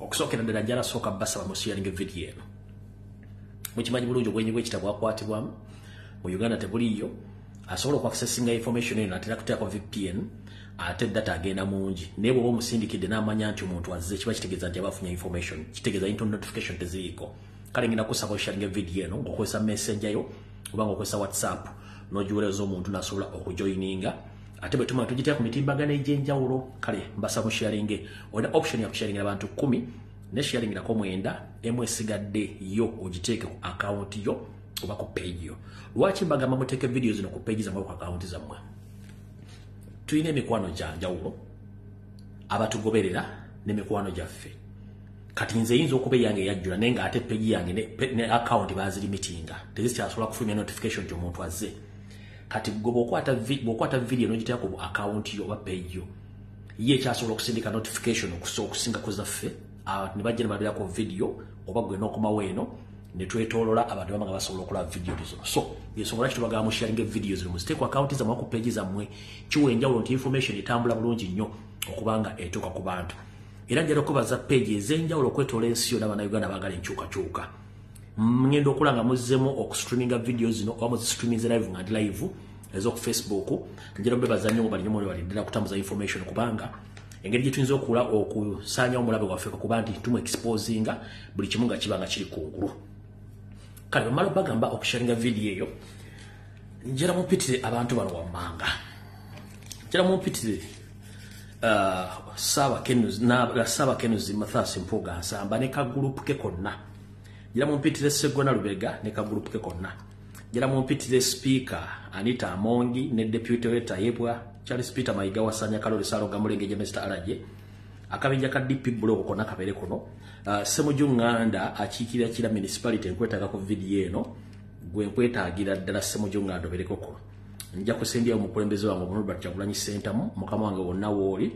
okusookera ddala njala sooka basaba musharinga vidiyo eno. Mukimanyi bulungi obwenyi bwekita bwakwatibwamu mu uganda tebuliiyo asobola okwakisesinga information eno atera kuteekako vpn ate data agenda mungi naye bweoba omusindikidde n'amanya nti omuntu azze kiba kitegeeza nti aba afunye information kitegeeza internet notification teziriiko kale ngenda kusaba osharinga vidiyo eno ng'okozesa messenger yo oba ng'okozesa whatsapp n'ogiweereza omuntu n'asobola okujoyininga ate bwe tumala tugiteeka ku mitimbagano egy'enjawulo kale mbasaba musharinge olina option ya kusharingira abantu kumi ne sharingirako mwenda emu esigadde yo ogiteeke ku akawunti yo oba ku page yo. Lwaki mbagamba muteeke vidiyo zino ku page zammwe ku akawunti zammwe? Tulina emikwano gyanjawulo abatugoberera n'emikwano gyaffe. Kati nze yinza okuba eyange eyajjula naye ngaate pegi yange ne, ne akawunti bazirimitinga tezikyasobola kufulumya notification nti omuntu azze kati gwe bwokwata vidiyo nogiteeka ku akawunti yo oba page yo ye ekyasobola okusindika notification okusinga ku zaffe abantu ne bajja ne balabirako vidiyo oba gwe n'okomawo eno ne twetolola abantu bamanga basobola okulaba vidiyo zino. So ensonga lwaki tubagamba musharinga evidiyo zino? Muziteeku akawunti zammwe ku peegi zammwe kiwa enjawulo nti information etambula bulungi nnyo okubanga etuuka ku bantu. Era njala okubaza peegi ez'enjawulo okwetoola ensi yonna bannayuganda baagala enkyukakyuka ngenda okula nga muzzemu okustreaminga vidiyo zino oba muzistreaminze live nga ndi live ez'oku facebook. Njala obebaza nnyo balinyumu ne balindira kutambuza information kubanga engeri gyetuyinza okula okusaanyawo omulabe waffe kuba nti tumu exposinga buli kimu nga kiba nga kiri kungulu. Kale bamala bagamba okusharinga vidiyo eyo njala mumpitire abantu bano wammanga. Njala mumpitire saaba kenuzi mathas mpuga nsamba ne kagurupu ke konna njala mumpitire segona lubega ne kagurupu ke konna. Njala mumpitire speaker anita amongi ne deputy wetayebwa charles peter mayiga wasanya kalori saloga mulenge je mr. Alaje akabinja ka dp block kona kabere kono uh, semuju nganda akikira kira municipality nkwetaga ku video eno gwe nkwetagira ddala semuju nganda bereko kono nja kusembya omukulembeze wange Robert Kyagulanyi Center mu mukama wange wonna wooli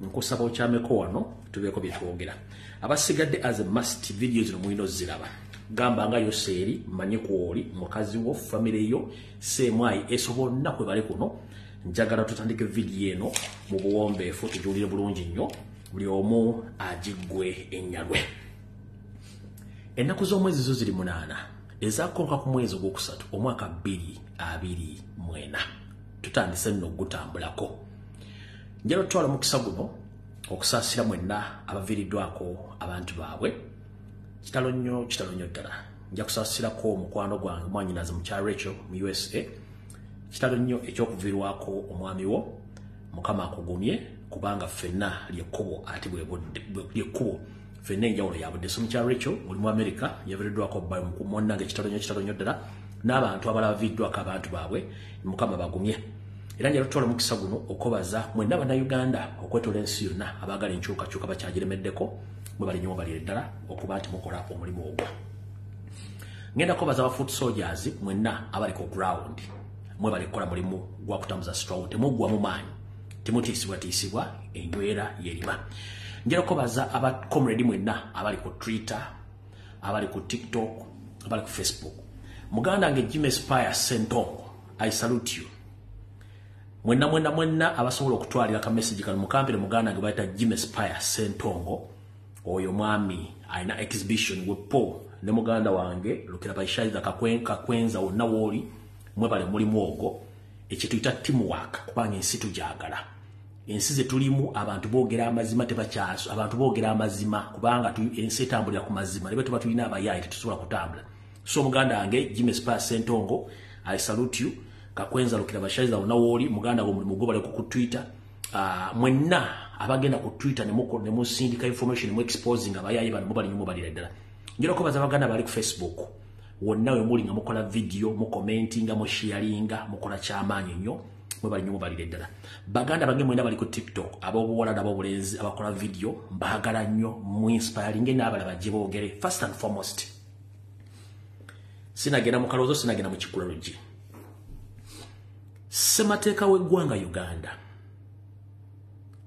nkusaba okyameko wano tubeeko bye twogera. Abasigadde as a must video zino mulina oziraba gamba nga yoseeri manye kwoli mukazi wo famire yo seemwayi eso bonna kwe bali kuno. Njagala tutandike vidiyo eno mu buwombeefu tugiwulire bulungi nnyo buli omu agiggwe ennyalwe. Ennaku z'omwezi zo ziri munaana. Ezakonka ku mwezi ogwokusatu omwaka bbiri abiri mwena. Tutandise nno ogutambulako njala otutwala mukisa guno okusaasira mwenna abaviiriddwako abantu baabwe kitalo nnyo kitalo nnyo ddala. Nja kusaasirako omukwano gwange mwanyinaze mukya rachel mu usa kitalo nnyo ekyokuviirwako omwami wo mukama akugumye kubanga ffenna lyekkubo ate lyekkubo ffenna enjawulo yabudde so mukya rachel oli mu america yaviiriddwako mwannange kitalo nnyo kitalo nnyo ddala n'abantu abalala baviiriddwako abantu baabwe mukama bagumye. Era njala tutwala mukisa guno okubaza mwenna bannayuganda okwetola ensi yonna abaagala enkyukakyuka bakyagiremeddeko mwe bali nnyo balire ddala okuba nti mukola omulimu ogwo. Ngenda kubaza abafoot soldiers mwenna abali ku ground. Mwe bali kukola mulimu gwa kutambuza strong temuggwamu maanyi temutiisibwatiisibwa enywera yerima. Njala kubaza aba comrade mwenna abali ku twitter abali ku tiktok abali ku facebook. Muganda nge jim spire sentongo i salute you. Mwenna mwenna mwenna abasobola okutwalira ka message kano mukampire muganda nge bayita jim spire sentongo oyo mwami alina exhibition wepo ne muganda wange lukira baishaliza kakwenza wonna wooli mwebale mulimu ogwo ekituyita teamwork kubanga ensi tujagala ensi ze tulimu abantu boogera amazima tebakyaso abantu boogera amazima kubanga ensi etambulira ku mazima ne bwe tuba tulina abayaayi tetusobola kutambula. So omuganda wange jimes pa sentongo i salute you. Kakwenza lukira bashaiza wonna wooli muganda wo mulimu gwo baleko ku twitter. Uh, mwenna abagenda ku twitter nemusindika information nemu exposing abayayi bano mubali nyo mubalira ddala. Njira okubaza abaganda bali ku facebook. Wonna we muli nga mukola video mukomentinga musharinga mukola kyamaanyi nnyo mwe bali nyo mubalira ddala. Baganda bange mwenda bali ku tiktok ab'obuwala n'ab'obulenzi abakola video mbaagala nnyo muinspiringe n'abalala gye boogere first and foremost. Sinagenda mu kalowoozo sinagenda mu kikulologi ssemateeka w'eggwanga uganda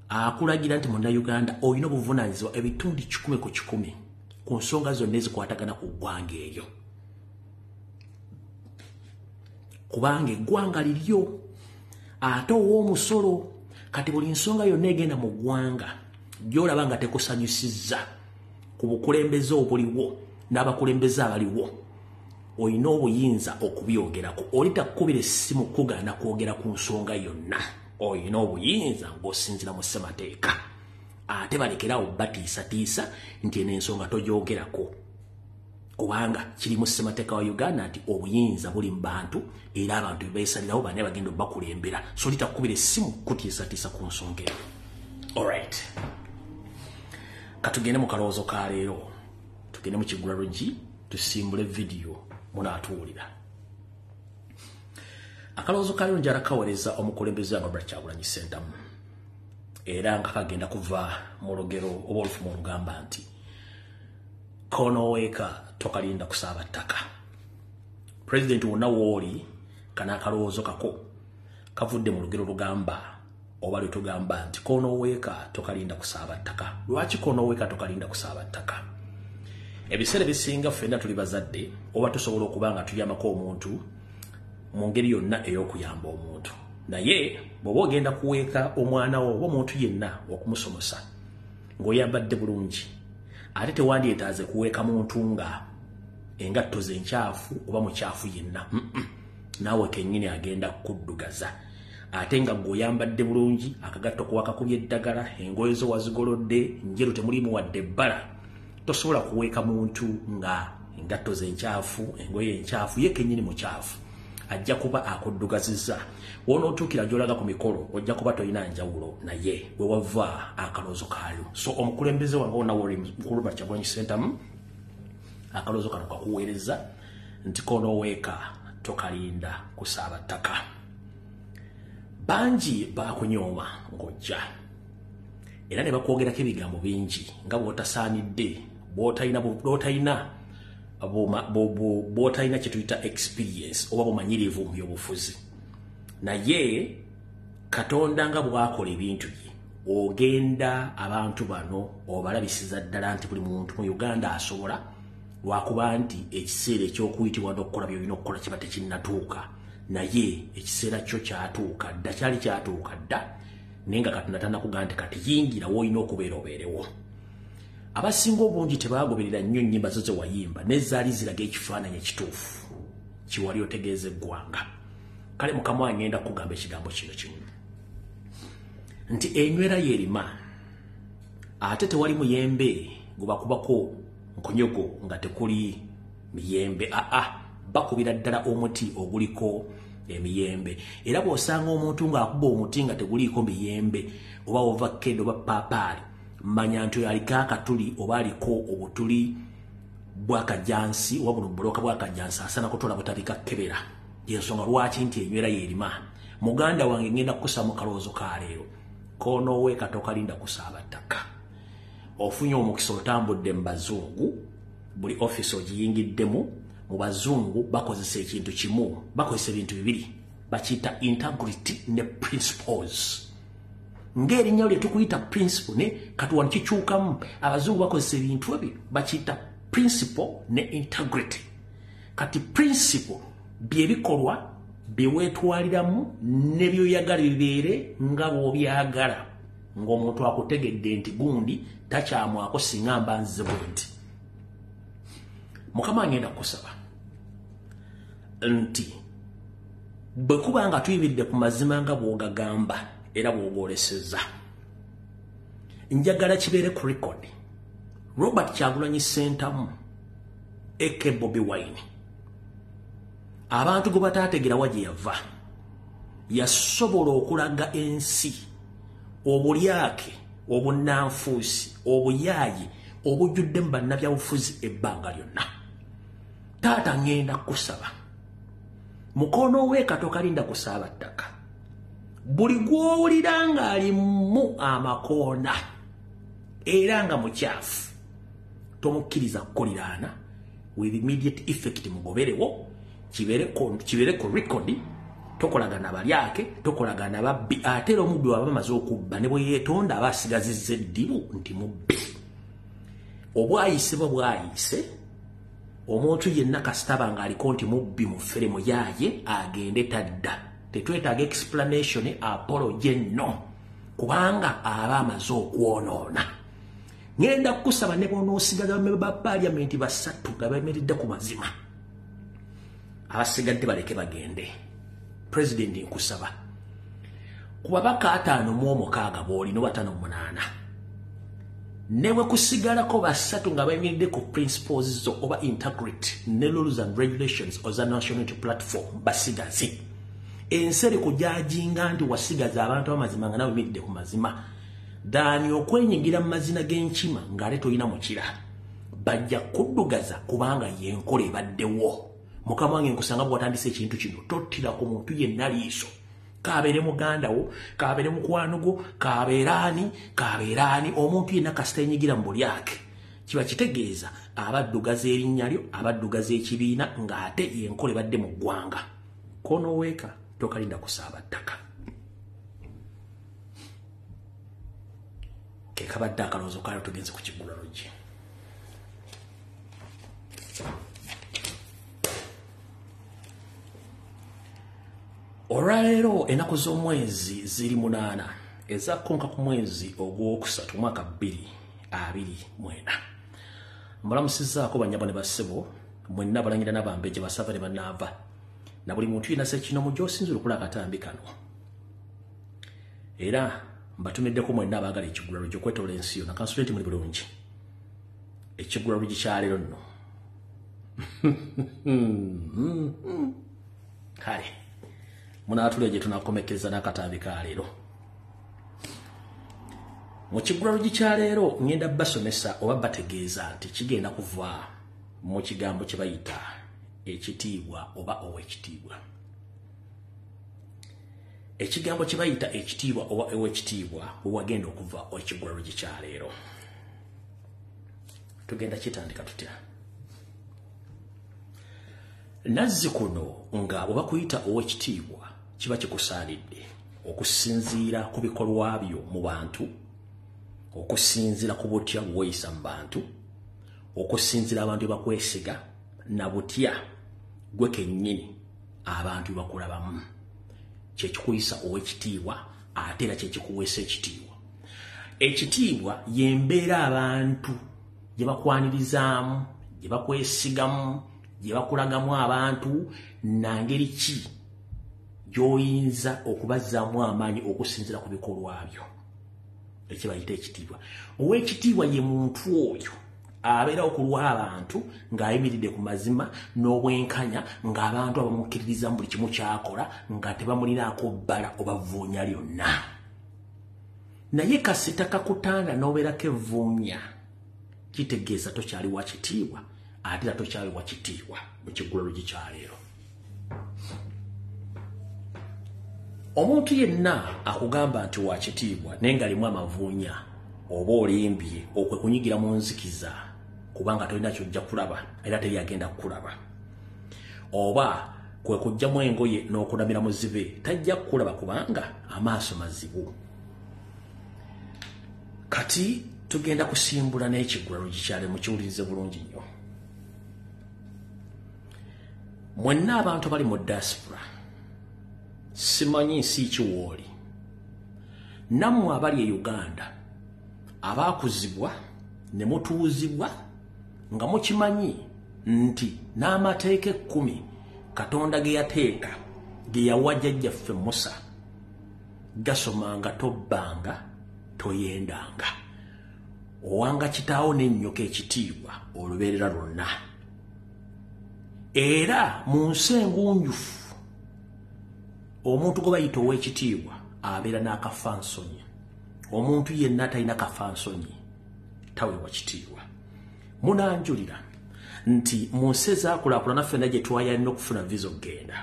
akulagira nti munnayuganda olina obuvunaanyizibwa ebitundu kikumi ku kikumi ku nsonga zonna ezikwatagana ku ggwanga eryo. Kubanga eggwanga liryo ate ow'omusolo kati buli nsonga yonna egenda mu ggwanga gyolaba nga tekusanyusizza ku bukulembeze obuliwo n'abakulembeze abaliwo olina obuyinza okubyogerako. Oli takkubira essimu kugaana kwogera ku nsonga yonna olina obuyinza ng'osinzira mu ssemateeka. Ate balekerawo batiisatiisa nti eno ensonga togyogerako kubanga kiri mu ssemateeka wa uganda nti obuyinza buli mu bantu era abantu bebeesalirawo bane bagenda obakulembera. So litakkubira essimu kutiisatiisa ku nsonga eyo alright katugende mu kalowoozo ka leero tugende mu kigulalogi tusimbule vidiyo munaatuwulira akalowoozo ka leero njala kaweereza omukulembeze amabula kyagulanyi sentamu. Era nga kagenda kuva mu lugero oba olufumu olugamba nti konoweeka tokalinda kusaaba ttaka. Pulezidenti wonna wooli kana akalowoozo kako kavudde mu lugero lugamba oba lwe tugamba nti konoweeka tokalinda kusaaba ttaka. Lwaki konoweeka tokalinda kusaaba ttaka? Ebiseera ebisinga ffenna tuli bazadde oba tusobola okuba nga tuyambako omuntu mu ngeri yonna ey'okuyamba omuntu. Naye bw'oba ogenda kuweeka omwana wo oba omuntu yenna okumusomesa ng'oyambadde bulungi ate tewandyetaaze kuweeka muntu nga engatto ze nkyafu oba mukyafu yenna naawe kennyini agenda kuddugaza. Ate nga ng'oyambadde bulungi akagatto kuwakakubya eddagala engoye zo wazigolodde njeru temulimu wadde ebbala tosobola kuweeka muntu nga engatto ze enkyafu engoye enkyafu ye kennyini mukyafu ajja kuba akuddugaziza. Wonootuukira gy'olaga ku mikolo ojja kuba tolina njawulo naye we wava akaloozo kaalyo so omukulembeze wange wonawoli mukulu bakyagwanyi sentamu akaloozo kano kakuweereza nti konoweeka tokalinda kusaaba ttaka. Bangi bakunyooma ng'ojja era ne bakwogerako ebigambo bingi nga bw'otasaanidde bw'otalina bw'otalina kye tuyita experience oba bumanyirivu mu byobufuzi. Naye katonda nga bw'akola ebintu bye ogenda abantu bano obalabisiza ddala nti buli muntu mu uganda asobola lwakuba nti ekiseera eky'okuyitibwa n'okukola byolina okukola kiba tekinnatuuka. Naye ekiseera kyo kyatuuka dda kyali kyatuuka dda naye nga katonda tanakugaa nti kati yingira woolina okubeera obeerewo abasinga obungi tebagoberera nnyo nnyimba zo zewayimba nezaali ziraga ekifaananyi ekituufu kiwali otegeeza eggwanga. Kale mukama wa ngenda kugamba ekigambo kino kimu. Nti enywera yerima ate tewali muyembe gwebakubako nkonyogo nga tekuli miyembe. Aa bakubira ddala omuti oguliko emiyembe. Era bw'osanga omuntu ng'akuba omuti nga teguliiko miyembe oba ova kkedo oba paapaali manya nti oyo aliko akatuli oba aliko obutuli bwakajansi oba buno buloka bwakajansi asana kutola butabika kebera. Yensonga lwaki nti enywera yerima? Muganda wange ngenda kukusa mu kalowoozo kaleero konoweeka tokalinda kusaaba ttaka. Ofunye omukisa otambudde mu bazungu buli offisi ogiyingiddemu mu bazungu bakozesa ekintu kimu bakozesa ebintu bibiri. Bakiyita integrity ne principles ng'erinnya lye tukuyita principle ne katuwani kikyukamu abazungu bakozesa ebintu ebyo bakiyita principle ne integrity. Kati principle byebikolwa byeweetwaliramu ne byoyagala bibeere nga bw'obyagala. Ng'omuntu akutegedde nti gundi takyamwako singa mba nzize bwe nti. Mukama agenda kukusaba nti bwe kuba nga tuyimiridde ku mazima nga bw'ogagamba era bw'ogwoleseza njagala kibeere ku rekodi robert kyagulanyi sentamu eke bobi wine. Abantu gwe bataategerawa gye yava yasobola okulaga ensi obulyake obunanfuusi obuyaayi obujjudde mu bannabyabufuzi ebbanga lyonna. Taata ŋŋenda kusaba. Mukono weeka tokalinda kusaaba ttaka buli gw'owulira ng'alimu amakoona era nga mukyafu tomukkiriza kukoliraana with immediate effect mugoberewo kibeere ku rekodi tokolagana balyake tokolagana babbi ate era omubbi waba bamaze okubba ne bwe yeetonda aba asigazizza eddibu nti mubbi. Obwayise bwa bwayise omuntu yenna kasitaba ng'aliko nti mubbi mu ffere muyaaye agende tadda tetwetaaga explanation apology enno kubanga aba amaze okwonoona. Ŋenda kukusaba ne bonoosigaza bamebe ba paliamenti basatu nga bemeredde ku mazima. Abasigadde baleke bagende. Pulezidenti nkusaba ku babaka ataano mu omukaaga boolina obataano munaana newe kusigalako basatu nga bayimiridde ku principles zo oba integrity ne rules and regulations oza national platform basigaze ensi eri kujajinga nti wasigaza abantu bamazima nga nawe yimiridde ku mazima. Daani okwenyigira mu mazina g'enkima ng'ate tolina mukira. Bajja kuddugaza kubanga yenkola ebaddewo. Mukama wange nkusanga bwatandisa ekintu kino tottira ku muntu yenna liiso kabeere muganda wo kabeere mukwano gwo kabeeraani kabeeraani omuntu yenna kasita enyigira mu bulyake kiba kitegeeza abaddugaza erinnya lyo abaddugaza ekibiina ng'ate yenkola ebadde mu ggwanga. Konoweeka tokalinda kusaaba ttaka. Kekabadde akalowoozo kaalo tugenze ku kiggula luggi olwaleero ennaku z'omwezi ziri munaana ezakonka ku mwezi ogwokusatu mwaka bbiri abiri mwena. Mbalamusizaako banyabo ne bassebo mwenna abalangira n'abambeje basava ne bannaava na buli muntu yina sekinomu gy'osinzira okula akatambi kano. Era mbatumiddeko mwenna abaagala ekiggulalo gyokwetola ensi yona kansulenti muli bulungi. Ekiggulalo gikyaleero nno. Kale munaatula gye tunakomekeza n'akatambi ka leero. Mu kiggulalo gikyaleero ŋŋenda basomesa oba bategeeza nti kigenda kuva mu kigambo kye bayita ekitiibwa oba ow'ekitiibwa. Ekigambo kye bayita ekitiibwa oba ow'ekitiibwa wewagenda okuva ekiggulalo gikyaleero tugenda kitandika tutya? Nazzi kuno nga bwe bakuyita ow'ekitiibwa kiba kikusaanidde okusinziira ku bikolwa byo mu bantu okusinziira ku butya bweyisa mu bantu okusinziira abantu bebakwesiga na butya gwe kennyini abantu bebakulabamu kyekikuyisa ow'ekitiibwa ate era kyekikuweesa ekitiibwa. Ekitiibwa yembeera abantu gye bakwanirizaamu gye bakwesigamu gye bakulagamu abantu nangeri ki gy'oyinza okubazzaamu amaanyi okusinziira ku bikolwa byo? Ekibayita ekitiibwa. Ow'ekitiibwa ye muntu oyo abeerawo ku lw'abantu ng'ayimiridde ku mazima n'obwenkanya ng'abantu abamukkiririza mu buli kimu kyakola nga tebamulinaako bbala obavuunya lyonna. Naye kasita kakutanda n'obeerako evvuunya kitegeeza tokyali wa kitiibwa ate era tokyali wa kitiibwa mu kiggulalo gikyaleero omuntu yenna akugamba nti wa kitiibwa naye ng'alimu amavuunya oba olimbye okwe kunyigira mu nzikiza kubanga tolina kyojja kulaba era teri agenda kukulaba. Oba kwe kugjamu engoye n'okunamira muzibe tajja kukulaba kubanga amaaso mazibu. Kati tugenda kusimbula n'ekiggulalo gikyale mukiwulirize bulungi nnyo. Mwenna abantu bali mu diaspora simanyi nsi kiwooli nammwe abali e uganda abaakuzibwa ne mutuuzibwa nga mukimanyi nti n'amateeka ekkumi katonda ge yateeka ge yawa jjajjaffe musa. Gasomanga tobbanga toyendanga. Owanga kitaawo n'ennyoka ekitiibwa olubeerera lwonna. Era mu nsi engunjufu omuntu gwe bayita ow'ekitiibwa abeera n'akafansonyi. Omuntu yenna talina kafansonyi taweebwa kitiibwa munanjulira nti mu nsi ezaakulaakulana ffenna gye twayalina okufuna visa okgenda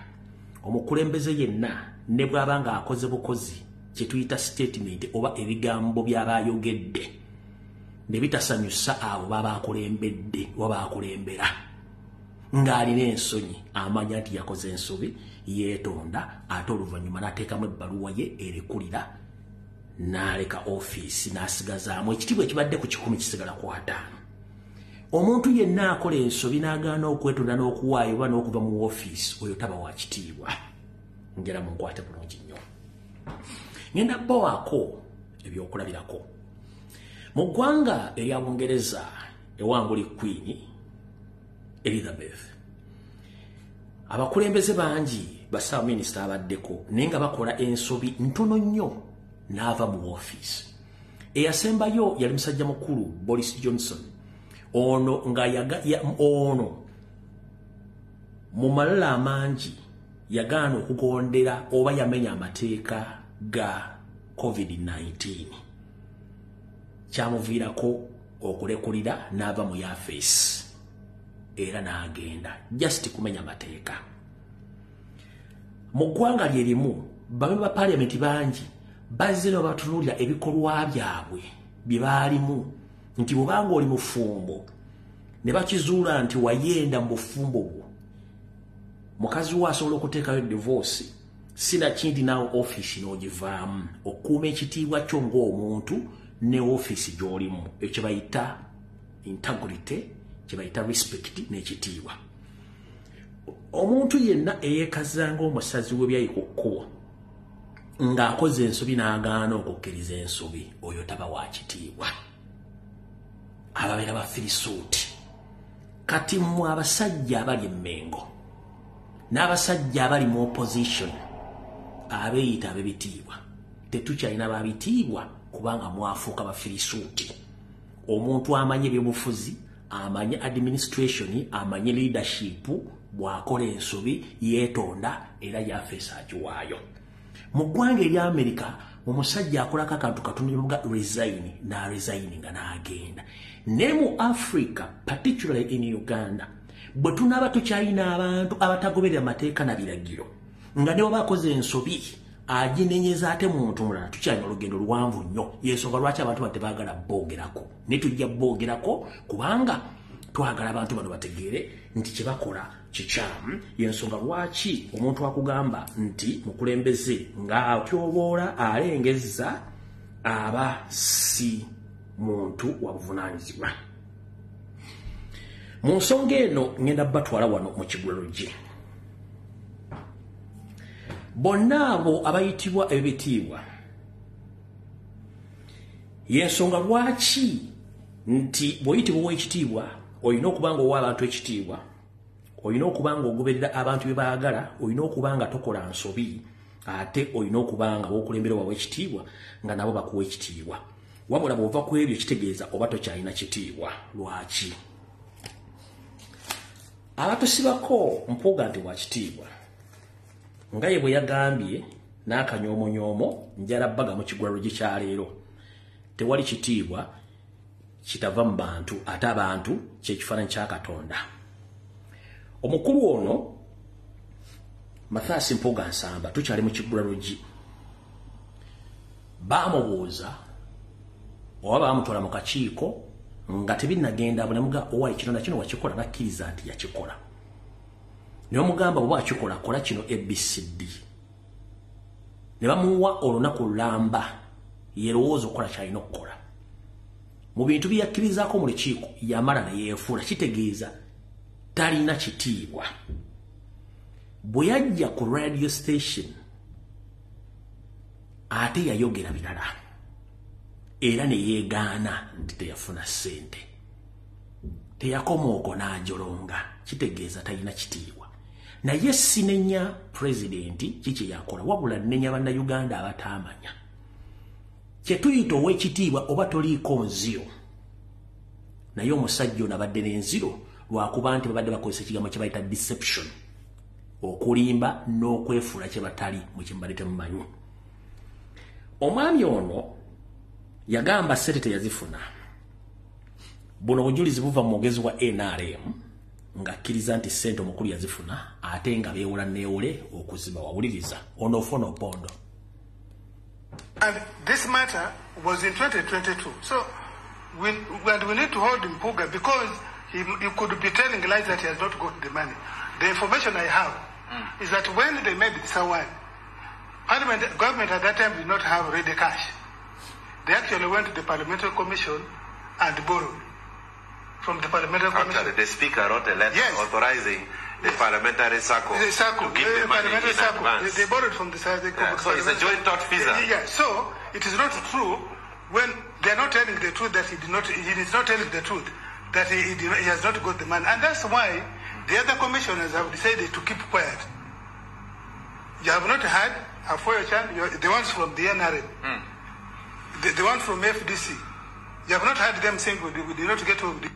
omukulembeze yenna ne bw'aba ng'akoze bukozi kye tuyita statement oba ebigambo by'abayogedde ne bitasanyusa abo babaakulembedde oba baakulembera ng'alina ensonyi amanya nti yakoze ensobi yeetonda ate oluvannyuma n'ateekamu ebbaluwa ye erekulira n'aleka ofiisi n'asigazaamu. Ekitiibwa ekibadde ku kikumi kisigala ku ataano omuntu yenna akola ensobi n'agaana okwetonda n'okuwaayo oba n'okuva mu ofiisi oyo taba wa kitiibwa. Njala munkwate bulungi nnyo. Ngenda bbawaako ebyokulabirako. Mu ggwanga erya bungereza ewanguli queen elizabeth abakulembeze bangi basaawa minisita abaddeko naye nga bakola ensobi ntono nnyo n'ava mu woofiisi. Eyasembayo yali musajja mukulu boris johnson ono nga yaga, ya, ono. Mu malala amangi yagaana okugondera oba yamenya amateeka ga covid-19 kyamuviirako okulekulira n'ava mu yafeesi era n'agenda just kumenya mateeka mu ggwanga lye limu bame ba paliamenti bangi bazze ne batunuulira ebikolwa byabwe bye baalimu nti bwobanga oli mufumbo ne bakizuula nti wayenda mu bufumbo bwo. Mukazi wo asobola okuteekayo divorce sinakindi naawe ofiisi n'ogivaamu. Okuuma ekitiibwa kyo ng'omuntu ne ofiisi gy'olimu. Ekyo bayita integrity kyebayita respect n'ekitiibwa. Omuntu yenna eyeekaza ng'omusazi w'ebyayi ku kkubo ng'akoze ensobi n'agaana okukkiriza ensobi oyo taba wa kitiibwa ababeera bafirisuuti kati mmwe abasajja abali emmengo n'abasajja abali mu opposition abeeyita ab'ebitiibwa. Tetukyalina babitiibwa kubanga mwafuuka bafirisuuti omuntu amanye ebyobufuzi amanye administration amanye leadership bw'akola ensobi yeetonda era yafeesa akiwaayo. Mu ggwanga erya amerika omusajja akolako akantu katunga resign n'aresign nga n'agenda naye mu africa particularly in uganda bwe tunaaba tukyalina abantu abatagoberera mateeka na biragiro nga ne waba akoze ensobi aginenyeza ate muntu mulala tukyalina olugendo luwanvu nnyo. Yensonga lwaki abantu bano tebaagala boogerako? Naye tujja boogerako kubanga twagala abantu bano bategeere nti kyebakola kikyamu. Yensonga lwaki omuntu akugamba nti mukulembeze ng'atyoboola alengezza aba si muntu wa buvunanyizibwa mu nsonga eno ngenda batwala wano mu kigulalo gye. Bonna abo abayitibwa ebibitiibwa yensonga lwaki nti bw'oyitibwa ow'ekitiibwa olina okuba nga owa abantu ekitiibwa olina okuba nga ogoberera abantu bye baagala olina okuba nga tokola nsobi ate olina okuba nga bookulembera wawe ekitiibwa nga nabo bakuwa ekitiibwa wabula bw'ova ku ebyo kitegeeza oba tokyalina kitiibwa lwaki? Abatusibako mpuuga nti wa kitiibwa nga ye bwe yagambye n'akanyoomonyoomo njala bbaga mu kigwalo gye kyaleero tewali kitiibwa kitava mu bantu ate abantu kyekifaananyi kya katonda. Omukulu ono mathaasi mpuuga nsamba tukyali mu kigulalo gi baamubuuza oba baamutwala mu kakiiko nga tebinnagenda bunemuga owaye kino nakino wakikola nakkiriza nti yakikola. Naye omugamba oba akikola kola kino abcd ne bamuwa olunaku lulamba yerowooza okukola kyalina okukola. Mu bintu byeyakkirizaako mu lukiiko yamala neyeefuula kitegeeza talina kitiibwa. Bwe yajja ku radio station ate yayogera birala era neyeegaana nti teyafuna ssente. Teyakoma okwo n'ajolonga kitegeeza talina kitiibwa. Naye sinenya pulezidenti kikye yakola wabula nnenya bannayuganda abataamanya. Kyetuyita ow'ekitiibwa oba toliiko nziro naye omusajja ono abadde n'enziro lwakuba nti babadde bakozesa ekigambo kye bayita deception okulimba n'okwefuula kye batali mu kimbali temumanyi omwami ono yagamba sente teyazifuna buno bujulizi buva mu mwogezi wa nrm ng'akkiriza nti sente omukulu yazifuna ate nga beewola neewole okuziba wawuliriza onoofuna opondo And this matter was in 2022. So we, and we need to hold him Puga because he, he could be telling lies that he has not got the money. The information I have mm. is that when they made someone, Parliament, government at that time did not have ready cash. They actually went to the Parliamentary Commission and borrowed from the Parliamentary Actually, Commission. the Speaker wrote a letter Yes. authorizing the parliamentary circle, The circle, to give uh, the money parliamentary circle. They, they borrowed from the, the Yeah, so it's a joint tortfeasor. Yeah, so it is not true, when they're not telling the truth that he did not, he is not telling the truth that he, he, did not, he has not got the money. And that's why the other commissioners have decided to keep quiet. You have not heard Afoyo Chan, you- the ones from the NRM, the, the ones from FDC. You have not heard them saying we did, not get hold of the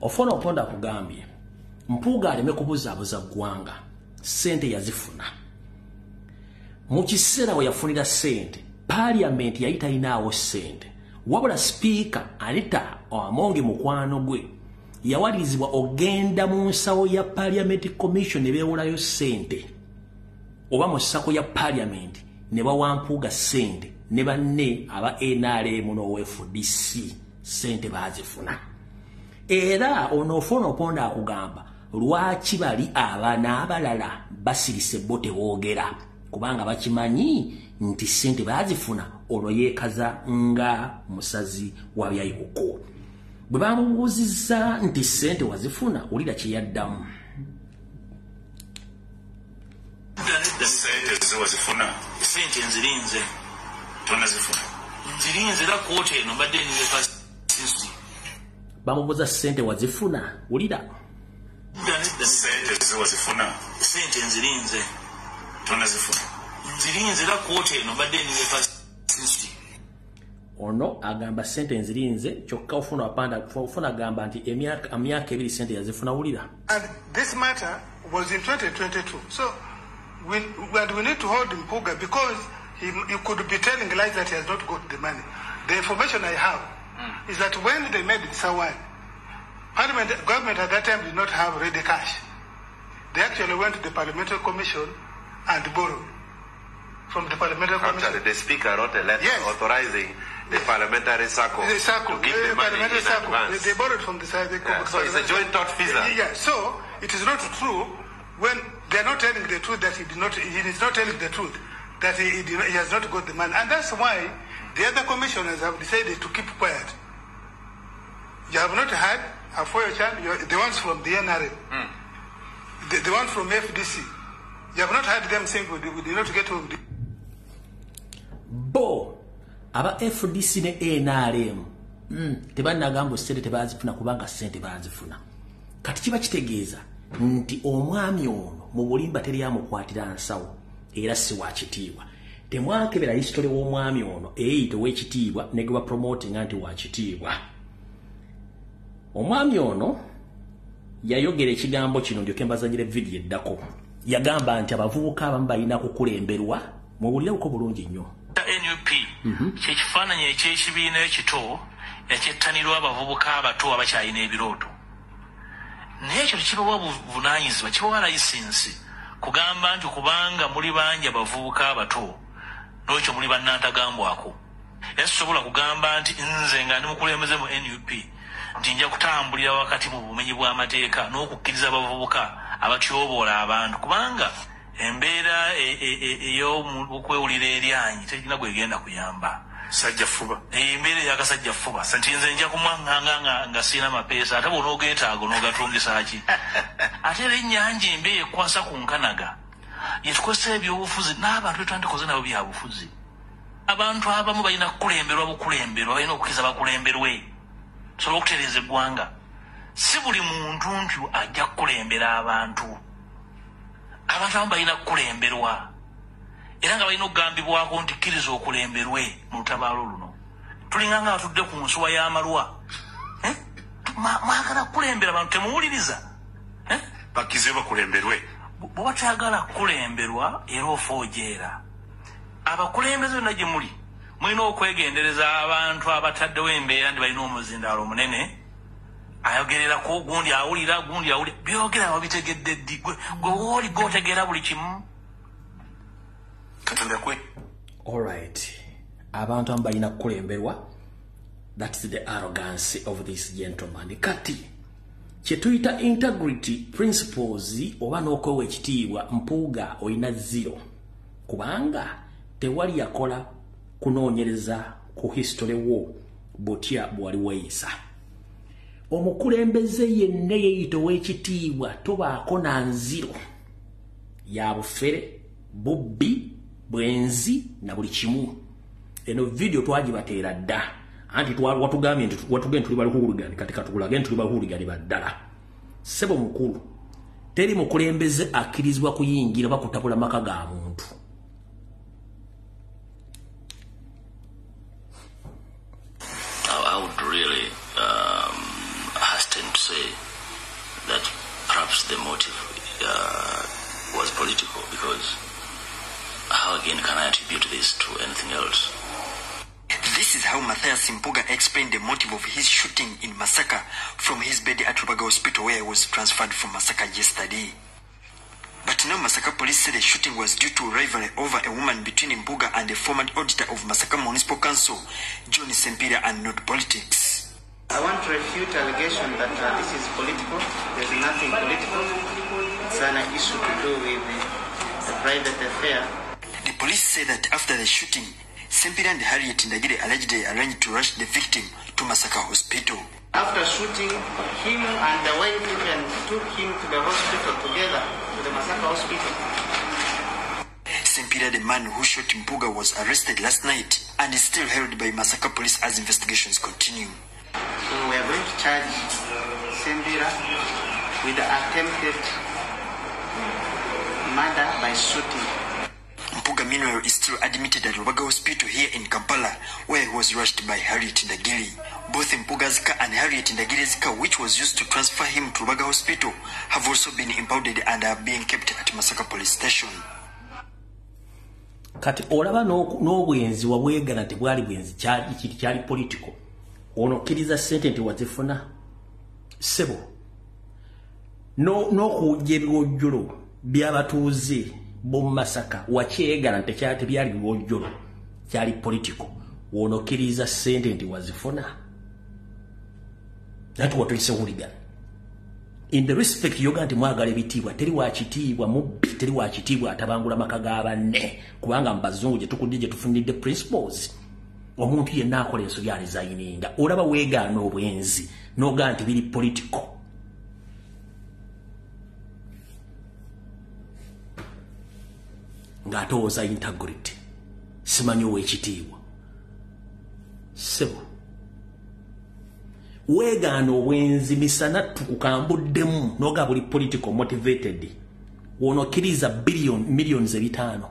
ofuna oponda akugambye mpuuga aleme kubuzaabuza ggwanga. Ssente yazifuna. Mu kiseera we yafunira ssente paaliyamenti yali talinaawo ssente. Wabula sipiika anita amonge mukwano gwe yawalirizibwa ogenda mu nsawo ya paaliyamenti commission ne beewolayo ssente. Oba mu ssako ya paaliyamenti ne bawa mpuuga ssente ne banne aba nrm n'owfdc ssente baazifuna. Era onoofuna oponda akugamba lwaki bali abaana abalala basirise bo tewoogera kubanga bakimanyi nti sente baazifuna olwo yeekaza nga musazi wa byayikuko bwe bamubuuzizza nti sente wazifuna wulira kye yaddamu. Sente zewazifuna sente nzirinze tonazifuna nzirinze era kooti eno mbadde nizefa bamubuuza sente wazifuna wulira sente zewazifuna sente nzirinze tonazifuna nzirinze era kooti eno mbadde nizefa ono agamba sente nzirinze kyokka ofuna wapanda ofuna agamba nti emyaka ebiri sente yazifuna wulira And this matter was in 2022. So we, and we need to hold him Puga because he, he could be telling lies that he has not got the money. The information I have is that when they made Sawan, Parliament, government at that time did not have ready cash. They actually went to the Parliamentary Commission and borrowed from the Parliamentary Actually, Commission. the speaker wrote a letter Yes. authorizing the parliamentary circle, The circle, to give uh, the money parliamentary in circle. advance. They, borrowed from the side. the Yeah, so it's a joint thought visa. Yeah, so it is not true when they are not telling the truth that he did not. He is not telling the truth that he, he, did he has not got the money, and that's why the other commissioners have decided to keep quiet. You have not heard Afoyo Chan, you- the ones from the NRM, the, the ones from FDC. You have not heard them saying we we did not get the bo aba fdc ne nrm mm, tebanagamba sente tebazifuna kubanga sente bazifuna. Kati kiba kitegeeza nti omwami ono mu bulimba teri amukwatira nsawo era si wa kitiibwa. Temwakebera hisitole w'omwami ono eyeyita ow'ekitiibwa ne gwe bapromotinga nti wa kitiibwa. Omwami ono yayogera ekigambo kino ndyoke mbazanyire vidiyo eddako. Yagamba nti abavubuka abamu balina kukulemberwa muwulirewuko bulungi nnyo. Nup kyekifaananyi ekyekibiina ekito ekyettanirwa abavubuka abato abakyalina ebirooto. Naye ekyo tekibawa buvunanyizibwa kibawa layisinsi kugamba nti kubanga muli bangi abavubuka abato n'ekyo muli bannantagambwako. Era sisobola kugamba nti nze nga ndi mukulembeze mu nup nti nja kutambulira wakati mu bumenyi bw'amateeka n'okukkiriza abavubuka abatyoboola abantu. Kubanga embeera e- e- e- ey'okwewulira eryanyi terina gwegenda kuyamba sajja fuba. Embeera eyakasajja fuba. Nti nze nja kumwaŋŋanga nga- nga siina mapeesa. Ate bw'onoogeetaago n'ogatungisa ki? Ate era ennyanja embi ekwasa ku nkanaga. Yetukozesa ebyobufuzi. N'abantu betwandikoze nabo byabufuzi. Abantu abamu balina kukulemberwa bukulemberwa balina okukkiriza bakulemberwe. Sobola okutereeza eggwanga. Si buli muntu nti ajja kukulembera abantu. Abantu abamu balina kukulemberwa era nga balina okugambibwako nti kkiriza okulemberwe mu lutabaalo luno. Tulinga nga batudde ku nsuwa y'amalwa? Ma- mwagala kukulembera abantu temuwuliriza? Bakize bakulemberwe. Bwe batayagala kukulemberwa era ofa ojeera abakulembeze bonna gye muli mulina okwegendereza abantu abataddewo embeera ndi balina omuzindaalo omunene ayogererako gundi awulira gundi awulira. Byogera babitegedde ddi? Gwe wooli gootegeera buli kimu katonda kwe. Alright abantu abamu balina kukulemberwa. Thats the arrogance of this gentleman. Kati kyetuyita integrity principles oba n'okwewa ekitiibwa mpuuga olina zero. Kubanga tewali yakola kunoonyereza ku hisitole wo butya bwali weeyisa. Omukulembeze yenna yeyita ow'ekitiibwa tobaako na nziro. Ya bufere bubbi bwenzi na buli kimu. Eno video twagibateera dda. Anti watugambye nti watugambye nti tuli baluhuuligani kati katugulage nti tuli baluhuuligani baddala. Sebo mukulu teri mukulembeze akkirizibwa kuyingira oba kutabula maka ga muntu again can I attribute this to anything else? This is how Matthias Simpuga explained the motive of his shooting in Masaka from his bed at Rubaga Hospital where he was transferred from Masaka yesterday. But now Masaka police say the shooting was due to rivalry over a woman between Mpuga and the former auditor of Masaka Municipal Council, John Sempira, and not politics. I want to refute allegation that uh, this is political. There's nothing political. It's an issue to do with the, the private affair. The police say that after the shooting, Sempira and Harriet Ndagire allegedly arranged to rush the victim to Masaka Hospital. After shooting him and the wife even took him to the hospital together, to the Masaka hospital. Sempira, the man who shot Mpuga, was arrested last night and is still held by Masaka police as investigations continue. So we are going to charge Sembira with the attempted murder by shooting. Mpuga, meanwhile, is still admitted at Rubaga Hospital here in Kampala, where he was rushed by Harriet Ndagiri. Both Mpuga's car and Harriet Ndagiri's car, which was used to transfer him to Rubaga Hospital, have also been impounded and are being kept at Masaka Police Station. kati olaba n'obwenzi wabwegana tebwali bwenzi kiri kyali politico ono okkiriza sente nti wazifuna sebo No- n'okujja ebiwojjolo by'abatuuze b'omu masaka wakyegana nti tekyali tebyali biwojjolo kyali politico ono okkiriza sente nti wazifuna? Nati watuyise huligana in the respect yoga nti mwagala ebitiibwa teri wakitiibwa mubbi teri wakitiibwa atabangula maka ga banne. Kubanga mu bazungu gye tufunidde principles. Omuntu yenna akola ensobi alizayininga olaba weegaana obwenzi nogaa nti biri political ng'atowooza integrity. Simanyi ow'ekitiibwa sebo. Weegaana obwenzi misana tukukambuddemu noga buli political motivated. Wonokkiriza millions ebitaano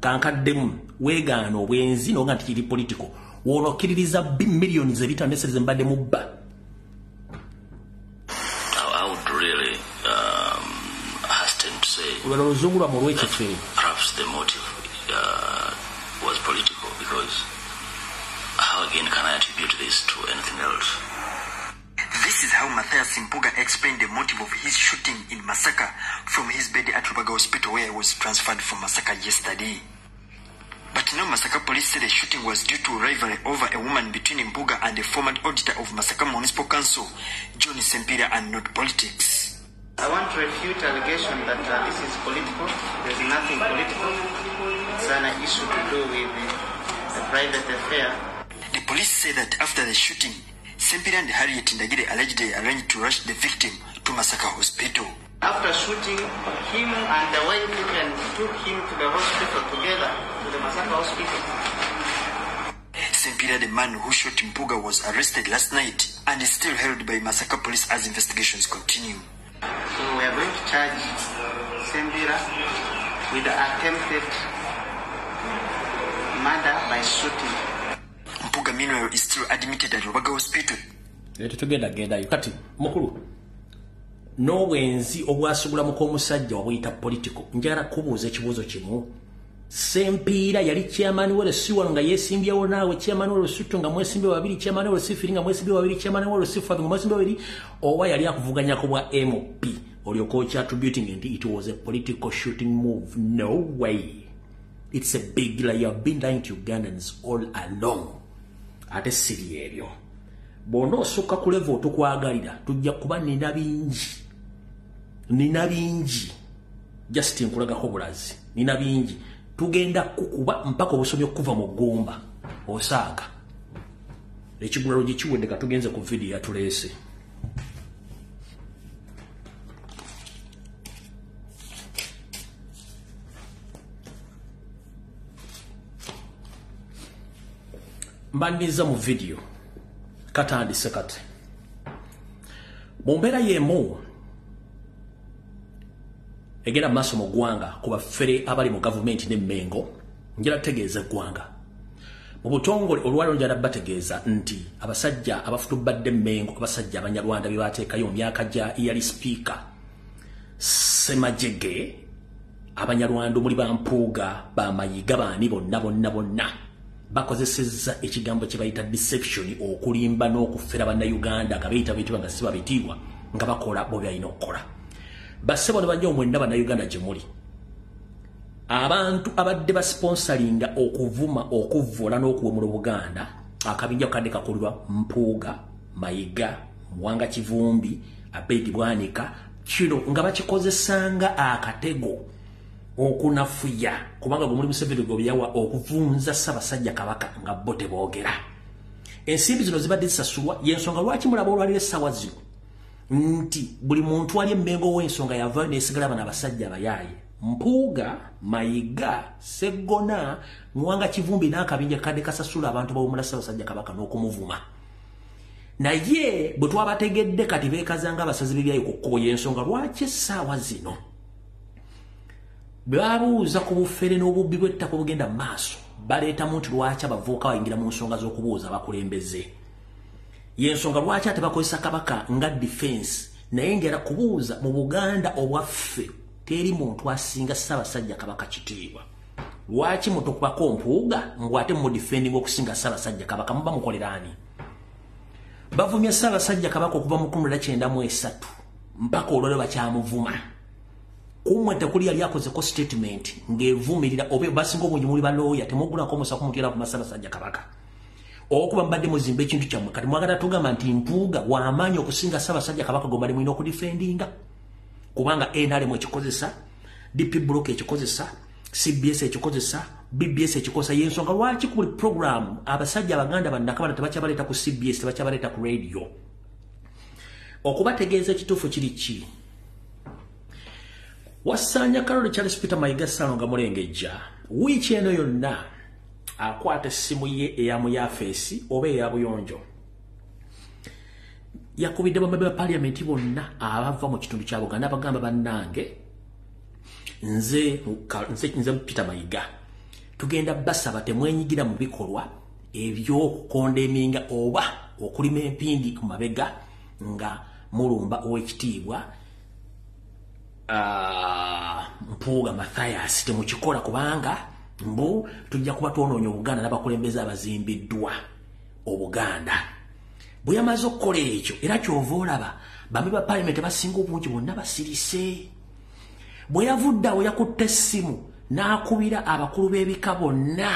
kankaddemu weegaana obwenzi noga nti kiri political wonokkiririza millions ebitaano neserize mbadde mubba I, can I attribute this to anything else? This is how Matthias Simpuga explained the motive of his shooting in Masaka from his bed at Rubaga Hospital where he was transferred from Masaka yesterday. But now Masaka police say the shooting was due to rivalry over a woman between Mpuga and the former auditor of Masaka Municipal Council, John Sempira, and not politics. I want to refute allegation that uh, this is political. There's nothing political. It's an issue to do with the, the private affair. The police say that after the shooting, Sempira and Harriet Ndagire allegedly arranged to rush the victim to Masaka Hospital. After shooting him and the wife even took him to the hospital together, to the Masaka hospital. Sempira, the man who shot Mpuga, was arrested last night and is still held by Masaka police as investigations continue. So we are going to charge Sembira with the attempted murder by shooting. Mpuga, meanwhile, is still admitted at Rubaga Hospital. tetugendagendayo kati mukulu n'obwenzi obwasugulamuko omusajja wabuyita politico njagala kubuuza ekibuuzo kimu sempiira yali chairman wa lesiwano nga yesimbyewo naawe chairman wa lesutto nga mwesimbe babiri chairman wa lesifiri nga mwesimbe babiri chairman wa lesifabi nga mwesimbe babiri oba yali akuvuganyako bwa mp olyoka okyatributing nti it was a political shooting move. No way. It's a big lie. You have been lying to ugandans all along. Ate siri ebyo. Bw'ona osukka ku levo tukwagalira tujja kuba nina bingi. Nina bingi. Just nkulagako bulazi nina bingi tugenda kukuba mpaka obusomi okuva mu ggumba osaaga. Ekigulalo gye kiwedde ka tugenze ku vidiyo yatuleese. Mbandiriza mu vidiyo katandise kati. Mu mbeera y'emu egenda mu maaso mu ggwanga ku baffere abali mu gavumenti n'emmengo njala tegeeza eggwanga mu butongole olwaliro njala bategeeza nti abasajja abafutubadde emmengo abasajja abanyarwanda bye bateekayo mu myaka gya eyali sipiika semajege abanyarwanda omuli bampuuga bamayiga baani bonna bonna bonna bakozesezza ekigambo kye bayita deception okulimba n'okufera bannayuganda nga beyita biyitibwa nga si babitiibwa nga bakola bwe byalina okukola bassebo ne bajja mwenna bannayuganda gye muli. Abantu abadde basponsalinga okuvuma okuvvoola n'okuwemula obuganda akabinja kadde kakolebwa mpuuga mayiga muwanga kivumbi abedi bwanika kino nga bakikozesanga akatego okunafuya. Kubanga gwe muli museveni gwe byawa okuvunza ssaabasajja kabaka nga bo teboogera. Ensimbi zino zibadde zisasulwa yensonga lwaki mulaba olwalira essaawa zino nti buli muntu ali emmengo w'ensonga yavaayo nesigala bano abasajja abayaaye mpuuga mayiga seggona muwanga kivumbi n'akabinja kadde kasasula abantu bawumula ssaabasajja kabaka n'okumuvuma. Naye bwe twabategedde kati beekazanga abasazi b'ebyayo ku kkubo y'ensonga lwaki essaawa zino? Babuuza ku bufere n'obubbi bw'ettaka obugenda mu maaso baleetamu nti lwaki abavubuka bayingira mu nsonga z'okubuuza abakulembeze yensonga lwaki ate bakozesa kabaka nga defense? Naye ngera kubuuza mu buganda obwaffe teri muntu asinga ssaabasajja kabaka kitiibwa. Lwaki mutokubako mpuuga ngwate mudifendinga okusinga ssaabasajja kabaka muba mukoleraani bavumya ssaabasajja kabaka okuva mu 1993 mpaka olwaliro bakyamuvuma. Kumwe tekuli yali akozeko statement ng'evumirira oba basinga obungi muli balooya temugulako omusa kumutyera ku massaabasajja kabaka okuba mbadde muzimba ekintu kyammwe. Kati mwagala tugamba nti mpuuga wamaanyi okusinga ssaabasajja kabaka gwe mbali mulina okudifendinga. Kubanga nrm ekikozesa dp block ekikozesa cbs ekikozesa bbs ekikozesa yensonga lwaki ku buli program abasajja abaganda bannakabana tebakyabaleeta ku cbs tebakyabaleeta ku radio? Okubategeeza ekituufu kiri ki? Wasanya karoli charles peter mayiga salo nga mulengejja. Wiiki eno yonna akwata essimu ye eyamuyafeesi oba eyabuyonjo yakubidde bamabe ba paliamenti bonna abava mu kitundu kya buganda abagamba bannange nze, nze, peter mayiga tugenda basaba temwenyigira mu bikolwa ebyokukondemminga oba okulima empindi ku mabega nga mulumba owekitiibwa mpuuga mathayas temukikola kubanga mbu tujja kuba twononya obuganda n'abakulembeze abazimbiddwa obuganda. Bwe yamaze okukola ekyo era kyova olaba bambi ba palamenti basinga obungi bonna basirise. Bwe yavuddeawo yakutta essimu n'akubira abakulu b'ebika bonna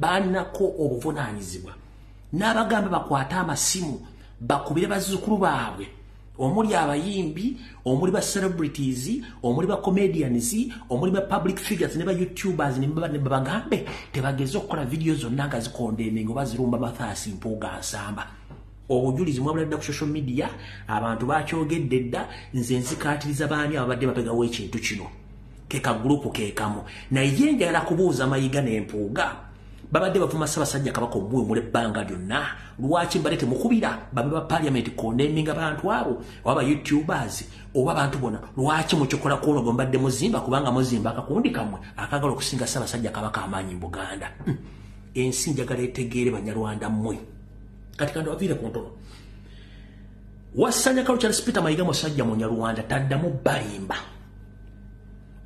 banako obuvunaanyizibwa. N'abagamba bakwate amasimu bakubire bazzukulu baabwe omuli abayimbi omuli ba celebrities omuli ba comedians omuli ba public figures ne ba youtubers ne babagambe tebageze okukola vidiyo zonna nga zikondeminga oba zirumba mathasi mpuuga nsamba obujulizi mwabuladda ku social media abantu bakyogedde dda nze nzikatiriza baani ababadde bapegawo ekintu kino? Keka gurupu kekamu naye njagala kubuuza mayiga n'empuuga babadde bavuma ssaabasajja kabaka omubuwemula ebbanga lyonna. Lwaki mbadde temukubira babe ba paliamenti kondeminga bantu abo oba ba youtubers oba abantu bona lwaki mukikola kuno gwe mbadde muzimba? Kubanga muzimba akakundi kammwe akagala okusinga ssaabasajja kabaka amaanyi mu buganda. Hmm. ensi njagala etegeere banyarwanda mmwe. Kati kandi waviire ku ntono wasanya kalo charles peter mayiga musajja munyarwanda taddamu balimba.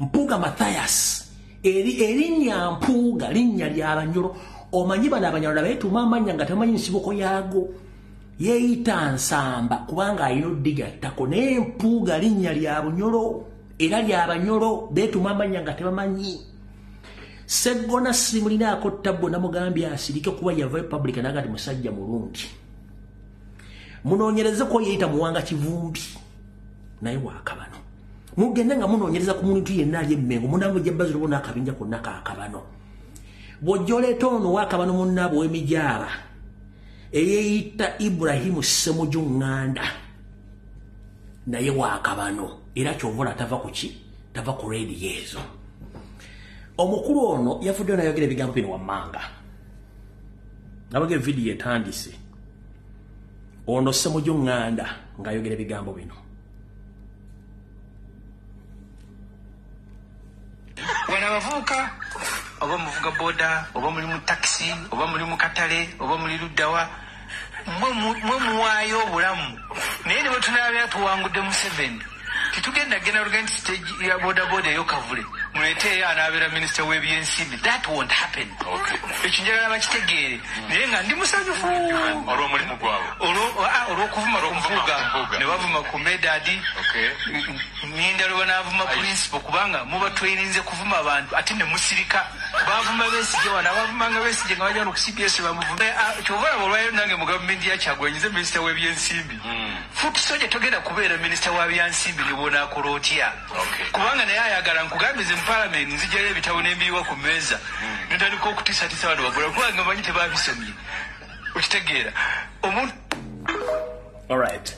Mpuuga mathayas erinnya mpuuga linnya lyabanyolo omanyi bano abanyalala beetuuma amanya nga tebamanyi nsibuko yaago. Yeeyita nsamba kubanga alina oddiga ttako naye mpuuga linnya lya bunyolo era lyabanyolo beetuuma amanya nga tebamanyi. Seggona simulinaako ttabbo namugambye asirike kuba yava republica naga ti musajja mulungi. Munoonyerezeko yeeyita muwanga kivumbi. Naye wakabano mugende nga munoonyereza ku muntu yenna ali emmengo munamujja baziro bona akabinja konna kakabano bw'ojja oleeta ono wakabano munnaabo w'emijaaba eyeeyita ibulahimu semuju ŋŋanda naye wakabano era kyovola tava ku ki? Tava ku rediyo ezo omukulu ono yavuddeyo nayogera ebigambo bino wammanga. Nabaga evidiyo etandise. Ono ssemujjo ŋŋanda ng'ayogera ebigambo bino wano abavubuka oba muvuga boda oba muli mu takisi oba muli mu katale oba muli luddawa mwe mu- mwe muwaayo obulamu. Naye ne bwe tunaabya tuwangudde museveni titugenda genda luga nti stage ya bodaboda eyokavule muleeteeyo anaabeera minisita w'ebyensimbi. That won't happen. Ekyo njagala bakitegeere. Naye nga ndi musanyufu. Ah, olw'okuvuma ku mpuuga ku mpuuga. ne bavuma ku medadi Okay. nindalo banaavuma principal kubanga muba twerinze kuvuma abantu. Ate ne musirika. Bavuma besije wano abavumanga besije nga bajana ku cbs bamuvume kyova olaba olwayo nange mu gavumenti ya kyagwanyize minisita w'ebyensimbi futi soja togenda kubeera minisita wa byansimbi ne bwonaakola otya? Kubanga naye ayagala nkugambize mu palamenti nzijayo ebitabo n'embiyiwa ku mmeeza. Nitandika okutiisatiisa bano bagula kubanga manyi tebabisomye okitegeera. Omuntu alright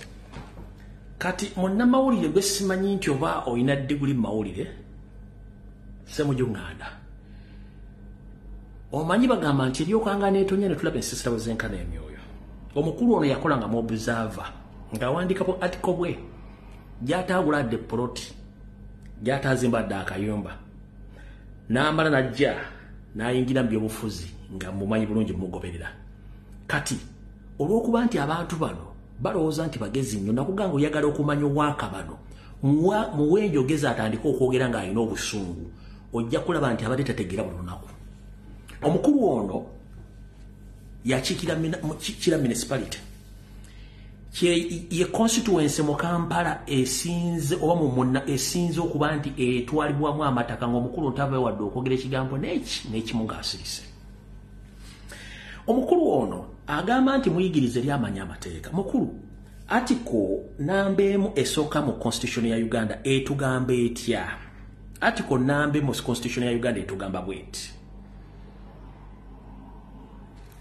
kati munnamawulire gwe simanyi nti oba olina diguli mu mawulire ssemujjo ŋŋanda omanyi bagamba nti eryokanga neetonya ne tulaba ensisira bwe zenkana emyoyo. Omukulu ono yakola nga mobusava ng'awandiika bu atiko bwe gy'ataaguladde poloti gy'ataazimbadde akayumba. N'amala n'ajja n'ayingira mu byobufuzi nga mumanyi bulungi mumugoberera kati olw'okuba nti abantu bano balowooza nti bagezi nnyo nakuganga oyagala okumanya owaka bano. Muwa- muwe enjogeza atandike okwogera ng'alina obusungu ojja kulaba nti abadde tategeera buli lunaku. Omukulu ono yakiikira municipality. Ye constituency mu kampala esinze oba mu muna esinze okuba nti etwalibwamu amataka ngaomukulu ntava wadde okwogera ekigambo neki n'ekimu ng'asirise omukulu ono agamba nti muyigirize eri amanya amateeka. Mukulu atiko namba emu esooka mu constitution ya uganda etugamba etya? Atiko namba emu mu constitution ya uganda etugamba bweti.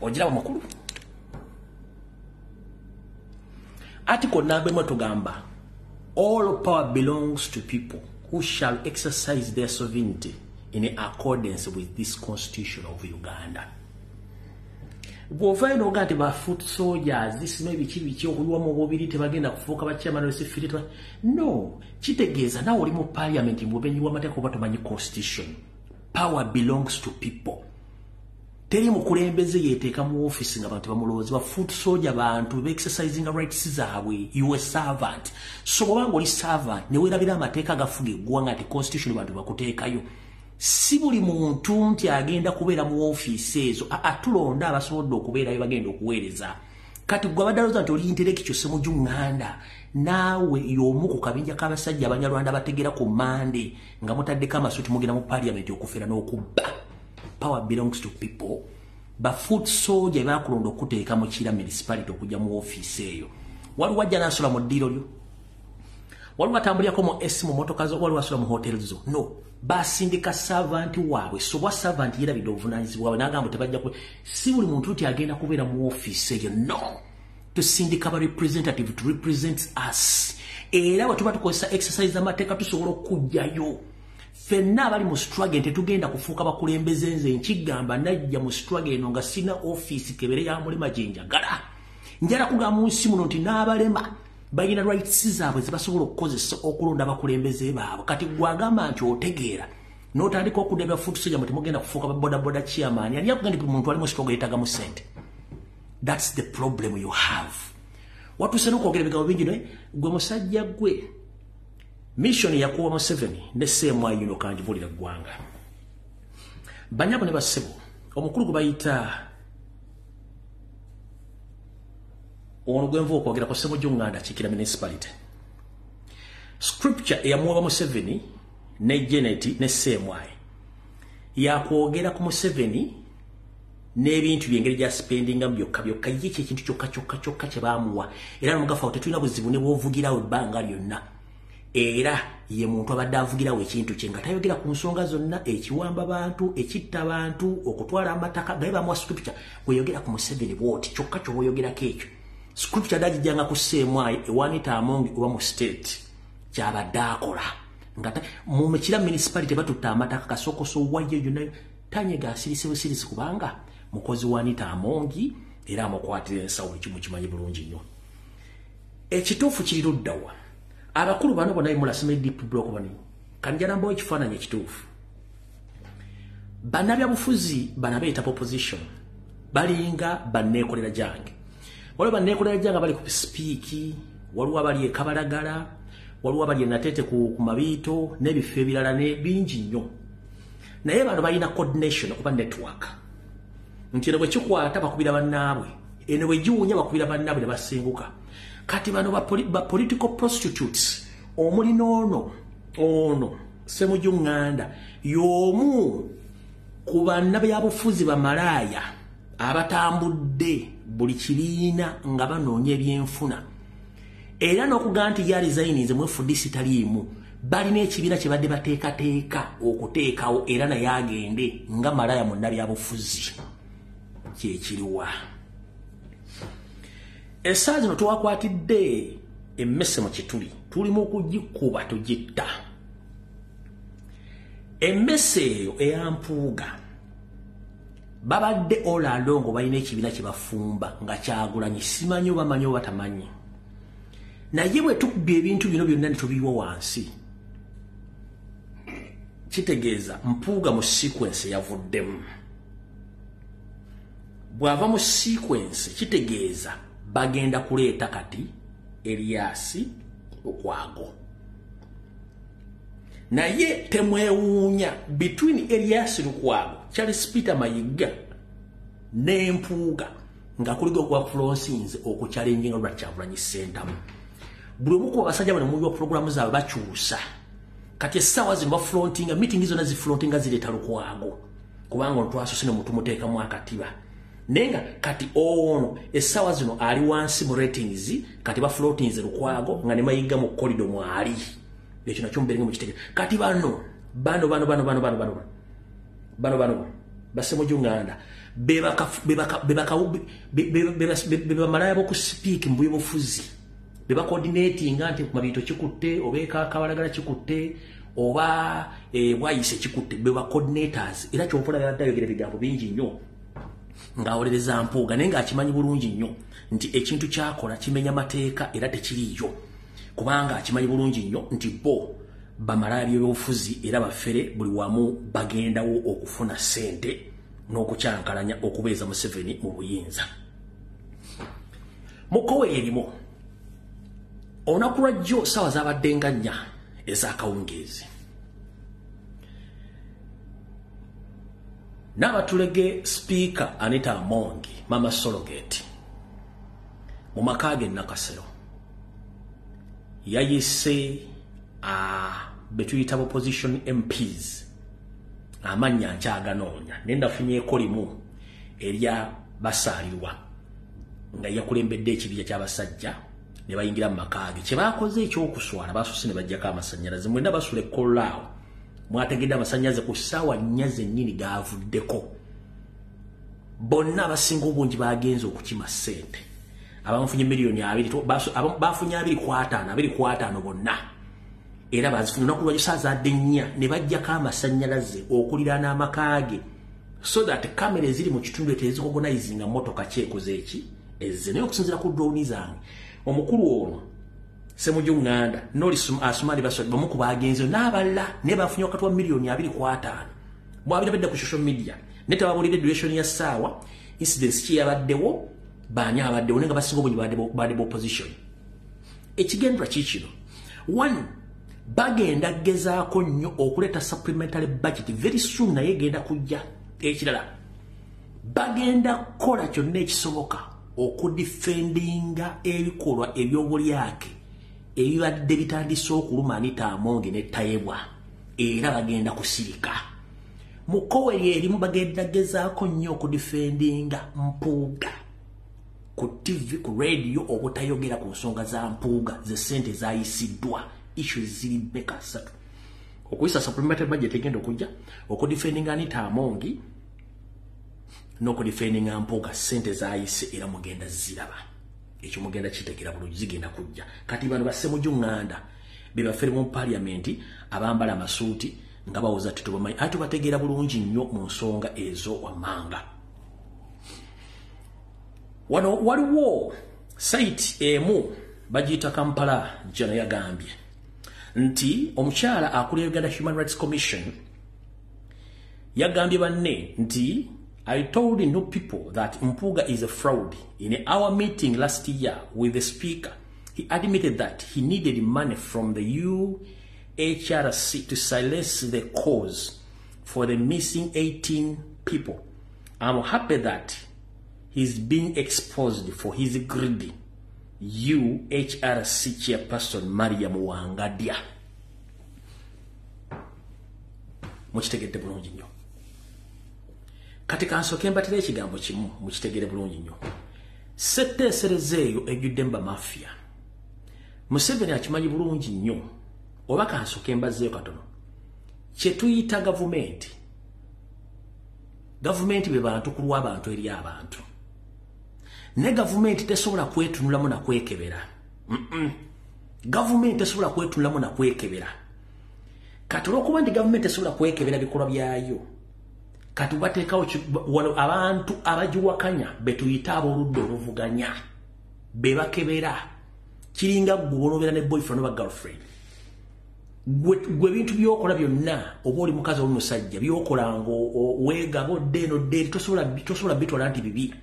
Ogiraba mukulu. Article namba emu etugamba all power belongs to people who shall exercise their sovereignty in accordance with this constitution of uganda bw'ovaayo noga nti ba foot soldiers disima ebiki biki okuyiwamu obubiri tebagenda kufuuka bachairman wesifiri no kitegeeza nawe oli mu parliament mububenyi bw'amateeka oba tomanyi constitution. Power belongs to people. Teri mukulembeze yeteeka mu office nga bantu bamulowoozi ba foot soldier bantu beexercisinga rights zaabwe you a servant. So bwobanga oli servant neweerabira amateeka agafuga eggwanga nti constitution bantu bakuteekayo si buli muntu nti agenda kubeera mu ofiisi ezo aa tulonda abasobodde okubeerayo bagenda okuweereza. Kati gwe abadde nti oli intelekityo semujju ŋŋanda naawe y'omu ku kabinja k'abasajja abanyarwanda bategera ku mande nga mutaddeko amasuti mugenda mu paliamenti okufera n'okubba. Power belongs to people. Ba foot soldier bakulonda okuteeka mu kira municipality okujja mu ofiisi eyo. Waliwo ajja n'asula mu ddiiro lyo waliwo atambulyako mu esi mu motoka zo waliwo asula mu hoteri zo. No basindika savanti waabwe so bwa savanti yerabidde obuvunanyizibwa bwabwe nagamba tebajja ku si buli muntu nti agenda kubeera mu ofiisi eyo no. Tusindika ba representative to represent us. Era bwe tuba tukozesa exercise amateeka tusobola okujjayo. Ffenna abali mu struggle tetugenda kufuuka bakulembeze nze nkigamba najja mu struggle eno nga sina ofiisi kebere ya mulema gye njagala. Njala kugamba mu nsi muno nti n'abalema balina rights zaabwe zebasobola okukozesa okulonda abakulembeze baabwe. Kati gwagamba nti otegeera notandika okudebya futusoja mu temugenda kufuuka babodaboda chairman ani akuga nti muntu ali mu struggle yeetagamu sente thats the problem you have. Watuuse nokwogera ebigambo bingi naye gwe musajja gwe mission yakuwa museveni ne seemwayi yuno kanjibulira eggwanga banyabo ne bassebo omukulu gwe bayita ono gwenva okwogera ku ssebo gyonganda kiikira municipality. Scripture eyamuwa museveni ne janet ne seemwayi yakwogera ku museveni n'ebintu byengeri gyasipendingamu byokka byokka ye kyekintu kyokka kyokka kyokka kye baamuwa. Era nomugafawo tetulina buzibu ne bwovugirawo ebbanga lyonna. Era ye muntu abadde avugirawo ekintu kye nga tayogera ku nsonga zonna ekiwamba bantu ekitta bantu okutwala amataka gaye bamuwa scripture. Weyogera ku museveni bwoti kyokka kyobaoyogerako ekyo scripture dagijjanga ku seemwayi ewanita amongi oba mu state kyabadde akola. Nga mumekira municipality batutta amataka kasokoso wayo yonna tanyega asirise busirisi kubanga mukozi wa anita amongi era amukwatira ensawo ekimu kimanyi bulungi nnyo. Ekituufu kiri luddawa abakulu bano bonna bimulasima deep block bani kanjalambawo ekifaananyi ekituufu. Bannabyabufuzi bana beeta opposition balinga banneekolera gyange waliwo banneekolera gyange bali ku sipiiki waliwo abali ekabalagala waliwo abali enateete ku, mabiito n'ebifo ebirala ne bingi nnyo. Naye bano balina coordination oba network. Nti eno bwe kikwata bakubira bannaabwe eno bwe giwunya bakubira bannaabwe ne basenguka kati bano ba, poli, ba political prostitutes omuli n'ono ono semujunganda y'omu ku bannabyabufuzi bamalaaya abatambudde buli kibiina nga banoonya ebyenfuna era n'okugamba nti yalizayininze mu fdc taliimu balina ekibiina kye badde bateekateeka okuteekawo era naye agende nga malaaya munnabyabufuzi kyekiriwa essaawa zino twakwatidde emmese mu kituli tuli mu kugikuba tugitta. Emmese eyo eyampuuga babadde olalongo balina ekibiina kye bafumba nga kyagulanyi simanyi oba manyi oba tamanyi. Naye bwe tukubye ebintu bino byonna ne tubiyiwa wansi kitegeeza mpuuga mu sequence yavuddemu bw'ava mu sequence kitegeeza bagenda kuleeta kati eriyasi lukwago naye temwewuunya between eriyasi lukwago charles peter mayiga n'empuuga nga kuliga okuba flonsinze okukyalenjinga lwakyavulanyi sentamu buli omu ku abasajja bano muliwa puroguramu zaabwe bakyusa. Kati essaawa zino bafulontinga mitingi zonna zifulontinga zireeta lukwago. Kubanga ono twasose nemutumuteekamu akatiba. Naye nga kati ono essaawa zino ali wansi mu ratings kati baflotinze lukwago nga nemayiga mu kolido mwali ekyo nakyo muberenge mukitegeera kati bano bano bano bano bano bano bano bano bano basemujunganda bebamalaya bokusipiiki mu byobufuzi bebacoordinatinga nti mabiito kikutte oba ekakabalagala kikutte oba bwayise kikutte. Bebacoordinators era kyonfuna yadayogera ebigambo bingi nnyo. Ng'awolereza mpuuga naye ng'akimanyi bulungi nnyo. Nti ekintu kyakola kimenya mateeka era tekiriiyo kubanga akimanyi bulungi nnyo nti bo bamalaya byobufuzi era baffere buli wamu bagendawo okufuna ssente n'okukyankalanya okubeeza museveni mu buyinza. Mukowe erimu olunaku lwajjo saawa zabadde nga nnya ez'akawungeezi n'abatulege sipiika anita amongi mama sologate mu maka ge nakasero yayise uh, betuyita opposition mps amannya nkyaganoonya naye ndafunyeeko limu erya basaalirwa nga yakulembedde ekibira ky'abasajja ne bayingira mu maka ge kye baakoze ekyokuswala baasose ne bajjako amasannyalaze mwena basula ekkolaawo mwategedde amasannyalaze ku ssaawa nnya zennyini gaavuddeko. Bonna abasinga obungi bagenze okukima ssente abamufunye miliyoni abiri bafunye abiri ku ataano abiri ku ataano bonna. Era bazifunye olunaku lwakyo saa zadde nnya ne bajjako amasannyalaze okuliraana amaka ge so that kamera eziri mu kitundu etezikogonayizinga motoka kyekoze eki? Ezze. Naye okusinzira ku droni zange omukulu ono semujunganda noli asumali basoli bamu ku bagenzeyo n'abalala naye bafunye wakati wa miliyoni abiri ku ataano mwabirabedde ku social media naye tebabulidde duration ya ssaawa incidence ki yabaddewo baani abaddewo naye nga basinga obungi badde opposition. Ekigendwa kiikino one bagenda gezaako nnyo okuleeta supplementary budget. Very soon naye egenda kujja ekirala. Bagenda kukola kyonna ekisoboka okudifendinga ebikolwa ebyobulyake ebibadde bitandise okuluma anita amonge netayebwa era bagenda kusirika. Mukoweri erimu bagenda gezaako nnyo okudifendinga mpuuga ku tv ku radio obutayogera ku nsonga za mpuuga ze sente zayisiddwa. Ishu ziri beka satu okuyisa supplementary budget egenda okujja okudifendinga anita amongi n'okudifendinga mpuuga sente zayise era mugenda ziraba. Ekyo mugenda kitegera bulungi zigenda kujja. Kati bano bassemujunganda bebafere mu paliamenti abambala amasuuti nga bawoza titubamanyi ate tubategeera bulungi nnyo mu nsonga ezo wammanga wano waliwo site emu bagiyita kampala jano yagambye nti omukyala akulira uganda human rights commission yagambye banne nti i told no people that mpuga is a fraud. In our meeting last year with the speaker he admitted that he needed money from the uhrc to silence the cause for the missing 18 people. I'm happy that he's being exposed for his greedy. Uhrc chairperson mariam wangadya mukitegedde bulungi nnyo. Kati kansooke mbatera ekigambo kimu mukitegere bulungi nnyo. Setteesereza eyo ejjudde mu bamafiya museveni akimanyi bulungi nnyo oba kansooke mbazzeeyo katono kye tuyita gavumenti. Gavumenti be bantu ku lw'abantu eri abantu ne gavumenti tesobola kwetunulamu nakwekebera gavumenti tesobola kwetunulamu nakwekebera kati olwokuba nti gavumenti tesobola kwekebera bikolwa byayo kati bateekawo abantu abagiwakanya betuyite abooludda oluvuganya bebakebera kiringa gwe bonobeera ne boyfriend oba girlfriend. Gwe bintu byokola byonna oba oli mukazi oli musajja byokolanga weegaba odde eno ddeeri tosobola bitwala nti bibi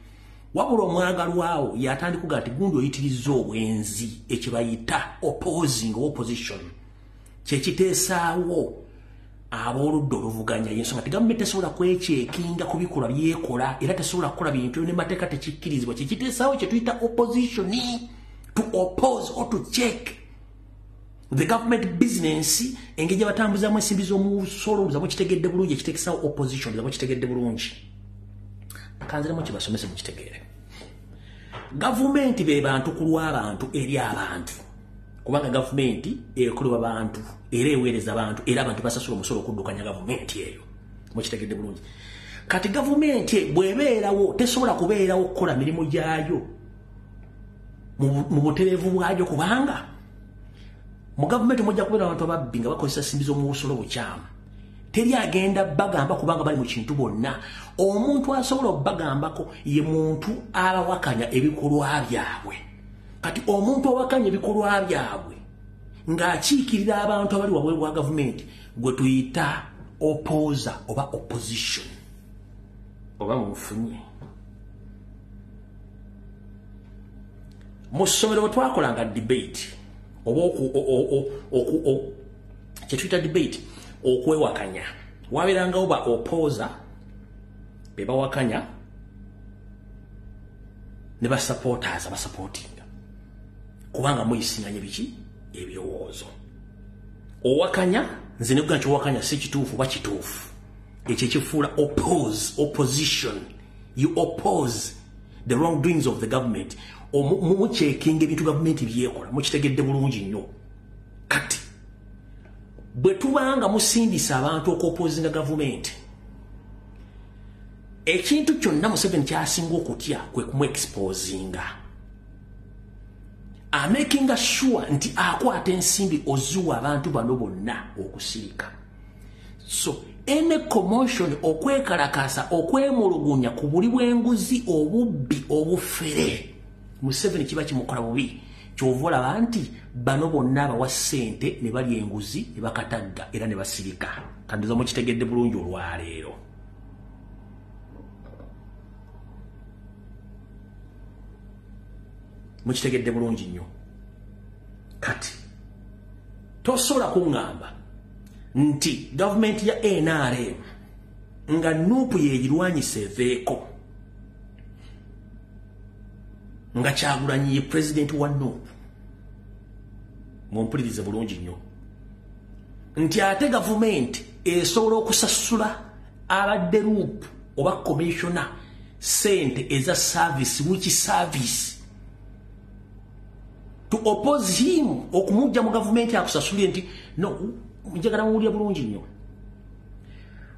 wabula omwagalwawo yatandikuga nti gundi oyitiriza obwenzi ekibayita opposing opposition. Kyekiteesaawo abooludda oluvuganya yensonga tigavumenti tesobola kwekyekinga ku bikolwa byekola era tesobola kukola bintu ne mateeka tekikkirizibwa. Kyekiteesaawo kyetuyita opposition to oppose or to check the government business. Engeri gyebatambuzamu ensimbi z'omusolo zamu kitegedde bulungi ekiteekesawo opposition zamu kitegedde bulungi kanziremu kibasomese mukitegeere. Gavumenti be bantu ku lw'abantu eri abantu kubanga gavumenti ekolebwa bantu era eweereza abantu era abantu basasula omusolo okuddukanya gavumenti eyo. Mukitegedde bulungi. Kati gavumenti bwebeerawo tesobola kubeerawo okukola mirimu gyayo mu butereevu bwayo kubanga mu gavumenti mujja kubeera abantu ababbi nga bakozesa simbi z'omuwusolo bukyamu teri agenda bagamba kubanga bali mu kintu bonna. Omuntu asobola okubagambako ye muntu abawakanya ebikolwa byabwe. Kati omuntu awakanya ebikolwa byabwe ng'akiikirira abantu abali wabweru bwa gavumenti gwe tuyita opoza oba opposition. Oba munfunye mu ssomero bwe twakolanga debate oba kyetuyita debate okwewakanya. Wabeerangawo ba opoza be bawakanya ne basupporters abasupportinga kubanga muyisinganye biki? Ebirowoozo. Owakanya nze nebuga nti owakanya si kituufu oba kituufu. Ekyo ekifuula oppose opposition. You oppose the wrong doings of the government. Mukyekinga ebintu gavumenti byekola mukitegedde bulungi nnyo. Kati bwe tubanga musindisa abantu okuopozinga gavumenti ekintu kyonna museveni kyasinga okutya kwe kumuexposinga amakinga sure nti akwata ensimbi oziwa abantu bano bonna okusirika. So ene commotion okwekalakasa okwemulugunya ku buli bw'enguzi obubbi obufere museveni kiba kimukola bubi kyova olaba nti bano bonna abawa ssente ne balya enguzi ne bakatagga era ne basirika. Kandiza mukitegedde bulungi olwaleero. Mukitegedde bulungi nnyo. Kati tosobola kuŋŋamba nti gavumenti ya nrm nga nuupu yegirwanyisa eveeko nga kyagulanyi ye pulezidenti wa nuupu mumpulirize bulungi nnyo. Nti ate gavumenti esobola okusasula abadde luupu oba komishona sente eza saavisi wiki saavisi to oppose him okumujja mu gavumenti akusasulire nti no njagala muwulira bulungi nnyo.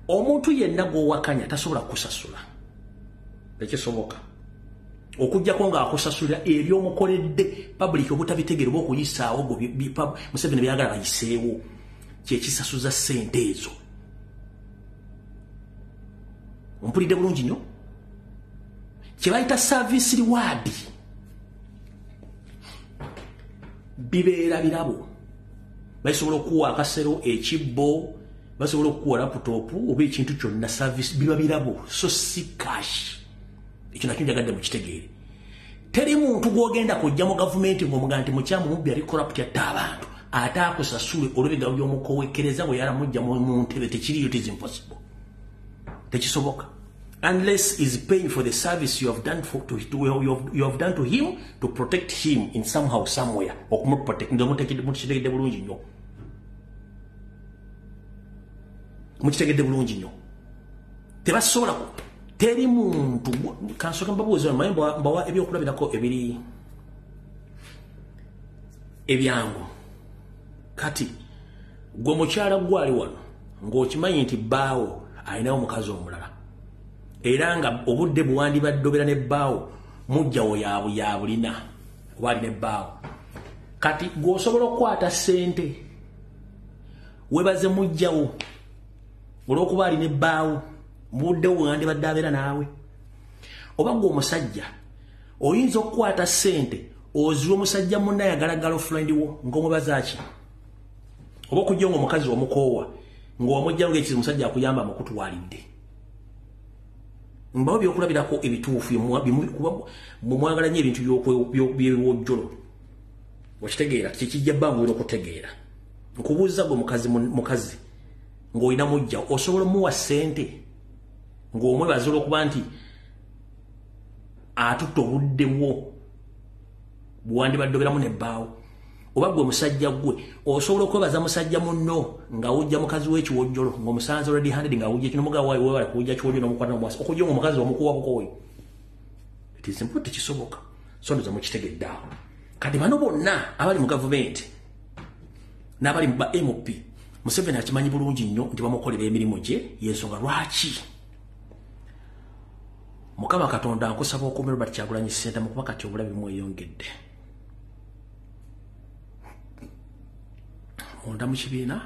Omuntu yenna gwowakanya tasobola kukusasula. Tekisoboka okugjako ngaakusasulira ebyomukoledde public obutabitegeera oba okuyisaawo museveni byagala bayiseewo kyekisasuza sente ezo. Ompulidde bulungi nnyo? Kyebayita service reward bibeera birabo. Basobola okuwa akasero ekibbo basobola okuwa laputopu oba ekintu kyonna service biba birabo. So si cash ekyo nakyo njagadde mukitegeere teri muntu gwogenda kujja mu gavumenti ngaomuga nti mukyamu mubbi ali corrupt yatta abantu ate akusasule olwebigabo byomukowekkereza bwe yalamujja mu ntebe tekiriyo tis impossible. Tekisoboka. Unless is paying for the service you have done for, to, to, you, have, you have done to him to protect him in somehow somewhere okumutegedde bulungi nnyo. Mukitegedde bulungi nnyo. Tebasobola teri muntu kansoka mbabuuza naye mbawa ebyokulabirako ebiri ebyangu. Kati gwe mukyala gwali wano ng'okimanyi nti bbaawo alinawo omukazi omulala era nga obudde bwewandibadde ne bbaawo mujjawo yabulina oba alina ebbaawo kati gweosobola okukwata ssente webaze mujjawo olw'okuba alina ebbaawo mubudde bwewandibadde abeera naawe. Oba gwe omusajja oyinza okukwata ssente oziwa omusajja munna yagala galofrendi wo ng'omwebazaaki oba okujja nga omukazi wamukoowa ng'omujjawo ngaekizi omusajja akuyamba amukutwalidde? Mbawo byokulabirako ebituufu mumwagala nyo ebintu byebiwojjolo okitegeera kikijja bbangwira okutegeera. Nkubuuza gwe mukazi ng'olina mujja osobola omuwa ssente ng'omwebaza olwokuba nti atutta obudde bwo bwewandibadde oberamu nebbaawo oba gwe musajja gwe osobola okwebaza musajja munno nga wujja mukazi w'ekiwojjolo ng'omusanze already handed nga wujja kino mugawa wewala kuwujja kiwojjolo n'omukwata n'omwasi okujja ng'omukazi omukuwako oyo tisimpu tekisoboka. So ndoza mukitegedde awo. Kati bano bonna abali mu gavumenti n'abali mu ba mp museveni akimanyi bulungi nnyo nti bamukolera emirimu gye yensonga lwaki mukama katonda nkusaba okuuma robert kyagulanyi sentamu kuba kati obulabe bumweyongedde munda mu kibiina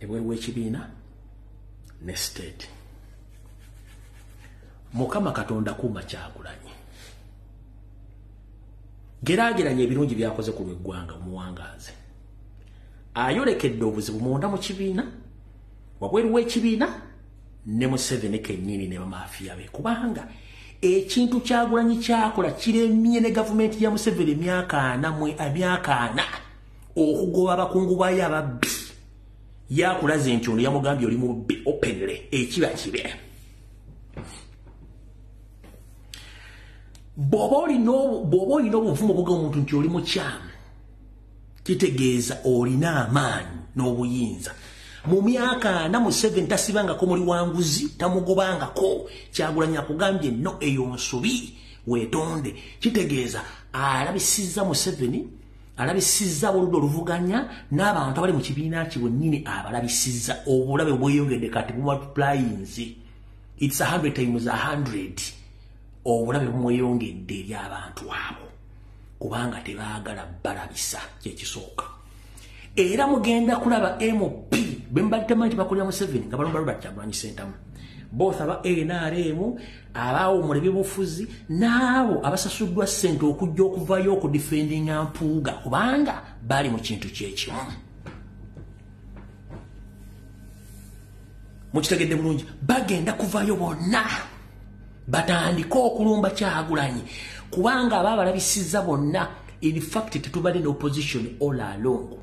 ebweru w'ekibiina ne state. Mukama katonda kuuma kyagulanyi. Geraageranya ebirungi byakoze ku lw'eggwanga omuwangaazi ayolekedde obuzibu munda mu kibiina wabweru w'ekibiina ne museveni kennyini ne bamafiya be. Kubanga ekintu kyagulanyi kyakola kiremye ne gavumenti ya museveni emyaka ana emyaka ana okugoba abakungu bayo ababbi. Yakulaze nti ono yamugambye oli mubbi openle ekiba kibe. Bw'oba olina obuvumu obuga omuntu nti oli mukyamu kitegeeza olina amaanyi n'obuyinza mu myaka ana mu 7 tasibangako muli wanguzi tamugobangako. Kyagulanyi akugambye no eyo nsobi weetonde. Kitegeeza alabisizza mu 7 alabisizza oludda oluvuganya n'abantu abali mu kibiina kye bwennyini abalabisizza. Obulabe bweyongedde kati bumultiplyins its 100 times 100 obulabe bumweyongedde eri abantu abo. Kubanga tebaagala balabisa kyekisooka era mugenda kulaba mp bembadde temanyi tibakolera museveni nga balomba robert kyagulanyi sentamu. Both aba nrm abaawumula ebyobufuzi n'abo abasasuddwa ssente okujja okuvayo okudifendinga mpuuga kubanga bali mu kintu kyekimu mukitegedde bulungi bagenda kuvayo bonna. Batandike okulumba kyagulanyi kubanga aba abalabisizza bonna. Infact tetubadde ne opposition all along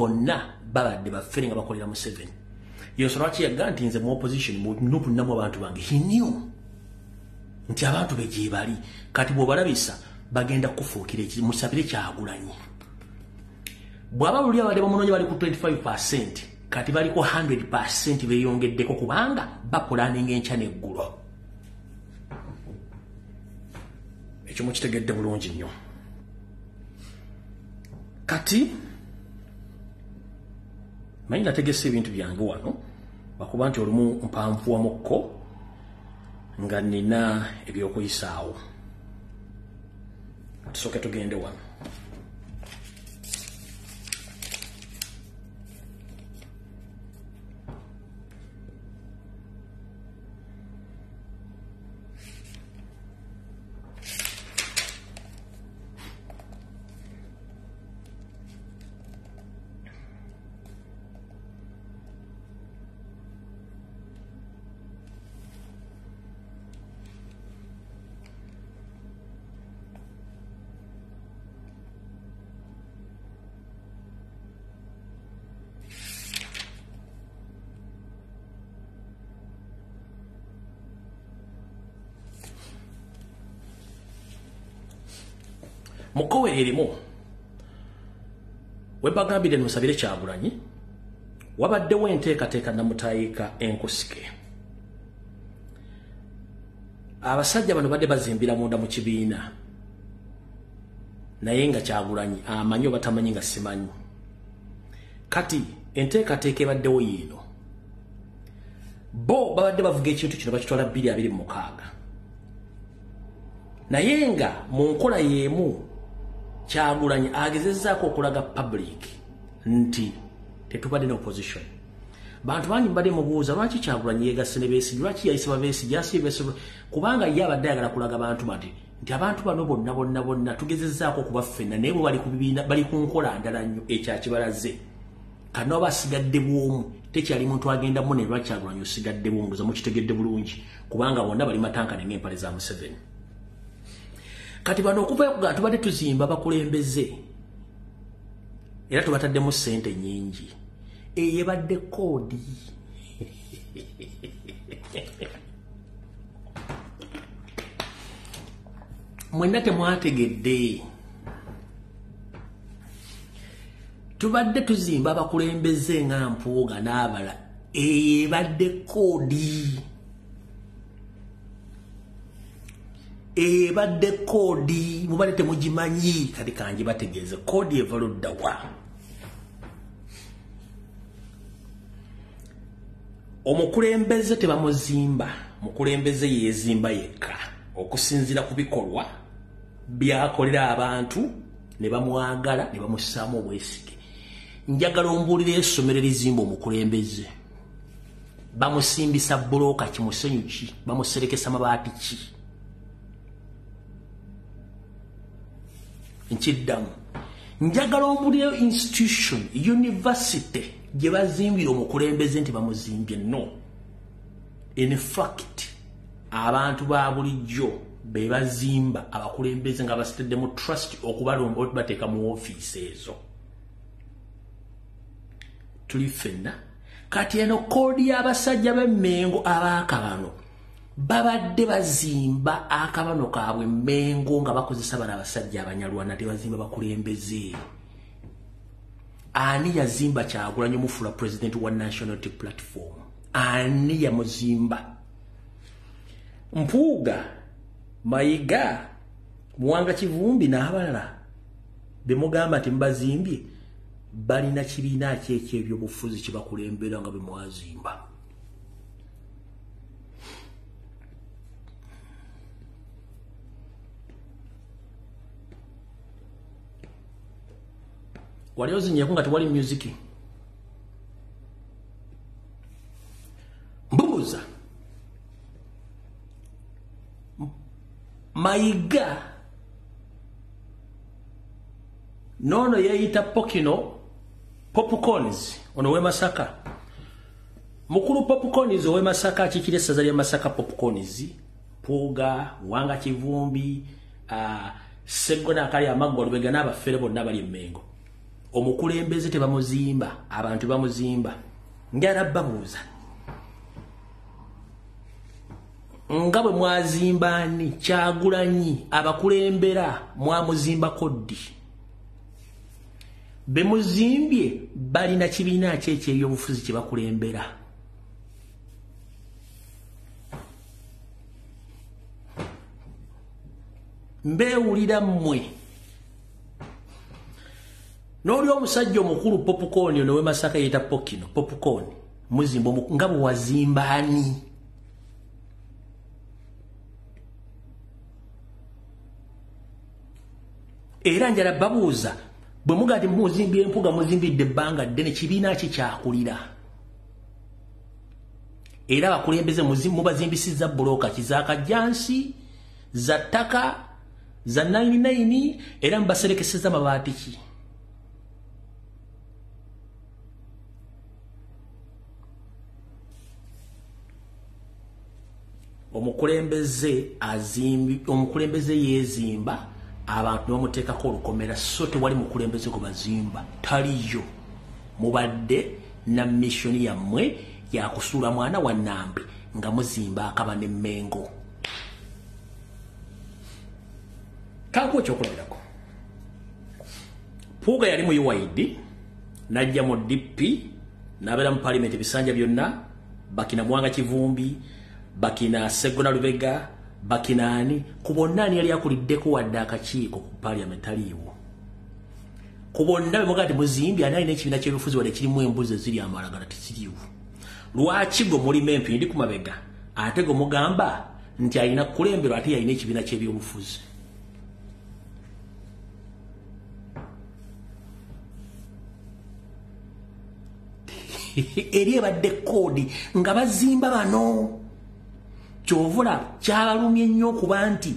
bonna babadde baffere nga bakolera museveni. Yensonga lwaki yagga nti nze mu opposition nupunamu abantu bange knew nti abantu be gye bali. Kati bw'obalabisa bagenda kufuukira musabire kyagulanyi. Bw'aba luli abadde bamunoonya bali ku 25 kati baliko 100 beeyongeddeko kubanga bapulaninga enkya n'eggulo. Ekyo mukitegedde bulungi nnyo. Kati manyi nategese ebintu byange wano bakuba nti olumu mpanvuwamukko nga nina ebyokuyisaawo tusooke tugende wano mukowe erimu webagambire nimusabire kyagulanyi wabaddewo enteekateeka namutayiika enkusike. Abasajja bano badde bazimbira munda mu kibiina. Naye nga kyagulanyi amanyi oba tamanyi nga simanyi. Kati enteekateeka ebaddewo yiino. Bo babadde bavuga ekintu kino bakitwala 226 naye nga mu nkola y'emu kyagulanyi agezezaako okulaga public nti tetubadde ne opposition. Bantu bangi mbadde mubuuza lwaki kyagulanyi yegasse ne beesigi lwaki yayise babeesigi yasibye beesigi kubanga ye abadde ayagala kulaga bantu bati nti abantu bano bonna bonna bonna tugezezaako okuba ffenna naye bwe bali ku nkola ndala nnyo ekyakibalaze kano aba asigadde bwomu tekyali muntu agenda mune lwakyagulanyi osigadde bwomu? Za mukitegedde bulungi. Kubanga bonna bali matankane ng'empale za museveni kati bano okuvayo kuga tubadde tuzimba bakulembeze era tubataddemu sente nyingi eyebadde koodi mwenna temwategedde. Tubadde tuzimba abakulembeze nga mpuuga n'abala. Eyebadde koodi ebadde koodi mubadde temugimanyi. Kati kangi bategeeze koodi eva luddawa omukulembeze tebamuzimba mukulembeze yezimba yekka. Okusinziira ku bikolwa byakolera abantu ne bamwagala ne bamussaamu obwesige. Njagala ombuulira essomero erizimba omukulembeze. Bamusimbisa bulooka kimusenyu ki? Bamuserekesa mabaati ki nkiddamu. Njagala ombuulira institution university gye bazimbira omukulembeze nti bamuzimbye no. In fact abantu ba bulijjo be bazimba abakulembeze nga basiteddemu trust okubalomba otubateeka mu ofiisi ezo. Tuli ffenna. Kati eno koodi y'abasajja b'emmengo abaakabano babadde bazimba akabano kaabwe emmengo nga bakozesa bano abasajja abanyalwana tebazimba bakulembeze. Ani yazimba kyagulanyi omufuula president wa nationality platform? Ani yamuzimba? Mpuuga mayiga muwanga kivumbi n'abalala bemugamba nti mubazimbye balina kibiina ki ekyebyobufuzi kyebakulembera nga bemwazimba wali ozinyeku nga tewali musiki mbuuza mayiga. Noono yeeyita pokino popcorns ono wemasaka mukulu popcorns owemasaka akikira essaza lya masaka popcorns puuga wanga kivumbi uh, seggona akali amaggwa lubega n'abafere bonna bali emmengo omukulembeze tebamuzimba abantu bamuzimba. Njala babuuza. Nga bwe mwazimbani kyagulanyi abakulembera mwamuzimbako ddi? Bemuzimbye balina kibiina ki ekyebyobufuzi kyebakulembera mbeewulira mmwe n'oli omusajja omukulu popcorn ono wemasaka yeeta pokino popcorn. Muzimba nga bwe wazimbaani era njala babuuza bwe muga ti muzimbye empuga muzimbidde ebbanga ddene kibiina ki kyakulira? Era abakulembeze mubazimbisizza bulooka kizakajjansi za ttaka za 99 era mubaserekeseza mabaati ki omukulembeze omukulembeze yeezimba abantu bamuteekako olukomera so tewali mukulembeze gwe bazimba. Taliyo. Mubadde na missioni yammwe yakusuula mwana wa nambe nga muzimba akaba nemmengo kankuwa ekyokulabirako puuga yali mu uid najja mu dp nabeera mu paliamenti ebisanja byonna bakina mwanga kivumbi bakina segona lubega bakina ani? Ku bonna ani yali akuliddeko wadde akakiiko ku paliamenti taliiwo ku bonna bemugaa ti muzimbi ani alina ekibiina kyebifuzi wadde kirimu embuzi eziri amalagala tekiriiwo? Lwaki gwe mulimu empindi ku mabega? Ate gwe mugamba nti alina kulemberwa ate yalina ekibiina kyebyobufuzi. Eri ebadde koodi nga bazimba bano kyovula kyabalumye nnyo okuba nti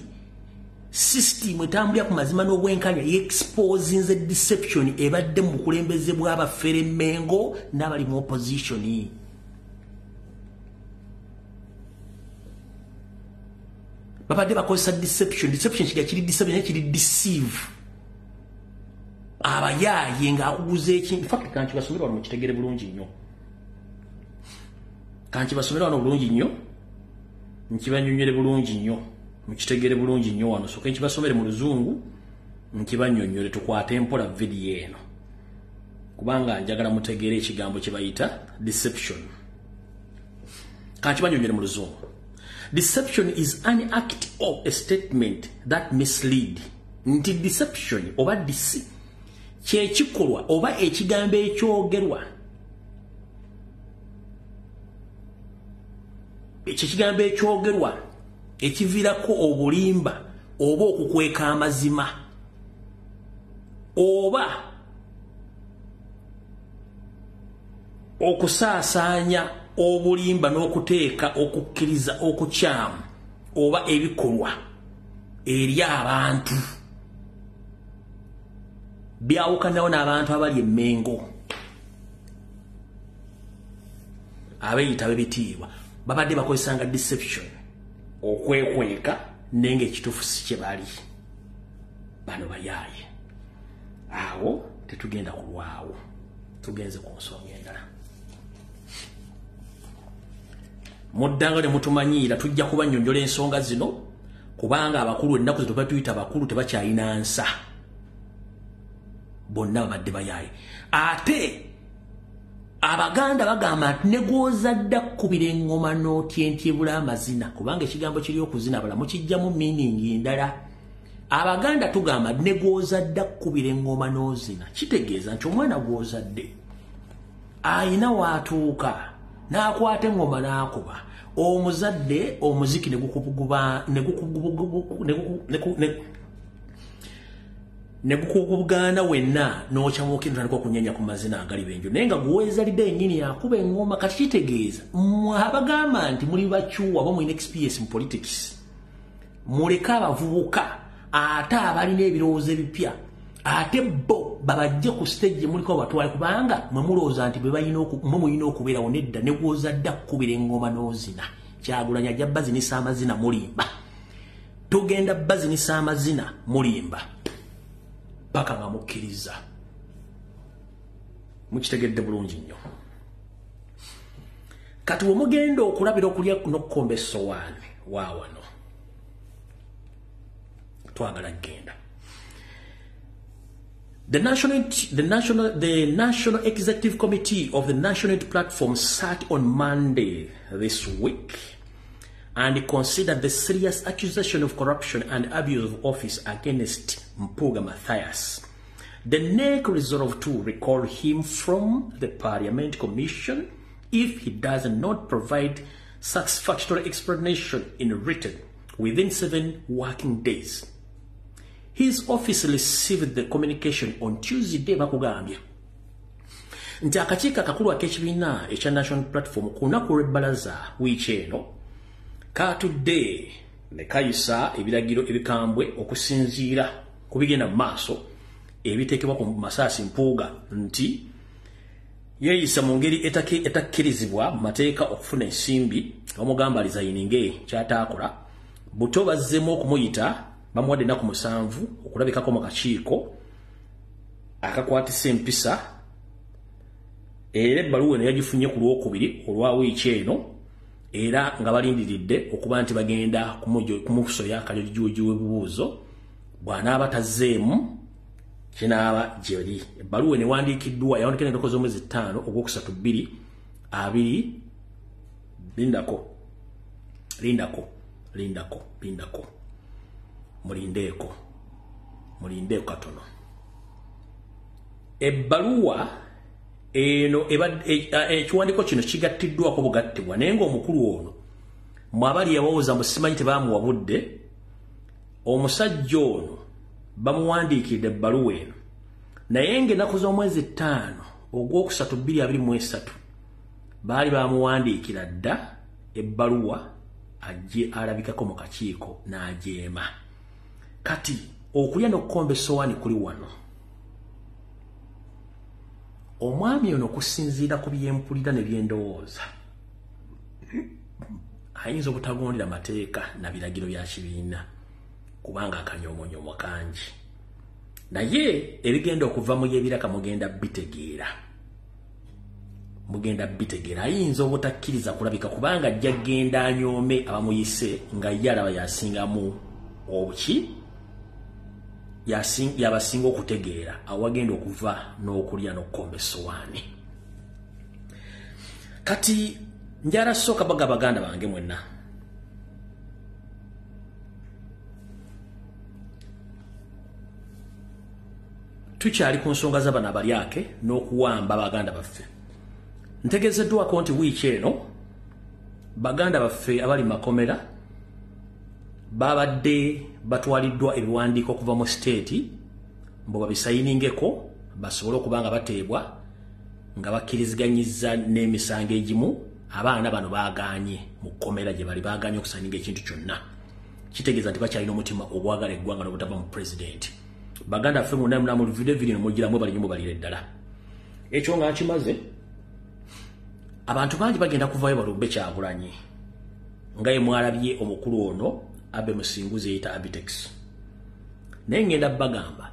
sisitimu etambulira ku mazima n'obwenkanya yeexposinze deception ebadde mu bukulembeze bw'abaferemengo n'abali mu oppositioni babadde bakozesa deception. Deception kiga kiri deception kiri deceive. Abayaaye ng'akuguza ekintu. Infact kankibasomera wano mukitegere bulungi nnyo. Kankibasomera wano bulungi nnyo nkibanyonnyere bulungi nnyo mukitegere bulungi nnyo wano soka nkibasomere mu luzungu nkibanyonnyole tukwate mpola vidiyo eno. Kubanga njagala mutegeere ekigambo kye bayita deception. Kankibanyonnyole mu luzungu. Deception is an act or a statement that mislead. Nti deception oba disi kyekikolwa oba ekigambo ekyogerwa kyekigambo ekyogerwa ekiviirako obulimba oba okukweka amazima oba okusaasaanya obulimba n'okuteeka okukkiriza okukyamu oba ebikolwa eri abantu. Byawukanawo n'abantu abali emmengo. Abeeyita bebitiibwa babadde bakozesanga deception. okwekweka. Naye ngaekituufu si kye bali. Bano bayaaye. Awo tetugenda kulwawo. Tugenze ku nsonga endala. Muddanga ne mutumanyiira tujja kubanyonyola ensonga zino kubanga abakulu ennaku ze tuba tuyita abakulu tebakyalina nsa. Bonna babadde bayaaye. Ate abaganda bagamba nti negwozadda kkubira eŋŋoma n'otyentyebula amazina kubanga ekigambo kiri okuzina bala mukijjamu miiningi ndala abaganda tugamba negwozadda kkubira eŋŋoma n'ozina. Kitegeeza nti omwana gwozadde ayina waatuuka n'akwata eŋŋoma n'akuba. Omuzadde omuziki negukubugaana wenna nokyamuka ntandika okunyanya ku mazina agali benjo naye nga gwezalidde ennyini yakuba eŋŋoma kati kitegeeza. Abagamba nti muli bakyuwa oba mulina experience mu politics. Muleke abavubuka ate abalina ebirowoozo ebipya ate bo babajje ku stage muliko batwale kubanga mwe mulowooza nti mwe mulina okubeerawo nedda negwozadde akkubira eŋŋoma n'ozina. Kyagulanya ajja bazinisa amazina mulimba. Togenda bazinisa amazina mulimba paka nga mukkiriza. Mukitegedde bulungi nnyo. Kati we mugenda okulabira okulya nokukomba essowaani waawano twagala kgenda. The National, the, National, the National Executive Committee of the National Platform sat on Monday this week and considered the serious accusation of corruption and abuse of office against Mpuga Matthias. The NEC resolved to recall him from the Parliament Commission if he does not provide satisfactory explanation in written within seven working days. His office received the communication on Tuesday bakugambye nti akakiiko akakulu ak'ekibiina ekya national platform ku lunaku lw'ebbalaza wiiki eno kaatudde ne kayisa ebiragiro ebikambwe okusinziira ku bigenda mu maaso ebiteekebwa ku masaasi mpuuga nti yeeyisa mu ngeri etakkirizibwa mu mateeka okufuna ensimbi bamugamba alizayininge kyataakola buto bazzeemu okumuyita bamuwadde ennaku musanvu okulabikako mu kakiiko akakwatisa empisa era ebbaluwa eno yagifunye ku lwokubiri olwa wiiki eno era nga balindiridde okuba nti bagenda kumusoya akajojjoji w'ebibuuzo bw'anaaba tazzeemu kinaaba gyeri ebbaluwa newandiikiddwa yawandika endoko z'omwezi ttaano ogwokusatu bbiri abiri lindako lindako lindako lindako mulindeeko mulindeeko katono. Ebbaluwa eno ekiwandiiko kino kigattiddwako bugattibwa naye ngaomukulu ono mwabali yawooza musimanyi tebamuwa budde omusajja ono bamuwandiikidde ebbaluwa eno. Naye ngaennaku z'omwezi ttaano ogwokusatu bbiri abiri mu esatu baali bamuwandiikira dda ebbaluwa ajje alabikako mu kakiiko n'ajeema. Kati okulya n'okukomba essowaani kuli wano. Omwami ono okusinziira ku byempulira ne byendowooza. Ayinza obutagondera mateeka na biragiro bya kibiina kubanga akanyomonyomo kangi. Naye ebigenda okuva mu yebiraka mugenda bitegeera. Mugenda bitegeera. Ayinza obutakkiriza kulabika kubanga ajja genda anyoome abamuyise nga ye alaba yasingamu obuki yabasinga okutegeera awagenda okuva n'okulya n'okukomba essowaani. Kati njala sooka baga baganda bange mwenna tukyali ku nsonga z'abano abalyake n'okuwamba baganda baffe. Ntegezeddwako nti wiiki eno baganda baffe abali makomera babadde batwaliddwa ebiwandiiko okuva mu siteeti mbu babisayiningeko basobole okuba nga bateebwa nga bakkiriziganyizza n'emisango egimu abaana bano baganye mu kkomera gye bali baganye okusayininga ekintu kyonna. Kitegeeza nti bakyalina omutima ogwagala eggwanga n'obutava mu pulezidenti baganda ffe mu video video mugiramu bali nyumba balire ddala ekyo nga nkimaze abantu bangi bagenda kuvayo balumbe kyagulanyi nga ye mwalabye omukulu ono abe musinguzi eyita abitex. Naye ngenda bagamba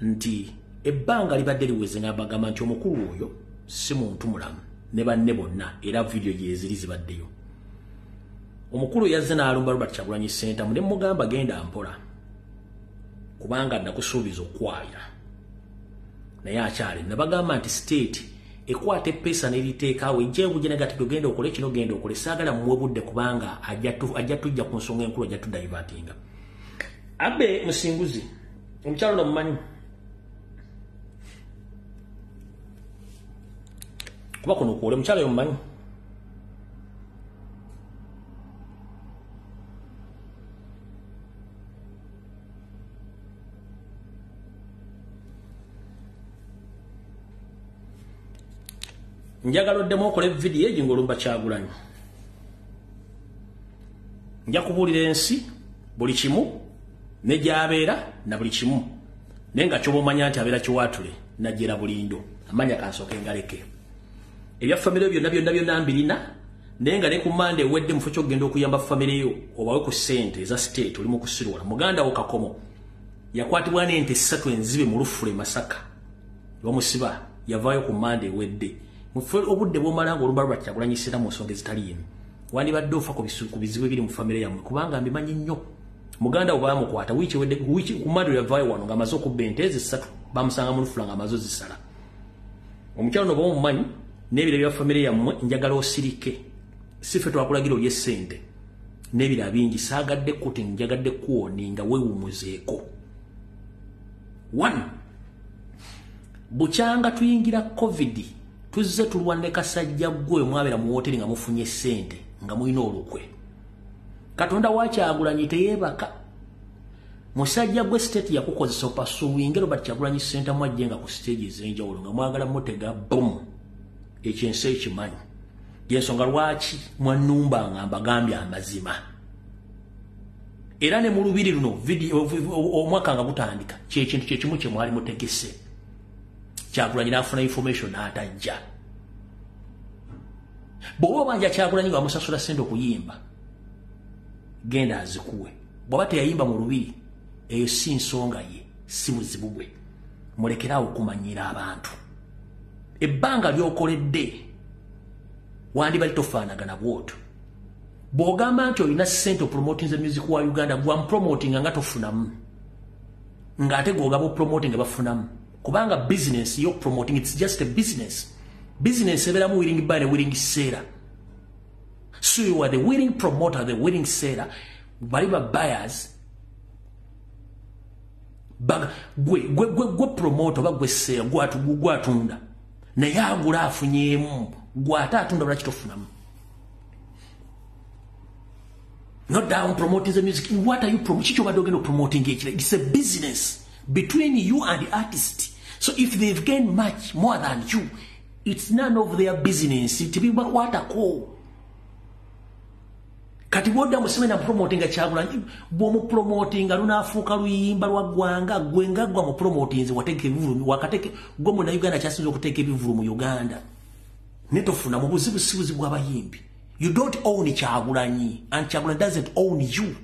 nti ebbanga libadde liweze nga bagamba nti omukulu oyo si muntu mulamu ne banne bonna era video gyeziri zibaddeyo. Omukulu yazze n'alumba robert kyagulanyi sentamu ne mugamba genda mpola kubanga nakusuubiza okwaya. Naye akyali nabagamba nti state ekwata epeesa neriteekaawo ejjeebuje negati tugenda okole kino genda okole saagala muwe budde kubanga ajja tujja ku nsonga enkulu ajja tudaivatinga abe musinguzi omukyalo nomumanyi kuba kuno okuwole omukyalo yo mumanyi njagala oddemu okola evidiyo egi ngaolumba kyagulanyi. Nja kubuulira ensi buli kimu negyabeera na buli kimu. Naye nga kyoba omanya nti abeera kiwaatule najjera bulindo. Amanya kansooka engaleke ebya famire byonna byonna byonna mbirina naye nga ne ku manda ewedde mufo kyokugenda okuyamba famire yo obawe ku ssente eza state oli mukusirwala muganda wo kakomo yakwatibwa n'ente ssatu enzibe mu lufule masaka. Bamusiba yavaayo ku manda ewedde obudde bwomala nga oluba lwakyagulanyisira mu nsonga ezitaliimu wandibadde ofa ku bizibu ebiri mu famire yammwe kubanga mbimanyi nnyo. Muganda we bamukwata wiiki wedde ku mado yavaayo wano ngaamaze okubba ente ezisatu bamusanga mu lufula nga amaze ozisala. Omukyalo no bamumanyi n'ebira bya famire yammwe njagala osirike. Si ffe twakulagira olye ssente n'ebira bingi saagadde kuti njagadde kuwoni nga weewumuzeeko. One bukyanga tuyingira covid tuzze tulwanne kasajja gwe mwabeera mu woteri nga mufunye ssente nga mulina olukwe. Katonda wakyagulanyi teyeebaka. Musajja gwe siteeti yakukozesa opasuwinge robert kyagulanyi senta mwajje nga ku siteegi ez'enjawulo nga mwagala mutega bomu ekyo ensi ekimanyi. Yensonga lwaki mwanumba nga mbagambye amazima? Era ne mu lubiri luno omwaka nga gutandika kyekintu kyekimu kye mwali mutegese kyagulanyi nafuna information n'atajja bw'oba obanja kyagulanyi nga bamusasula sente okuyimba genda azikuwe. Bw'aba teyayimba mu lubiri eyo si nsonga ye si buzibu bwe. Mulekeraawo okumanyira abantu. Ebbanga lyokoledde wandibali tofaanagana bwoto bw'ogamba nti olina sente opromotinze music wa uganda gwamupromotinga nga tofunamu. Ng'ate gwogaba opromoting nga bafunamu kubanga business y'okupromoting its just a business. Business ebeeramu willing buy ne willing seera. So you are the willing promoter the willing seller bali ba buyers baga gwe gwe gwe gwe promoter oba gwe seera gwatu gwatunda naye agula afunyeemu gwate atunda bula kitofunamu not down promoting the music. What are you promoting chicho bado gendo promoting it it's a business between you and the artist so if they've gained much more than you it's none of their business. To be what a call. Kati bwodda musime na promotinga kyagulanyi bwomupromotinga lunaafuuka luyimba lwa ggwanga gwe nga gwa mupromotinzi wateeka ebivulu wakateke gwe muna uganda kyasinza okuteeka ebivulu mu uganda netofuna mu buzibusibuzi bw'abayimbi you don't own kyagulanyi and kyagulanyi doesn't own you.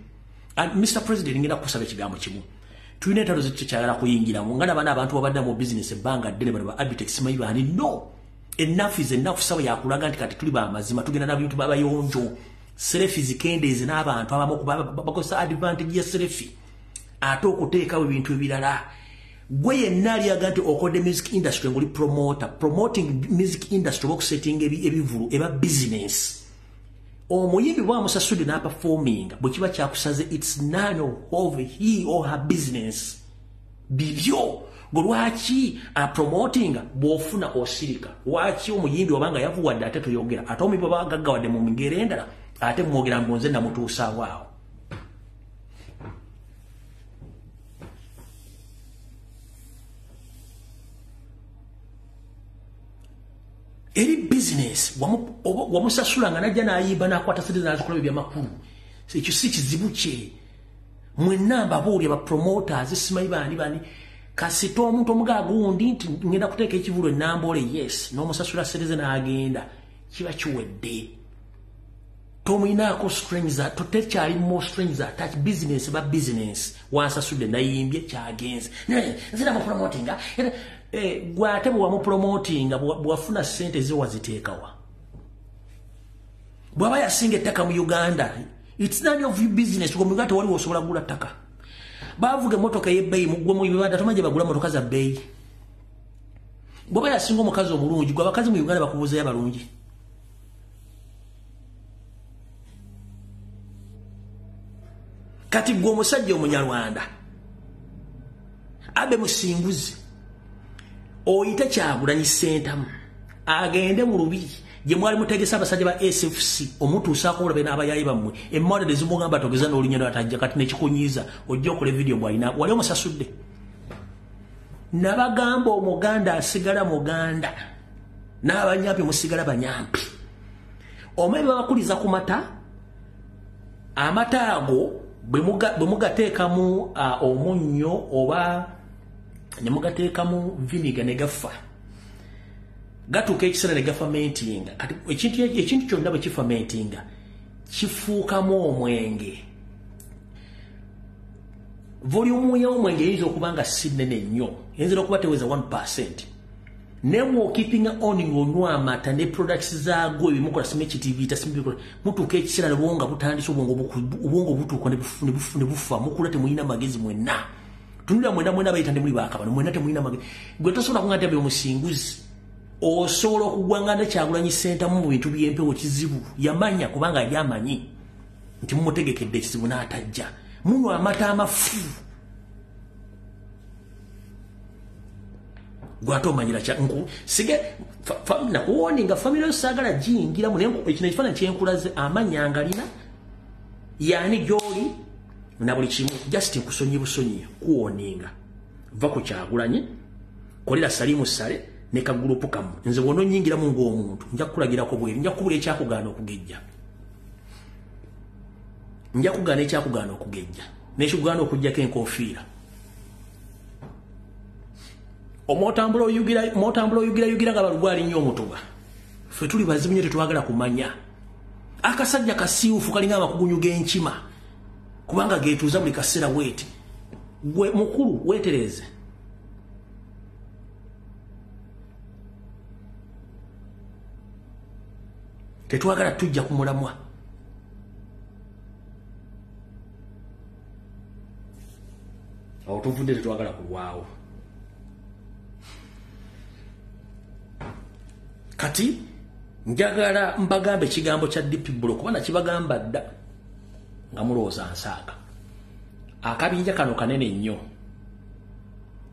And mr president ngenda kukusaba ekigambo kimu tulina entalo zekyo kyagala kuyingiramu. Nga nabana abantu babadde mu business ebbanga ddene bano ba abitex simanyi bani no! Enough is enough. Saba yakulaga nti kati tuli bamazima tugenda nabintu babayonjo serefi zikendeeze n'abantu abamu bakozesa advantage ya serefi. Ate okuteekawo ebintu ebirala. Gwe yenna aliaga nti okodde music industry ngaoli promoter. Promoting music industry oba okusettinga ebivulu eba business omuyimbi bwamusasudde n'aperforming bwe kiba kyakusaze its none of he or her business. Bibyo gwe lwaki apromotinga bw'ofuna osirika? Lwaki omuyimbi obanga yavuwadde ate toyogera? Ate omuyimbi oba gaggawadde mu ngero endala ate mwogera mbu nze namutuusaawo awo eri bizinesi wamusasula nga najja nayimba nakwata sente nazikola ebyamakulu ekyo si kizibu kye. Mwenna mbabuulya bapromoters simanyi bani bani kasita omuntu omugaa gundi nti ngenda kuteeka ekivulu enamboole yes. N'omusasula sereze n'agenda kiba kiwedde. Tomuyinaako strings totekyali mo strings attach business ba business. Wansasudde nayimbye kyagenze. Nze namupromotinga gwate bwe wamupromotinga bwafuna sente ze waziteekawa bwaba yasinga ettaka mu uganda its none of you business gomuganda tewaliwo osobola kugula ttaka. Bavuga emotoka yebbeeyi mugwe mu uganda tomanyi bagula motoka za bbeeyi. Bwaba yasinga omukazi omulungi gwe abakazi mu uganda bakubuuzayo abalungi kati gwe omusajja omunyarwanda abe musinguzi oyite kyagulanyi sentamu. Agende mu lubiri. Gye mwali mutegesa abasajja ba sfc omutuusaako olabe n'abayayi bammwe. Emodere zimugamba togeza n'olunya lwatajja kati nekikunyiiza ojja okola evidiyo bwalina wali omusasudde. Nabagamba omuganda asigala muganda n'abanyampi musigala banyampi omaye babakuliza ku mata amata ago bwe mugateekamu omunnyo oba ne mugateekamu viniga ne gafa gatuuka ekiseera ne gafamentinga kati ekintu kyonna bwe kifamentinga kifuukamu omwenge. Volumu y'omwenge eyinza okuba nga si nnene nnyo eyinza okuba teweza 1 naye bwokipinga on ng'onywa amata ne products zaagwo ebimukola simekitiviita mutuuka ekiseera nebwo nga butandise obwongo butuuka ne bufa mukula temulina magezi mwenna tunulira mwena mwena bayita ndemuli bakabano mwena temulina magezi gwe tosobola kuga nti abe omusinguzi osobola okugwanga nekyagulanyi sentamu mu bintu byempewo kizibu yamanya kubanga yali amanyi nti mumutegekedde ekizibu n'atajja. Munywa amata amafu. Gwate omanyira sige nakuwoninga famire yo saagala giyingiramu kino ekifaananyi kyenkulaze amanya ngalina yaani gyoli na buli kimu just nkusonyi busonyi kuwoninga. Va ku kyagulanyi kolera salimu sale ne kagurupu kamu nze bwona onyingiramu ng'omuntu nja kukulagirako bweri nja kukubula ekyakugaana okugejja. Nja kugaana ekyakugaana okugejja nekikugaana okugjako enkofiira omwotambula oyugirayugira nga balugwali nnyo omutuba. Ffe tuli bazibu nyo tetwagala kumanya. Akasajja kasiiwufu kalinga amakugunyu g'enkima kubanga getuuza buli kaseera weeti. Gwe mukulu weetereze. Tetwagala tujja ku mulamwa. Awo tuvudde tetwagala kulwawo. Kati njagala mbagamba ekigambo kya dp bulo kuba nakibagamba dda nga mulowooza nsaaga. Akabinja kano kanene nnyo.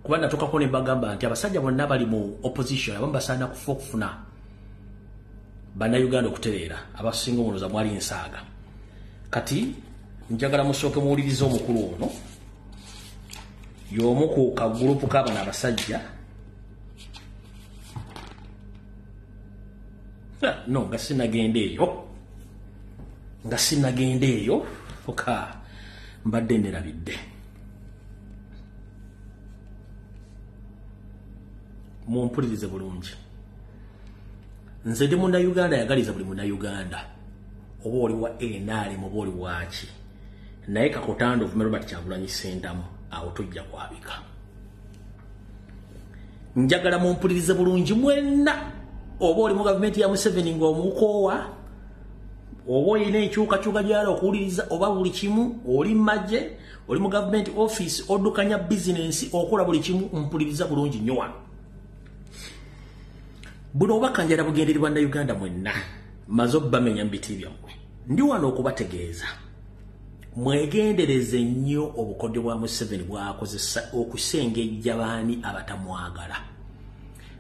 Kuba natukako ne mbagamba nti abasajja bonna bali mu opposition abamu basaana kufa okufuna bannayuganda okutereera abasinga omuloza mwali nsaaga. Kati njagala musooke muwulirize omukulu ono y'omu ku kagurupu k'abano abasajja. No nga sinagenda eyo. Nga sinagenda eyo oka mbadde nerabidde mumpulirize bulungi. Nze ndi munnayuganda ayagaliza buli munnayuganda. Oba oli wa enaalem oba oli waki naye kakotanda ovume robert kyagulanyi sentamu awo tojja kwabika. Njagala mumpulirize bulungi mwenna. Oba oli mu gavumenti ya museveni ngaomukoowa oba olina enkyukakyuka gyala okuwuliriza oba buli kimu oli mumagye oli mu gavumenti office oddukanya bizinensi okola buli kimu mpuliriza bulungi nnyo wano buno obaka njala bugenderi bannayuganda mwenna maze obbamenya mu biti byammwe ndi wano okubategeeza. Mwegendereze nnyo obukodyo bwa museveni bwakozesa okusengejja baani abatamwagala.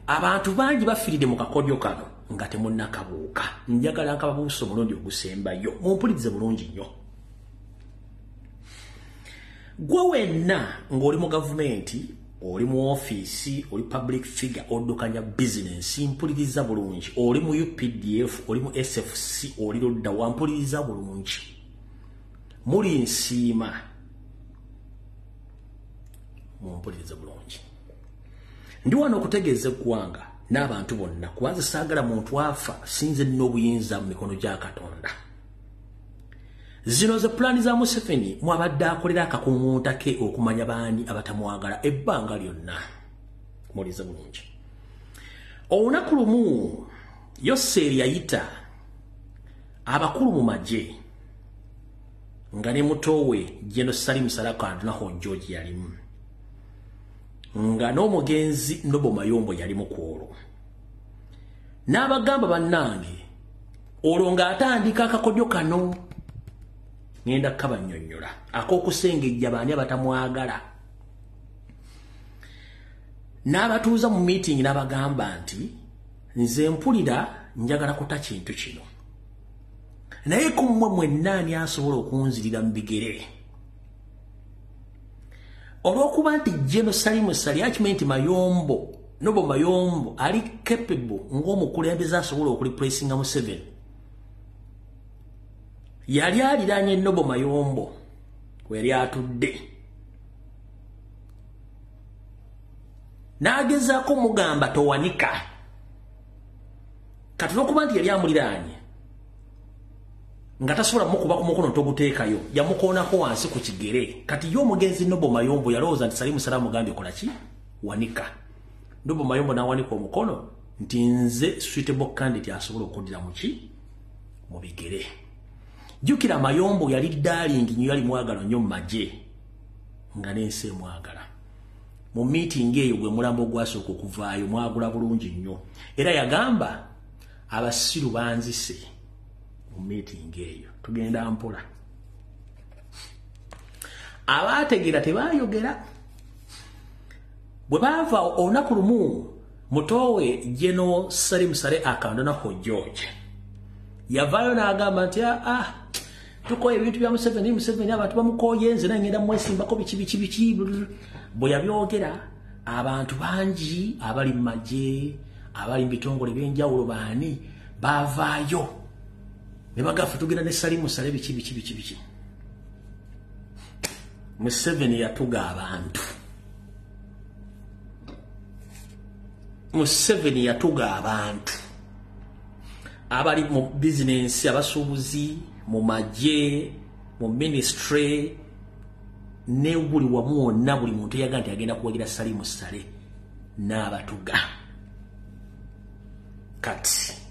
Abantu bangi bafiiridde mu kakodyo kano nga temunnakabuuka. Njagala nkababuusa omulundi ogusembayo mumpulirize bulungi nnyo. Gwe wenna ng'oli mu gavumenti oli mu ofiisi oli public figure oddukanya bizinensi mpuliriza bulungi. Oli mu updf oli mu sfc oli ludda wampuliriza bulungi. Muli nsiima. Mumpulirize bulungi. Ndi wano okutegeeza eggwanga n'abantu bonna. Kubanza saagala muntu afa sinze nina obuyinza mu mikono gya katonda. Zino ze pulaani za museveni. Mwabadde akolera akakuŋŋunta ke okumanya baani abatamwagala ebbanga lyonna. Mulize bulungi. Olunaku lumu yoseeri yayita abakulu mu magye nga ne mutowe jeno salimu salakandnaho george yalimu nga n'omugenzi nobo mayombo yalimu ku olwo n'abagamba bannange olwo ng'atandika akakodyo kano ŋenda kabannyonnyola ak'okusengejja baani abatamwagala? N'abatuuza mu miitingi n'abagamba nti nze mpulira njagala kuta kintu kino. Naye ku mmwe mwennaani asobola okunzirira mu bigere olw'okuba nti jeno salimu sali akimanyi nti mayombo nobo mayombo ali capable ng'omukulembeze asobola okulipulesinga museveni yali aliranye nobo mayombo weyali atudde. N'agezaako mugamba towanika. Kati olw'okuba nti yali amuliraanye nga tasobola mukuba ku mukono toguteekayo yamukoonako wansi ku kigere. Kati ye omugenzi nobo mayombo yalowooza nti salimu sala mugambye kola ki? Wanika. Nobo mayombo n'awanika omukono nti nze suitable candidate asobola okuddira mu ki? Mu bigere. Jjukira mayombo yali dalingi nyo yali mwagala nnyo mu magye nga n'ensi emwagala. Mu miitingi eyo gwe mulambo ogwasooka okuvaayo mwagula bulungi nnyo. Era yagamba abasiru banzise mu miitingi eyo. Tugenda mpola. Abaategeera tebaayogera. Bwe baava olunaku lumu mutowe geno salimusale akandonaho george. Yavaayo n'agamba nti ah tukoye ebintu bya museveni museveni abantu bamukoye nze naye ngenda mumwesimbako biki biki biki. Bwe yabyogera abantu bangi abali mu magye abali mu bitongole ebyenjawulo baani baavaayo ne bagafe tugenda ne salimu sale biki biki biki biki. Museveni yatuga abantu. Museveni yatuga abantu. Abali mu bizinensi abasuubuzi mu magye mu ministry ne buli wamu wonna buli muntu eyaga nti agenda kuwagira salimu sale n'abatuga. Kati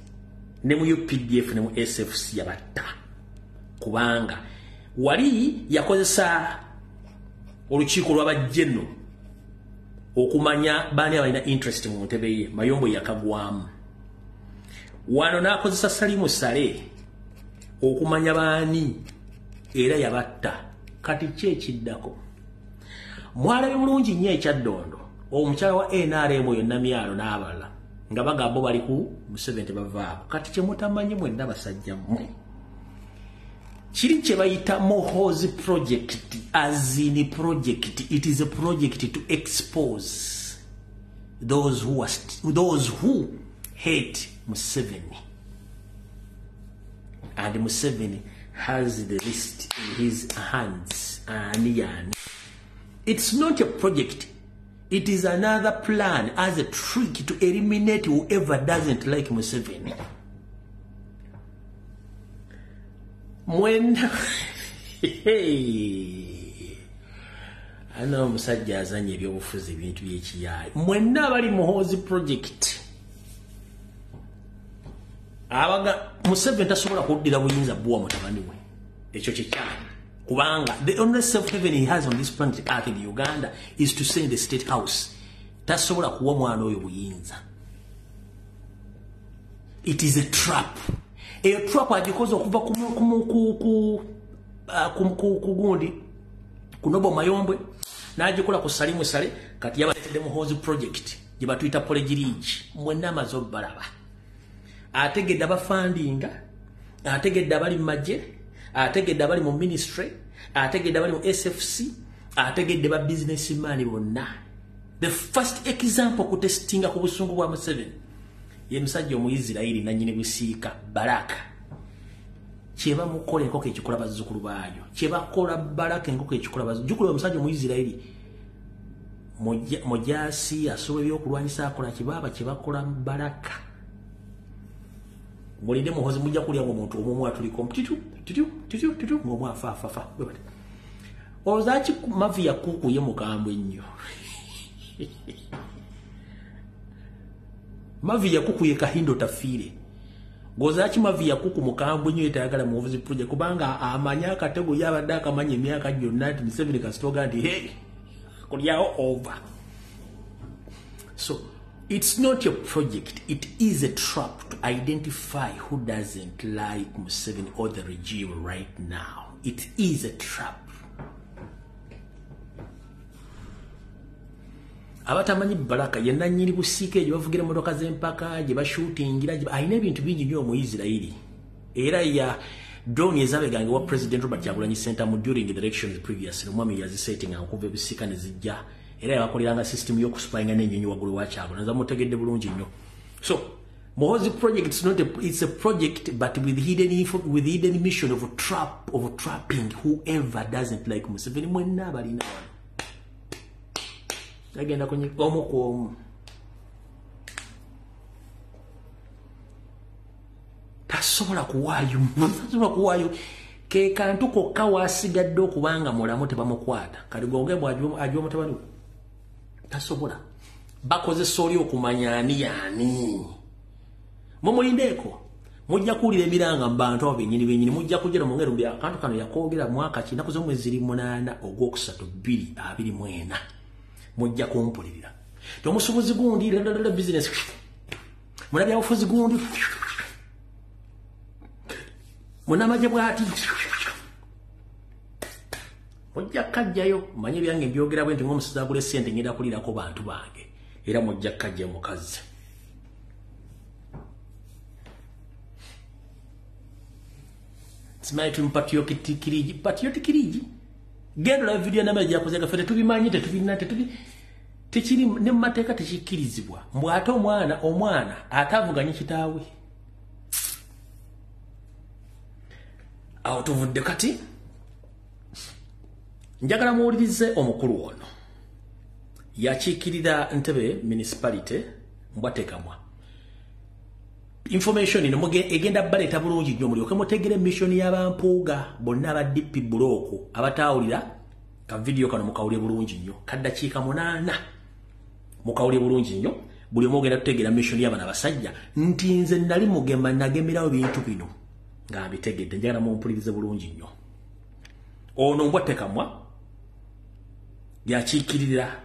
ne mu updf ne mu sfc yabatta. Kubanga wali yakozesa olukiiko lwabajeno okumanya baani abalina interest mu ntebe ye mayombo yakagwamu. Wano n'akozesa salimu sale okumanya baani era yabatta. Kati ki ekiddako? Mwalabe bulungi nnyo ekyaddondo omukyala wa nrm oyo namyalo n'abalala nga bagamba bali ku museveni tebavaako kati kyemutamanyi mwenna basajja mmwe kiri kye bayita mohozi project as in project it is a project to expose those who, are those who hate museveni. And museveni has the list in his hands ani yani. It's not a project it is another plan as a trick to eliminate whoever doesn't like museveni. Mwena ana omusajja azanya ebyobufuzi ebintu byekiyaayi mwenna abali muhoozi project abaga museveni tasobola kuddira buyinza bwa mutabani we. Ekyo kyekyali kubanga the only self heaven he has on this planet earth in uganda is to send the state house. Tasobola kuwa mwana oyo buyinza. It is a trap. Eyo trap agikoze okuva ku gundi ku nobo mayombwe n'agikola ku salimu sale kati yabaletedde muhoozi project gye batuyita polegirigi. Mwenna amaze obalaba ategedde abafandinga ategedde abali mu magye ategedde abali mu ministry ategedde abali mu sfc ategedde ba businessman bonna. The first example kutestinga ku busungu bwa museveni ye musajja omuisirairi nanyini busiika baraka kyebamukola enkoko ekikola bazzukulu baayo. Kyebakola baraka enkoko ekikola jukula omusajja omuisirairi mujasi asobola ebyokulwanyisa akola kibaaba kyebakola baraka mulinde muhozi mujja kulya nga omuntu omumu atuliko titu titu titu titu ngaomu afaafafa olowoozaaki mavi yakukuye mukambwe ennyo mavi yakukuye kahindo tafiire ng'ozaaki mavi yakuku mukambwe nnyo etayagala muovuzi project? Kubanga amanye akatego yabadde akamanya emyaka gyonna nti museveni kasitoga nti hey kulyawo over. So It's not a project, it is a trap to identify who doesn't like Museveni or the regime right now. It is a trap. abatamanyi baraka yenna nyiri busiika gye bavugira emotoka z'empaka gye bashutingira alina ebintu bingi nnyo omuisirairi era ya drone ezabegange wa president robert kyagulanyi center mu during the elections previous omwami yazisettinga okuva ebisiika ne zijja era yabakoleranga system y'okusupayinga n'enyonyi waggulu wakyabwe naza mutegedde bulungi nnyo. So Mohozi project it's not a, it's a project but with hidden info, with hidden mission of a trap of trapping whoever doesn't like Museveni. Mwenna abalina wano. Agenda omu ku omu. Tasobola kuwaayo tasobola kuwaayo. Ke kantu kokka wasigadde okubanga mulamu tebamukwata. Kati gongembw ajwa mutabani we tasobola. Bakozesa oli okumanya ani yaani? Mumulindeeko mujja kuwulira emiranga mu bantu abo benyini benyini mujja kujera mungero mbi akantu kano yakogera mwaka ki naku zomwezi ziri munaana ogwokusatu bbiri abiri mwena mujja kumpulirira. Tomusubuzi gundi ddala bizinesi munabyabufuzi gundi. Munamagye bwati mujja kajjayo manye byange mbyogera bwe nti ng'omusizi agula essente ngenda kulirako bantu bange era mujja kajja mukazi. Simanyi tuli mupatiotikirigi patiotikirigi genda olaba vidiyo namala gyakoze gaffe tetubimanyi tetubina tetubi tekiri ne mumateeka tekikkirizibwa. Mbw ate omwana omwana atavuganye kitaawe. Awo tuvudde kati njagala muwulirize omukulu ono. Yakiikirira ntebe municipality mbwatekamwa information ino egenda baleeta bulungi nnyo mulyoke mutegere mission y'abampuuga bonna aba dp bulooku abatawulira kavidiyo kano mukawulye bulungi nnyo. Kaddakiika munaana mukawulye bulungi nnyo. Buli omu ogenda tutegeera mission y'abana abasajja nti nze nali mugema nagemerawo bintu bino. Nga mbitegedde njagala mumpulirize bulungi nnyo. Ono mbwattekamwa yakiikirira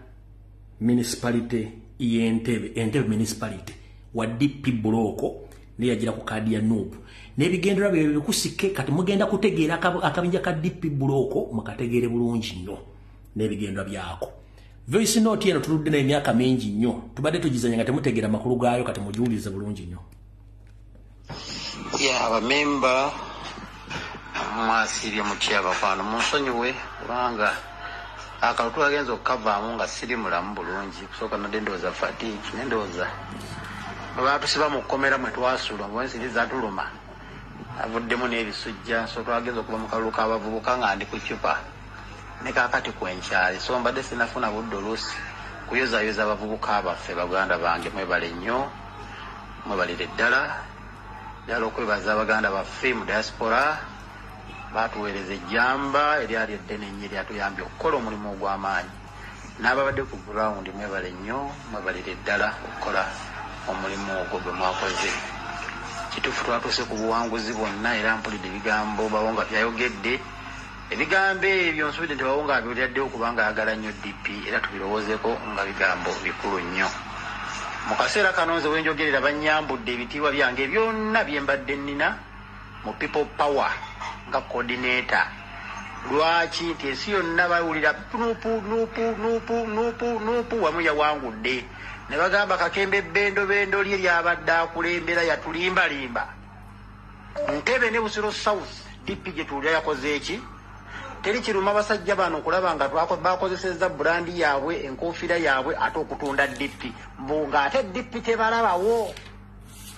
municipality y'entebe entebe municipality. Wa dp buloko neyagira ku kaadi ya nuupu n'ebigendererwa bye bikusike kati mugenda kutegeera akab- akabinja ka dp buloko mukategeere bulungi nnyo n'ebigendererwa byako. Voice note eno tuludde nayo emyaka mingi nnyo tubadde tugizanya nga temutegeera makulu gaayo kati mugiwulirize bulungi nnyo. Ya abamemba mwasiibye mutya abakwano munsonyiwe kubanga akalulu tulagenza okukavaamu nga siri mulamu bulungi kusooka nadde ndowooza fatiki nendowooza bwebatusiba mu kkomera mwe twasula bwensiri zatuluma avuddemu n'ebisujja so twagenza okuba mu kalulu k'abavubuka nga ndi ku cupa ne kakati kwenkyali so mbadde sinafuna budde oluusi kuyozayoza abavubuka baffe baganda bange mwebale nnyo mwebalire ddala ddala okwebaza abaganda baffe mu diaspora batuweereza ejjamba eryali eddene ennyo eryatuyambye okukola omulimu ogw'amaanyi. N'ababadde ku ground mwebale nnyo mwebalire ddala okukola omulimu ogwo gwe mwakoze. Kituufu twatuuse ku buwanguzi bwonna era mpulidde ebigambo bawo nga byayogedde. Ebigambo ebyo nsubidde nti bawo nga abiwuliraddewo kubanga ayagala nnyo dp era tubirowoozeeko nga bigambo bikulu nnyo. Mu kaseera kano nze wenjogerera banyambudde ebitiibwa byange byonna bye mbadde nnina mu people power nga coordinator. Lwaki nti ensi yonna bawulira nupu nupu nupu nupu nupu wamu yawangudde. Ne bagamba kakembe ebbendobendo lye lyabadde akulembera yatulimbalimba. Ntebe ne busiro south dp gye tuwulira yakoze eki? Teri kiruma abasajja bano okulaba nga bakozesezza burandi yaabwe enkofiira yaabwe ate okutunda dp mbu ng'ate dp tebalabawo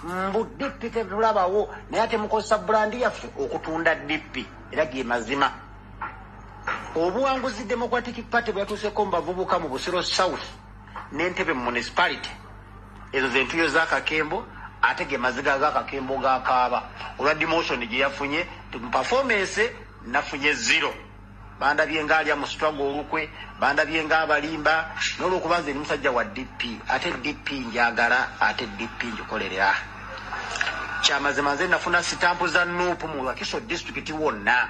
mbu dp tetulabawo naye ate mukozesa burandi yaffe okutunda dp era ge mazima. Obuwanguzi democratic party bweyatuuseko mu bavubuka mu busiro south n'entebe mu municipality ezo zentuyo z'akakembo ate ge maziga g'akakembo gakaaba olwa demotion gye yafunye ti mu performance nafunye zero. Bandabye nga alya mu struggle olukwe bandabye nga abalimba n'olwokuba nze ni musajja wa dp ate dp njagala ate dp njikolerera kyamazima nze nafuna sitampu za nuupu mu lwakiso district wonna.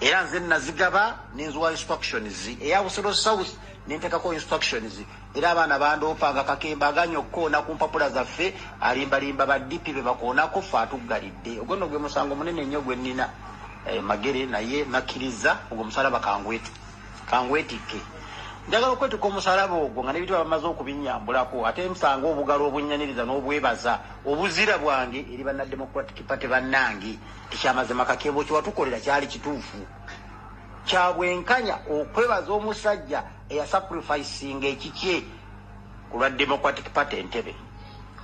Era nze nazigaba nenzuwa instructions. Eya busiro south nentekako instructions. Era abaana bandoopanga kakemba aganya okukoona ku mpapula zaffe alimbalimba badp be bakoonako fe atuggalidde. Ogwo nno gwe musango munene nnyo gwe nnina. Eh, magere naye nakkiriza ogwo musalaba kangweti kangwetikke njagala okwetuka omusalaba ogwo nga nebitwa bamaze okubinyambulako ate nsanga obugalo obunyaniriza n'obwebaza obuzira bwange eri bannademocratic party bannange. Ekyamazima kakembo kyewatukolera kyali kituufu. Kyabwenkanya okwebaza omusajja eyasacrificinga ekikye ku lwa democratic party entebe.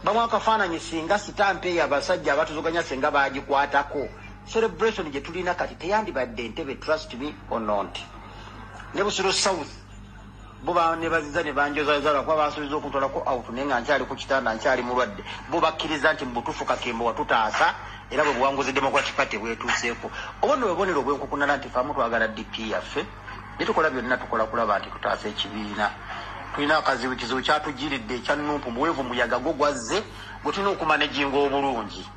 Bamu akafaananyi singa sitampa eyo abasajja abatuzoganya singa bagikwatako. Celebration gye tulina kati teyandibadde entebe trust me or not. Ne busiro south bo banebaziza ne banjozazala kuba bansuubiza okuntolako out naye nga nkyali ku kitanda nkyali mulwadde. Bo bakkiriza nti mubutuufu kakembo watutaasa era bwe buwanguzi democratic party bwetuuseeko. Obwo nno bwebonero obwenkukunana nti famu twagala dp yaffe ne tukola byonna tukola kulaba nti tutaasa ekibiina. Tulina akazibu kizibu kyatugiridde ekya nuupu muweevu muyaga gwo gwazze gwe tulina okumanejinga obulungi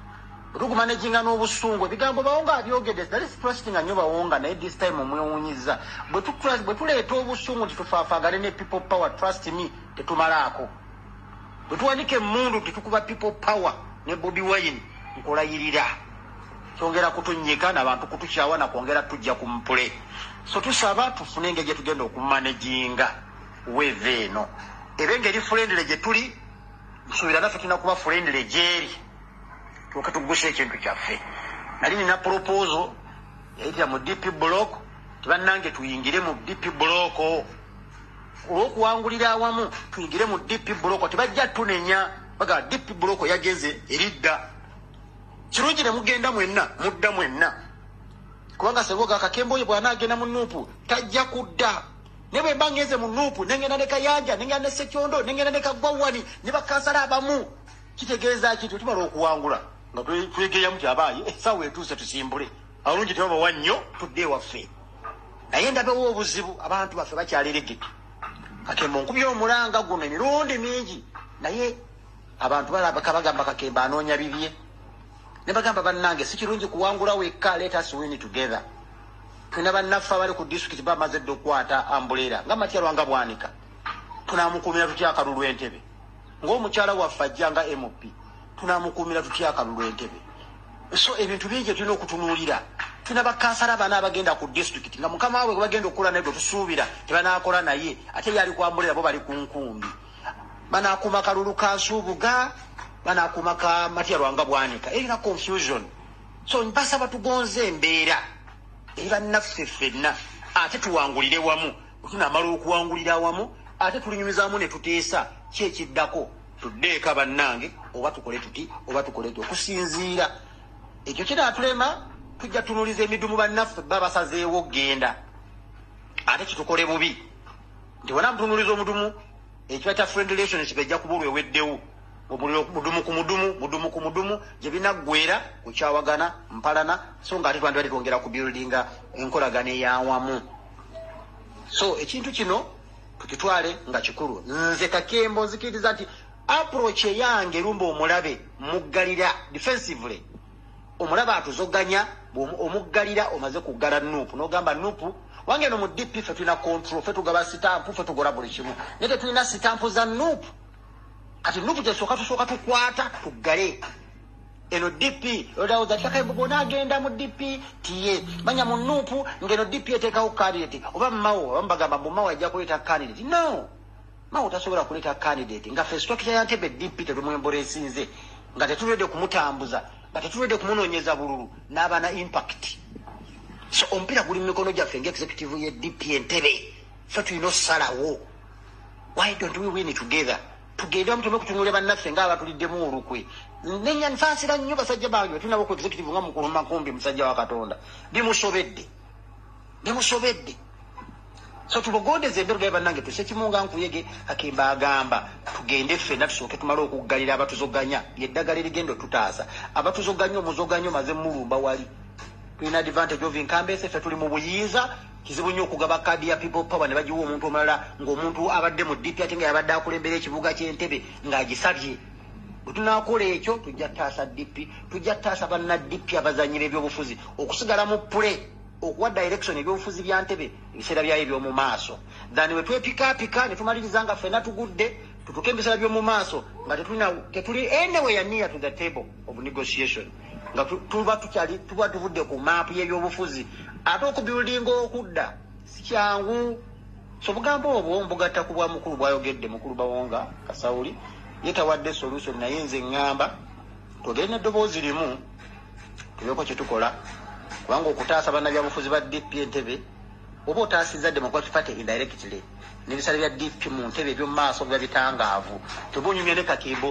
bwetugumanejinga n'obusungu ebigambo bawo nga abyogedde nali sitrustinga nnyo bawonga naye this time omwewunyiza bwe tuleeta obusungu nti tufaafaagane ne people power trust me tetumalaako. Bwe tuwanika emmundu tetukuba people power ne bobi wine nkulayirira kyongera kutunyika nabantu kutukyawa nakwongera tujja ku mpule. So tusaba tufune engeri gyetugenda okumanejinga weeva eno era engeri fulendere gye tuli nsuubira naffe tulina kuba fulendere gyeri tuke tugusa ekintu kyaffe. Nali nina proposal yayitira mu dp block tibannange tuyingire mu dp block. Olwokuwangulira awamu tuyingire mu dp block tebajja tunenya baga dp block yageze eridda. Kirungi ne mugenda mwenna mudda mwenna. Kubanga seboga akakemboye bw'anaagenda mu nuupu tajja kudda. Ne bwe mba ngenze mu nuupu nengenda ne kayanja nengenda ne sekyondo nengenda ne kagwawani ne bakansala abamu. Kitegeeza ki? Tetumala okuwangula nga twe- twegeyamu kyabaayi esaawa etuuse tusimbule awalungi tebabawa nnyo tudde ewaffe naye ndabewo obuzibu abantu baffe bakyaleregetu kakembo nkubye omulanga guno emirundi mingi naye abantu balabaka bagamba kakembo anoonya bibye. Ne bagamba bannange si kirungi kuwangula wekka let us win together. Tulina bannaffe abali ku disitulikiti bamaze dde okukwata ambuleera nga matya lwanga bwanika. Tunamukuumira tutya akalulu entebe? Ng'omukyala waffe ajja nga mp tunamukuumira tutya akalulu entebe so ebintu bingi tulina okutunuulira. Tulina bakansala bana abagenda ku disitulikiti nga mukama waabwe bagenda okukola naye tusuubira tebanakola naye ate yali kwambulira bo bali ku nkumbi. Banakuuma kalulu kansuubuga banakuuma ka matya lwanga bwanika erina confusion. So mbasaba tugonze embeera eri bannaffe ffenna ate tuwangulire wamu. Tunamala okuwangulira wamu ate tulinyumizaamu ne tuteesa ki ekiddako tuddeeka bannange oba tukole tuti oba tukole tuti okusinziira. Ekyo kinaatulema tujja tunuuliza emidumu bannaffe ba basazeewo genda ate kitukole bubi. Nti wona mutunuuliza omudumu ekiba kya friend relationship ejja kuba olweweddewo. Mudumu ku mudumu mudumu ku mudumu gye binaggwera kukyawagana mpalana so nga ate twandibadde twongera ku buildinga enkolagana eyawamu. So ekintu kino tukitwale nga kikulu. Nze kakembo nzikiriza nti approach eyange lumba omulabe muggalira defensively. Omulaba atuzoganya omuggalira omaze kuggala nuupu. Nogamba nuupu wange no mu dp fe tulina control fe tugaba sitampu fe tugola buli kimu. Naye tetulina sitampu za nuupu. Kati nuupu tesooka tusooka tukwata tuggale. Eno dp olowooza tikakaibuga onaagenda mu dp tiye. Manya mu nuupu ngaeno dp eteekawo candidate. Oba mumawo oba mubagamba mbu mawo ajja kuleeta candidate. No mawo tasobola kuleeta candidate nga fe sitokita yantebe dp tetumwembola esinze nga tetulwedde kumutambuza nga tetulwedde kumunoonyeza bululu n'aba na impact. So omupiira guli mu mikono gyaffe ngaexecutive ye dp entebe. Fe tulina ossalawo why don't we win together? Tugende wamu tume kutunule bannaffe nga abatuliddemu olukwe. Nenya nfansira nnyo basajja bange betunabo ku executive nga mukulu makumbi musajja wa katonda. Bimusobedde. Bimusobedde so tubogondeze embeero gaye bannange tusekimunga nkuyege akimba agamba tugende ffenna tusooke tumale okuggalira abatuzoganya. Lyeddagala erigenda otutaasa abatuzoganya omuzoganya omaze mulumba wali. Tulina advantage of incambese ffe tuli mu buyinza kizibu nnyo okugaba kaadi ya people power ne bagiwa omuntu omulala ng'omuntu abadde mu dp ate nga yabadde akulembera ekibuga ky'entebe ng'agisabye. Bwe tunaakola ekyo tujja taasa dp tujja taasa banna dp abazanyira ebyobufuzi okusigala mu pule okuwa direction ebyobufuzi bya ntebe ebiseera byayo eby'omu maaso. Then we twepikaapika ne tumaliriza nga ffenna tugudde tutuke ebiseera by'omu maaso nga tetuli anywhere near to the table of negotiation. Nga tu- tuba tukyali tuba tuvudde ku maapu y'ebyobufuzi. Ate okubiulinga okudda sikyangu so obugambo obwo mbugatta ku bwa mukulu bwayogedde mukulu bawonga kasawuli ye tawadde solution naye nze ŋŋamba twogere n'eddoboozi limu tubyeko kyetukola kubanga okutaasa bannabyabufuzi ba dp entebe oba otaasiza democratic party indirectly n'ebisale bya dp mu ntebe ebyomumaaso biba bitangaavu toba onyumya ne kakimbo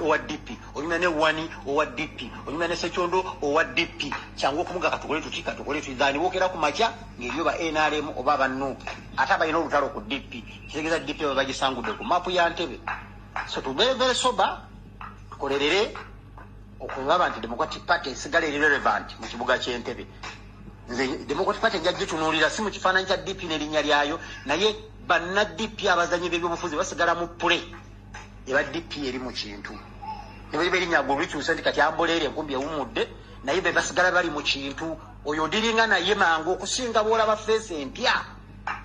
owa dp onyumya ne wani owa dp onyumya ne sekyondo owa dp kyangu okumuga katukole tuti katukole wokera ku makya ng'eriyo ba nrm oba abanupu ate abalina olutalo ku dp kitegeeza dp baba bagisangudde ku maapu ya ntebe. So tubevere soba tukolerere okulaba nti democratic party esigala eri relevant mu kibuga ky'entebe. Nze democratic party njja gitunuulira si mu kifaananyi kya dp n'erinnya lyayo naye banna dp abazanyi b'ebyobufuzi basigala mu pule eba dp eri mu kintu. Ne bwe liba erinnya gwe likyuse nti kati amboleera enkumbi ewumudde naye be basigala bali mu kintu. Oyo ndiringa naye mangu okusinga bwolaba feesi empya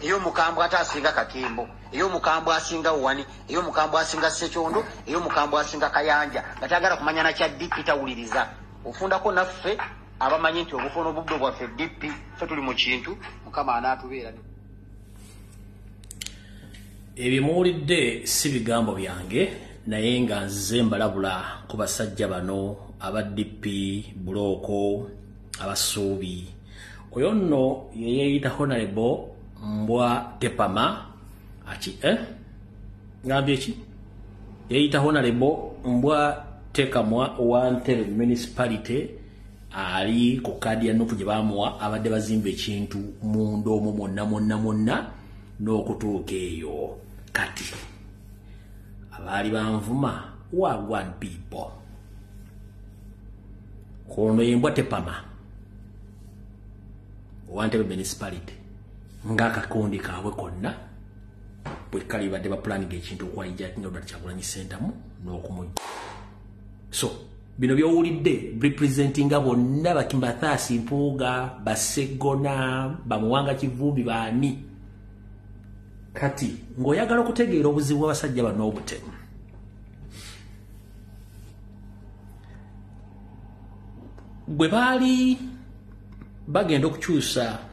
ey'omukambwe ate asinga kakembo ey'omukambwe asinga wani ey'omukambwe asinga sekyondo ey'omukambwe asinga kayanja. Nga tayagala kumanya nakya dp tawuliriza. Ofundako naffe abamanyi nti obufo n'obudde bwaffe dp fe tuli mu kintu mukama anaatubeera ebyo muwulidde si bigambo byange naye nga nze mbalabula ku basajja bano aba dp bulooko abasuubi. Oyo nno yeyeyita honorable mbwa tepama aki eh? ngambye ki yeyita honorable mbwa tekamwa owa ntebe municipality ali ku kaadi ya nupu gye bamuwa abadde bazimba ekintu munda omwo mwonna mwonna mwonna n'okutuuka eyo kati. Abaali banvuma wagwan people. Ono yembwa tepama owantebe municipality ngaakakundi kaabwe konna bwekali badde bapulaninga ekintu okwaija nga kyagulanyi sentamu n'okumujja so bino byowulidde representinga bonna bakimathasi mpuuga basegona bamuwanga kivumbi baani kati ng'oyagala okutegeera obuzibu bw'abasajja bano obutemu bwe baali bagenda okukyusa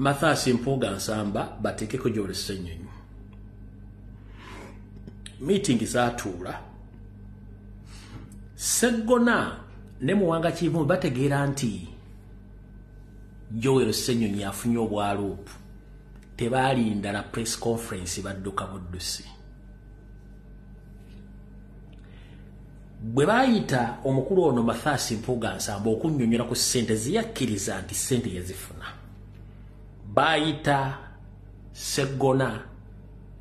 mathasi mpuuga nsamba bateekeko gyolesa ennyonyi miitingi zaatuula. Seggona ne muwanga kivumbi bategeera nti joel senyonyi afunye obwaluupu. Tebaalinda na press conference badduka buddusi bwe baayita omukulu ono mathasi mpuuga nsamba okunnyonnyola ku ssente ziyakkiriza nti ssente yazifuna baayita seggona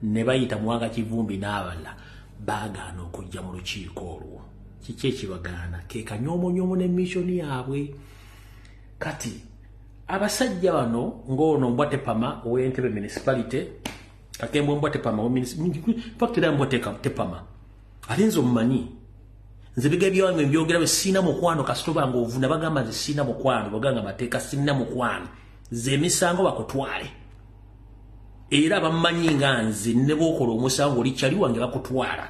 ne bayita muwanga kivumbi n'abalala baagaana okujja mu lukiiko olwo. Kiki ekibagaana? Ke kanyoomonyoomo n'emissoni yaabwe. Kati abasajja bano ng'ono mbwa tepama ow'entebe municipality kakembwe mbwa tepama factory mbwa tepama ate nze omumanyi? Nze biga byawange mbyogera bwe sirina mukwano kasitoba nga ovuna bagamba nze sirina mukwano baganga mateeka sirina mukwano ze emisango bakutwale. Era bamumanyi nga nze ne bwokola omusango oli kyali wange bakutwala.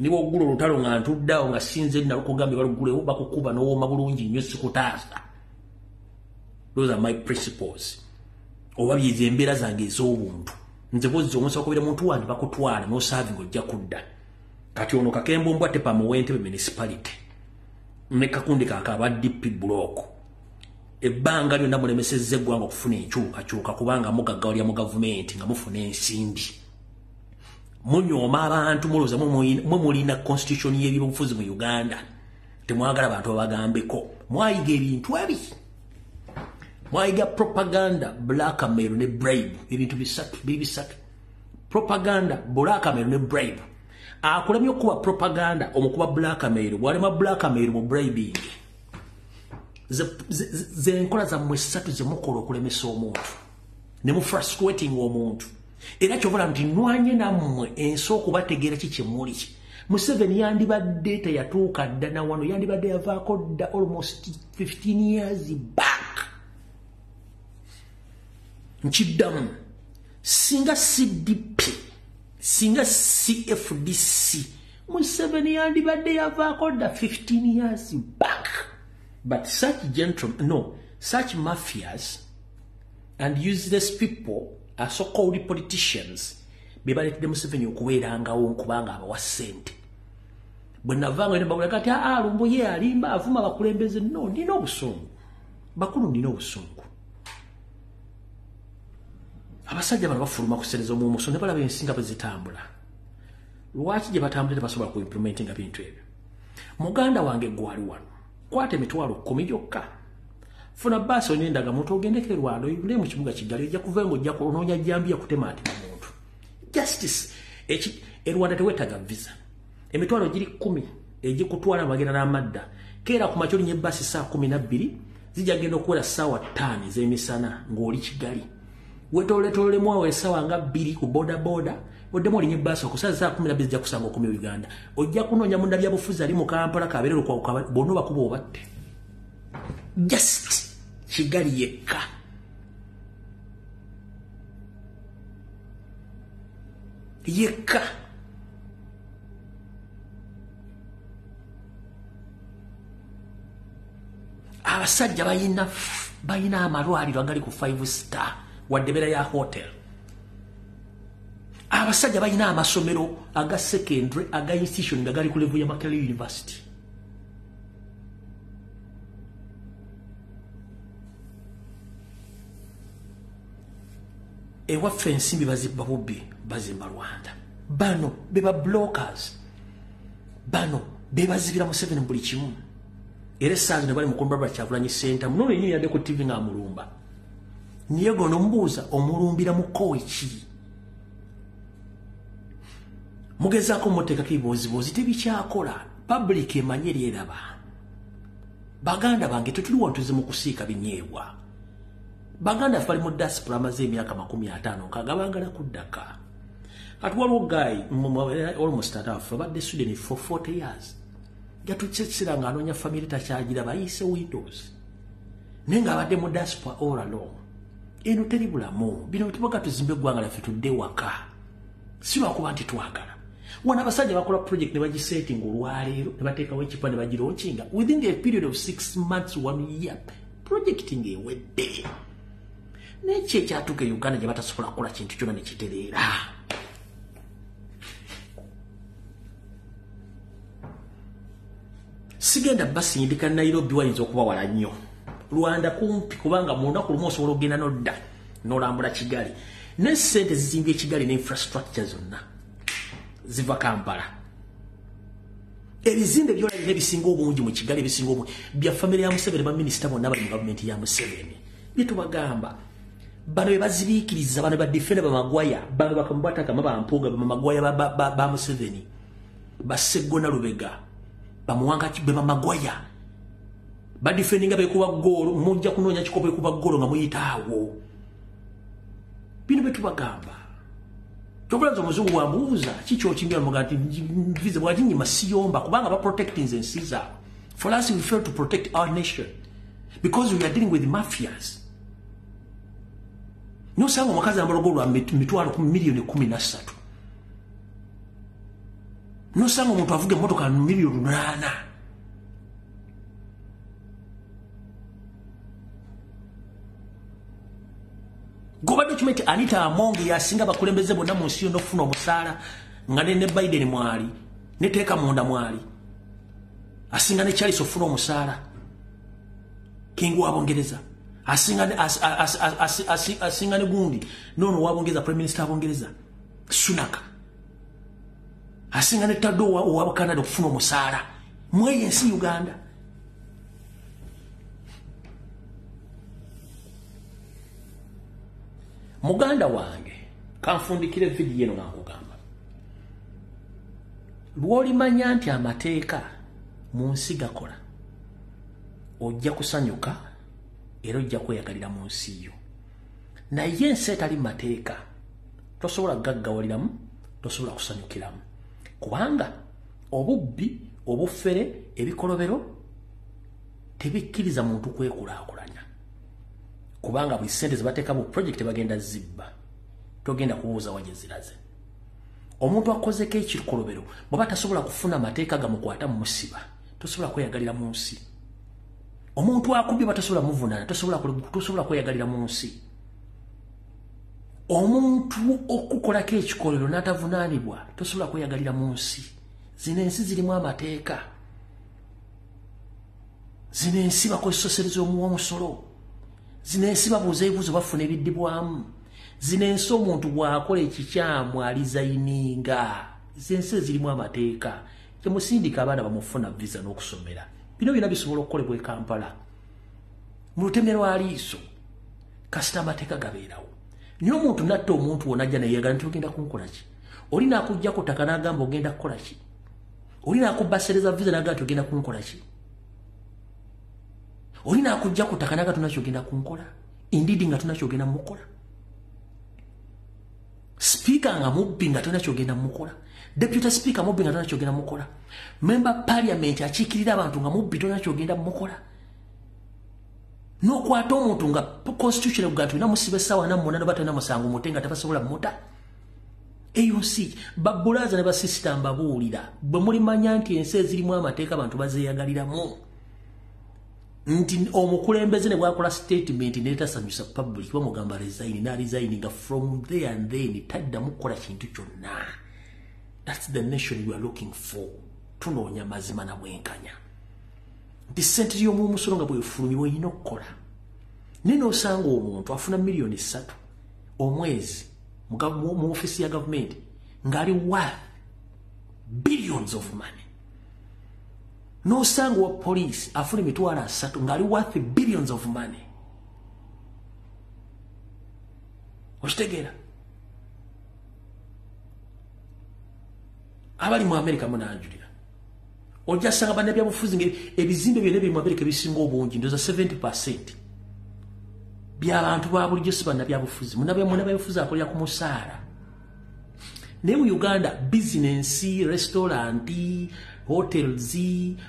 Niba ogula olutalo nga ntuddeawo nga sinze nalukugambye balugulewo bakukuba n'owooma bulungi nnyo sikutaasa. Those are my principles. Oba byezo embeera zange ez'obuntu. Nze bozzi omusa kubira muntu wange bakutwala n'osaavi ng'ojja kudda. Kati ono kakembo mbwa tepamu w'entebe municipality. Ne kakundi kaka aba dp block ebbanga lyonna mulemesezza eggwanga okufuna enkyukakyuka kubanga mugaggawalya mu gavumenti nga mufuna ensimbi. Munyooma abantu mulowooza mwe mulina constitution y'ebyobufuzi mu uganda. Temwagala bantu babagambeko mwayiga ebintu ebi mwayiga propaganda blackmail ne bribe ebintu bisatu biri bisatu. Propaganda blackmail ne bribe. Akulemye okuba propaganda omukuba blackmail bwalema blackmail mu bribing zenkola zammwe esatu zemukola okulemesa omuntu ne mufrustrating omuntu. Era kyobola nti nwanye nammwe ensi okubategeera ki kyemuli museveni yandibadde teyatuuka dda na wano yandibadde yavaako dda almost 15 years back. Nkiddamu singa cdp singa cfdc museveni yandibadde yavaako dda 15 years back but such gentlemen no such mafias and useless people are so-called politicians. Be baletedde museveni okubeerangawo nkubanga abawa ssente. Bwe navanga ne bagula kati aa lumbu ye alimba avuma abakulembeze. No ndina obusungu. Bakulu ndina obusungu. Abasajja bano bafuluma kusereza omumuso ne balaba ensinga bwe zitambula. Lwaki gye batambulire basobola ku implementinga bintu ebyo? Muganda wange gwali wano kwata emitwalo kumi gyokka. Funa baasi onendaga muntu ogendeko erwando oyibule mu kibuga kigali ojja kuvayo ngaojja kunoonya jambiya kutematima muntu. Justice erwanda tewetaga visa. Emitwalo giri kumi egikutwala bagenda n'amadda. Keera ku makyo linye baasi saa kumi nabbiri zijja genda okuwera saawa ttaano ez'emisana ng'oli kigali. Wetoletololemu awo esaawa nga bbiri ku bodaboda oddemu olinye baasi okusaza saa kumi nabbiri zijja kusanga okumi uganda. Ojja kunoonya mundabyabufuzi ali mu kampala lukwakuka bonna obakuba obatte. Just kigali yekka. Yekka. Abasajja balina balina amalwaliro agali ku 5 star wadde beera ya hotel abasajja balina amasomero aga secondary aga institution nga gali ku levu ya makere university. Ewaffe ensimbi bazibba bubbi bazimba rwanda. Bano beba blockers. Bano bebazibira museveni buli kimu. Era esaazi ne bali mukumbaba kyagulanyi senta munono yenyo yadde ku tv nga amulumba niye gono mubuuza omulumbira mukowe ki mugezaako muteekako ebibozibozi tebikyakola. Public emanye eryeraba baganda bange tetuli wantuze mu kusiika binyeebwa. Baganda ffe bali mu diaspora amaze emyaka makumi ataano nkaga bagala kuddaka. Kati waliwo gayi almost ataffe abadde sweden for 40 years. Yatukiseera ng'anoonya famire takyagira bayise windows. Naye ng'abadde mu diaspora all along. Eno teri bulamu bino tubaga tuzimba eggwanga lyaffe tudde waka si lwakuba nti twagala wano abasajja bakola project ne bagisetinga olwaleero ne bateekawo ekipa ne bagirookinga within a period of six months one year project ng'ewedde nekyo ekyatuuka e uganda gye batasobola kukola kintu kyona ne kitereera. Sigenda basindika nairobi wayinza okubawala nnyo. Lwanda kumpi kubanga mu lunaku lumu osobola okgenda nodda nolambula kigali. Nesente zizimbye ekigali ne infrastructure zonna ziva kampala. Ebizimbe byolabina ebisinga obungi mu kigali ebisinga obungi bya famire ya museveni baminisita bonna bali mu gavumenti ya museveni. Byetubagamba bano bebazibiikiriza bano badifenda bamagwaya bano bakamubatakama bampuga bamagwaya ba museveni baseggona lubega bamuwanga bemamagwaya badifendinga bekuba golo mujja kunoonya kikopo ekuba golo nga muyitaawo bino betubagamba kyokulaza omuzungu wambuuza kikyokimbymuga nti nvize bwati nyima siyomba kubanga baprotecti nze ensi zaabwe. For us we fail to protect our nation because we are dealing with mafias. Nosanga omukazi ambalogo lwa mitwalo miliyoni kumi nassatu nosanga omuntu avuga emotoka miliyoni goba document anita amongi yasinga bakulembeze bonna mu nsi yo n'okufuna omusaala nga ne ne biden mwali neteeka munda mwali. Asinga ne charles ofuna omusaala king wabongereza asinga ne, as, as, as, as, as, asinga ne gundi nono wabongereza prime minister abongereza sunaka asinga ne taddo owa canada okufuna omusaala. Mweyo ensi uganda muganda wange kanfundikire vidiyo eno nankugamba lwolimanya nti amateeka mu nsi gakola ojja kusanyuka era ojja kweyagalira mu nsi yo. Naye ensi etali mateeka tosobola gaggawaliramu tosobola kusanyukiramu. Kubanga obubbi obufere ebikolobero tebikkiriza muntu kwekulaakulanya kubanga buli sente zebateeka mu projekiti bagenda zibba. Togenda kubuuza waje ziraze. Omuntu akozeko ekikolobero bweba tasobola kufuna mateeka gamukwata mumusiba tosobola kweyagalira mu nsi. Omuntu akubye batasobola muvunana tosobola kweyagalira mu nsi. Omuntu okukolako ekikolero n'atavunaanibwa tosobola kweyagalira mu nsi. Zino ensi zirimu amateeka. Zino ensi bakozesosereza omuwomusolo zino ensi babuuza ebibuuzo bafuna ebiddibwamu. Zino ensi omuntu bw'akola ekikyamu alizayininga. Zensi ezirimu amateeka. Kyemusindika abaana bamufuna visa n'okusomera. Bino byona bisobola okukolebwa ekampala mu lutemye lwa liiso kasita amateeka gabeerawo. Naye omuntu natta omuntu wona ajja nayeyagala nti ogenda kunkola ki? Oli naakujja ku ttaka n'agamba ogenda kukola ki? Oli naakubba sereza visa n'agamba nti ogenda kunkola ki oli naakujja ku ttaka n'agamba tunakyogenda kunkola indidi nga tunakyogenda mukola sipiika nga mubbi nga tolina kyogenda mukola deputy speaker mubbi nga tolina kyogenda mukola member parliament akiikirira abantu nga mubbi tolina kyogenda mukola n'okwata omuntu nga constitution evuga nti olina musiba essaawa nammona ne batolina musango mute nga tebasobola muta AUC babulaza ne basisita mbabuulira. Bwe mulimanya nti ensi ezirimu amateeka abantu bazeeyagaliramu nti omukulembeze ne bwakola statement netasanyusa public bamugamba resign na resign nga from there and then taddamu kukola kintu kyonna. Thats the nation we are looking for. Tunoonya mazima na bwenkanya. Nti sente y'omumusolo nga bwefulumibwa olina okukola. Naye n'osanga omuntu afuna miliyoni ssatu omwezi mu ofisi ya gavumenti ng'ali worth billions of money nosanga wa police afuna emitwalo asatu ng'ali worth billions of money. Okitegeera abali mu amerika munanjulira ojja sanga bannabyabufuzi ebizimbe byonna ebiri mu amerika ebisinga obungi ndoza 70 percent. Byabantu ba bulijjo si bannabyabufuzi munabyabufuzi akolera ku musaala. Naye mu uganda bizinensi restauranti hotels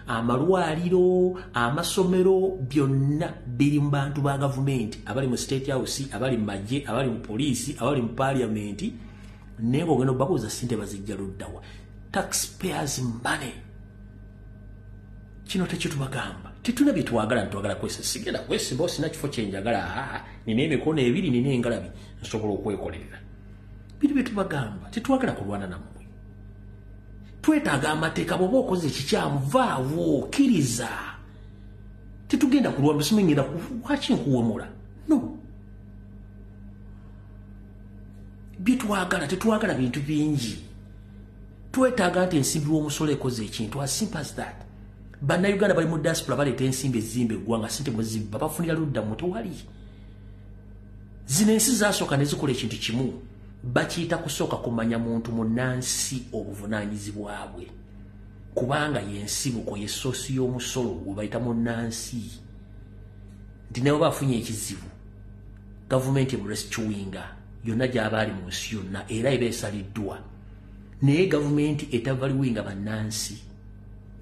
amalwaliro amasomero byonna biri mu bantu ba gavumenti. Abali mu state house abali mu magye abali mu poliisi abali mu paliamenti naye ngaogenda obabuuza sente bazijja luddawa. Taxpayers money. Kino tekitubagamba tetuna byetwagala ntwagala kwesa. Sigenda kwesimba osina kifo kyenjagala aa nina emikono ebiri nina engalabi. Nsobola okwekolerera biri byetubagamba tetwagala kulwana nammwe twetaaga amateeka bwoba okoze ekikyamu vaawo kkiriza tetugenda kulwana bisimenyera waki nkuwemula no. Byetwagala tetwagala bintu bingi. Twetaaga nti ensimbi w'omusolo ekoze ekintu as simple as that. Bannayuganda bali mu diaspora baleeta ensimbi ezimba eggwanga sente mwezibba bafunira ludda mu tewali. Zino ensi zasooka ne zikola ekintu kimu bakiyita kusooka kumanya muntu munansi obuvunaanyizibwa bwe kubanga yensibuko yesoosi y'omusolo gwe bayita munansi nti naye oba afunye ekizibu gavumenti emurescuwinga yonna gy'aba ali mu nsi yonna era eba esaliddwa. Naye gavumenti etavaliwinga bannansi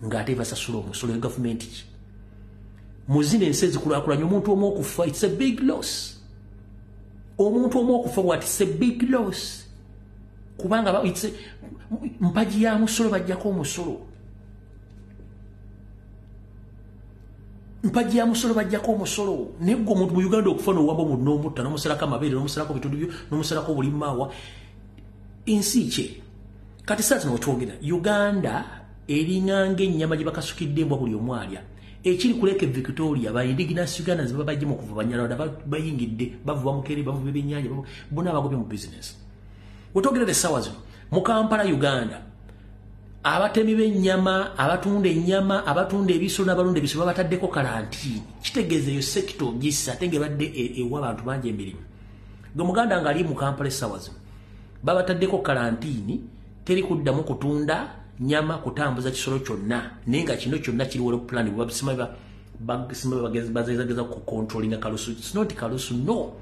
ng'ate basasula omusolo ya gavumenti ki? Mu zino ensi ezikulaakulanya omuntu omu okufa its a big loss omuntu omu okufa bwati its a big loss. Kubanga mpagi ya musolo bajjako omusolo. Mpagi ya musolo bajjako omusolo. Naye gwe omuntu mu uganda okufa nowamba omuntu n'omutta n'omusalako amabeere n'omusalako bitundu byo n'omusalako obulimaawa ensi kye kati saa zino wetwogera uganda eringanga ennyama gye bakasukidde embwa buli omu alya ekiri ku leke victoria ba indigenous uganda ziba bajje mu kuvuba banyalawada bayingidde bavuba mukere bavuba ebyennyanja bonna abagobye mu business. Wetwogerera essaawa zino mu kampala uganda abatemi b'ennyama abatunda ennyama abatunda ebisolo n'abalunda ebisolo babataddeko kalantiini. Kitegeeza eyo sekita ogissa ate ngaebadde e- ewa abantu bangi emirimu. Gwe muganda ngaali mu kampala essaawa zino babataddeko kalantiini teri kuddamu kutunda nyama kutambuza kisolo kyonna naye nga kino kyonna kiriwo plan bagezageza kukontrolinga kalusu. It's not kalusu no.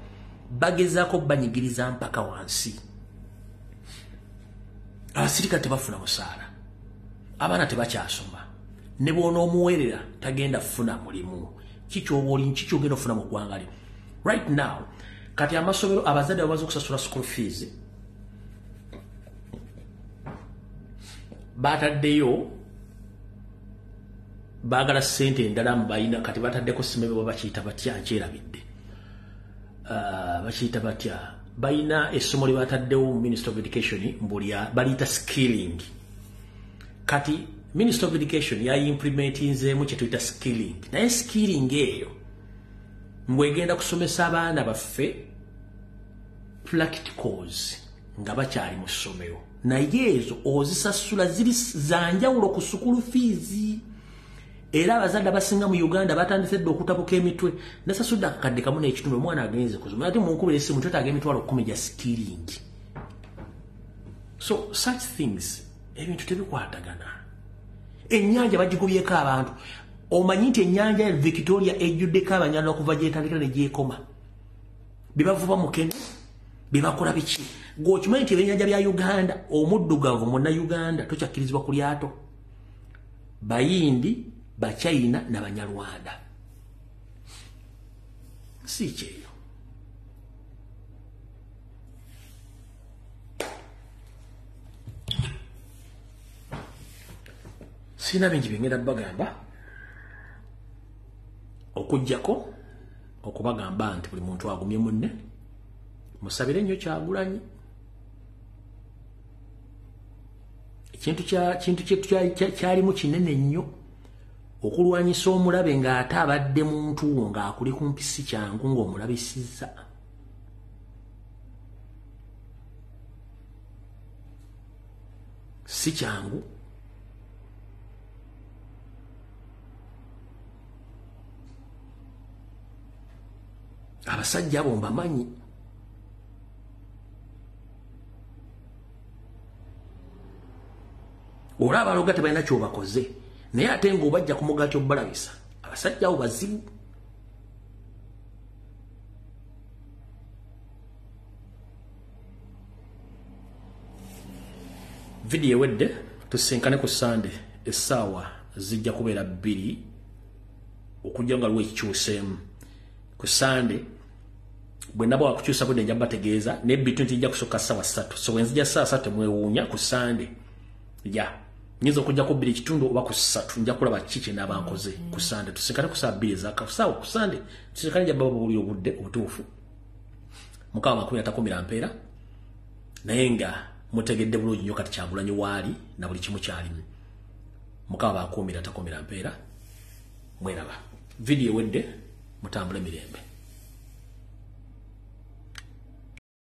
Bagezaako banyigiriza mpaka wansi. Abasirika tebafuna musaala. Abaana tebakyasoma. Ne bwonoomuweerera tagenda funa mulimu. Kikyoba oli kikyogenda ofuna mu ggwanga lyo? Right now kati amasomero abazadde bamaze okusasula school fees bataddeyo baagala sente endala mubalina kati bataddeko simebe bwe bakiyita batya nkyerabidde Ah, bakiyita batya? Balina essomo lye bataddewo mu minister of education mbuli baliyita skilling. Kati minister of education yayimplementinzeemu kyetuyita skilling. Naye skilling eyo mbwegenda kusomesa abaana baffe practicals nga bakyali mu ssomero naye ezo ozisasula ziri zanjawulo ku sukulu fees era abazadde abasinga mu uganda batandise dde okutabuka emitwe. Nasasudde akakadde kamu n'ekitundu omwana agenze kusoma ate munkubira essimu twetaaga emitwalo kumi gya skilling. So such things ebintu tebikwatagana. Ennyanja bagigobyeko abantu. Omanyi nti ennyanja ya victoria ejjuddeko abanyalala okuva gyetandikira ne gyekoma bebavuba mukene? Bebakola biki gweokimanyi nti ebyennyanja bya uganda omuddugavu munnauganda tokyakkirizibwa ku lyato? Bayindi bachina n'abanyarwanda si kyeyo. Sirina bingi byengenda bagamba okugjako okubagamba nti buli muntu agumye munne musabire nnyo kyagulanyi ekintu kya- kintu kya- kya- kyalimu kinene nnyo okulwanyisa omulabe ng'ate abadde muntu wo ng'akuli ku mpisi kyangu ng'omulabisizza. Si kyangu. Abasajja abo mbamanyi olaba abaloga tebalina kyobakoze. Naye ate ng'obajja ku mugaa kyobbalabisa abasajja abo bazibu. Vidiyo ewedde tusinkane ku sande essaawa zijja kubeera bbiri okujja nga lwe ekikyuseemu ku sande bwe naba wakukyusa bwe nenja bategeeza nebbitu nti ijja kusooka ssaawa ssatu. So wenzija ssaawa ssatu temwewuunya ku sande ya nyinza okujjako bbiri ekitundu oba ku ssatu nja kulaba ki kye naaba nkoze ku sande. Tusinkane ku saawa bbiri ezakasaawa ku sande. Tusinkane nja baba buli obudde obutuufu. Mukama makumi atakumira mpeera. Naye nga mutegedde bulungi nnyo kati kyagulanyi waali na buli kimu kyalimu. Mukama bakuumira takumira mpeera. Mweraba. Vidiyo ewedde mutambule mirembe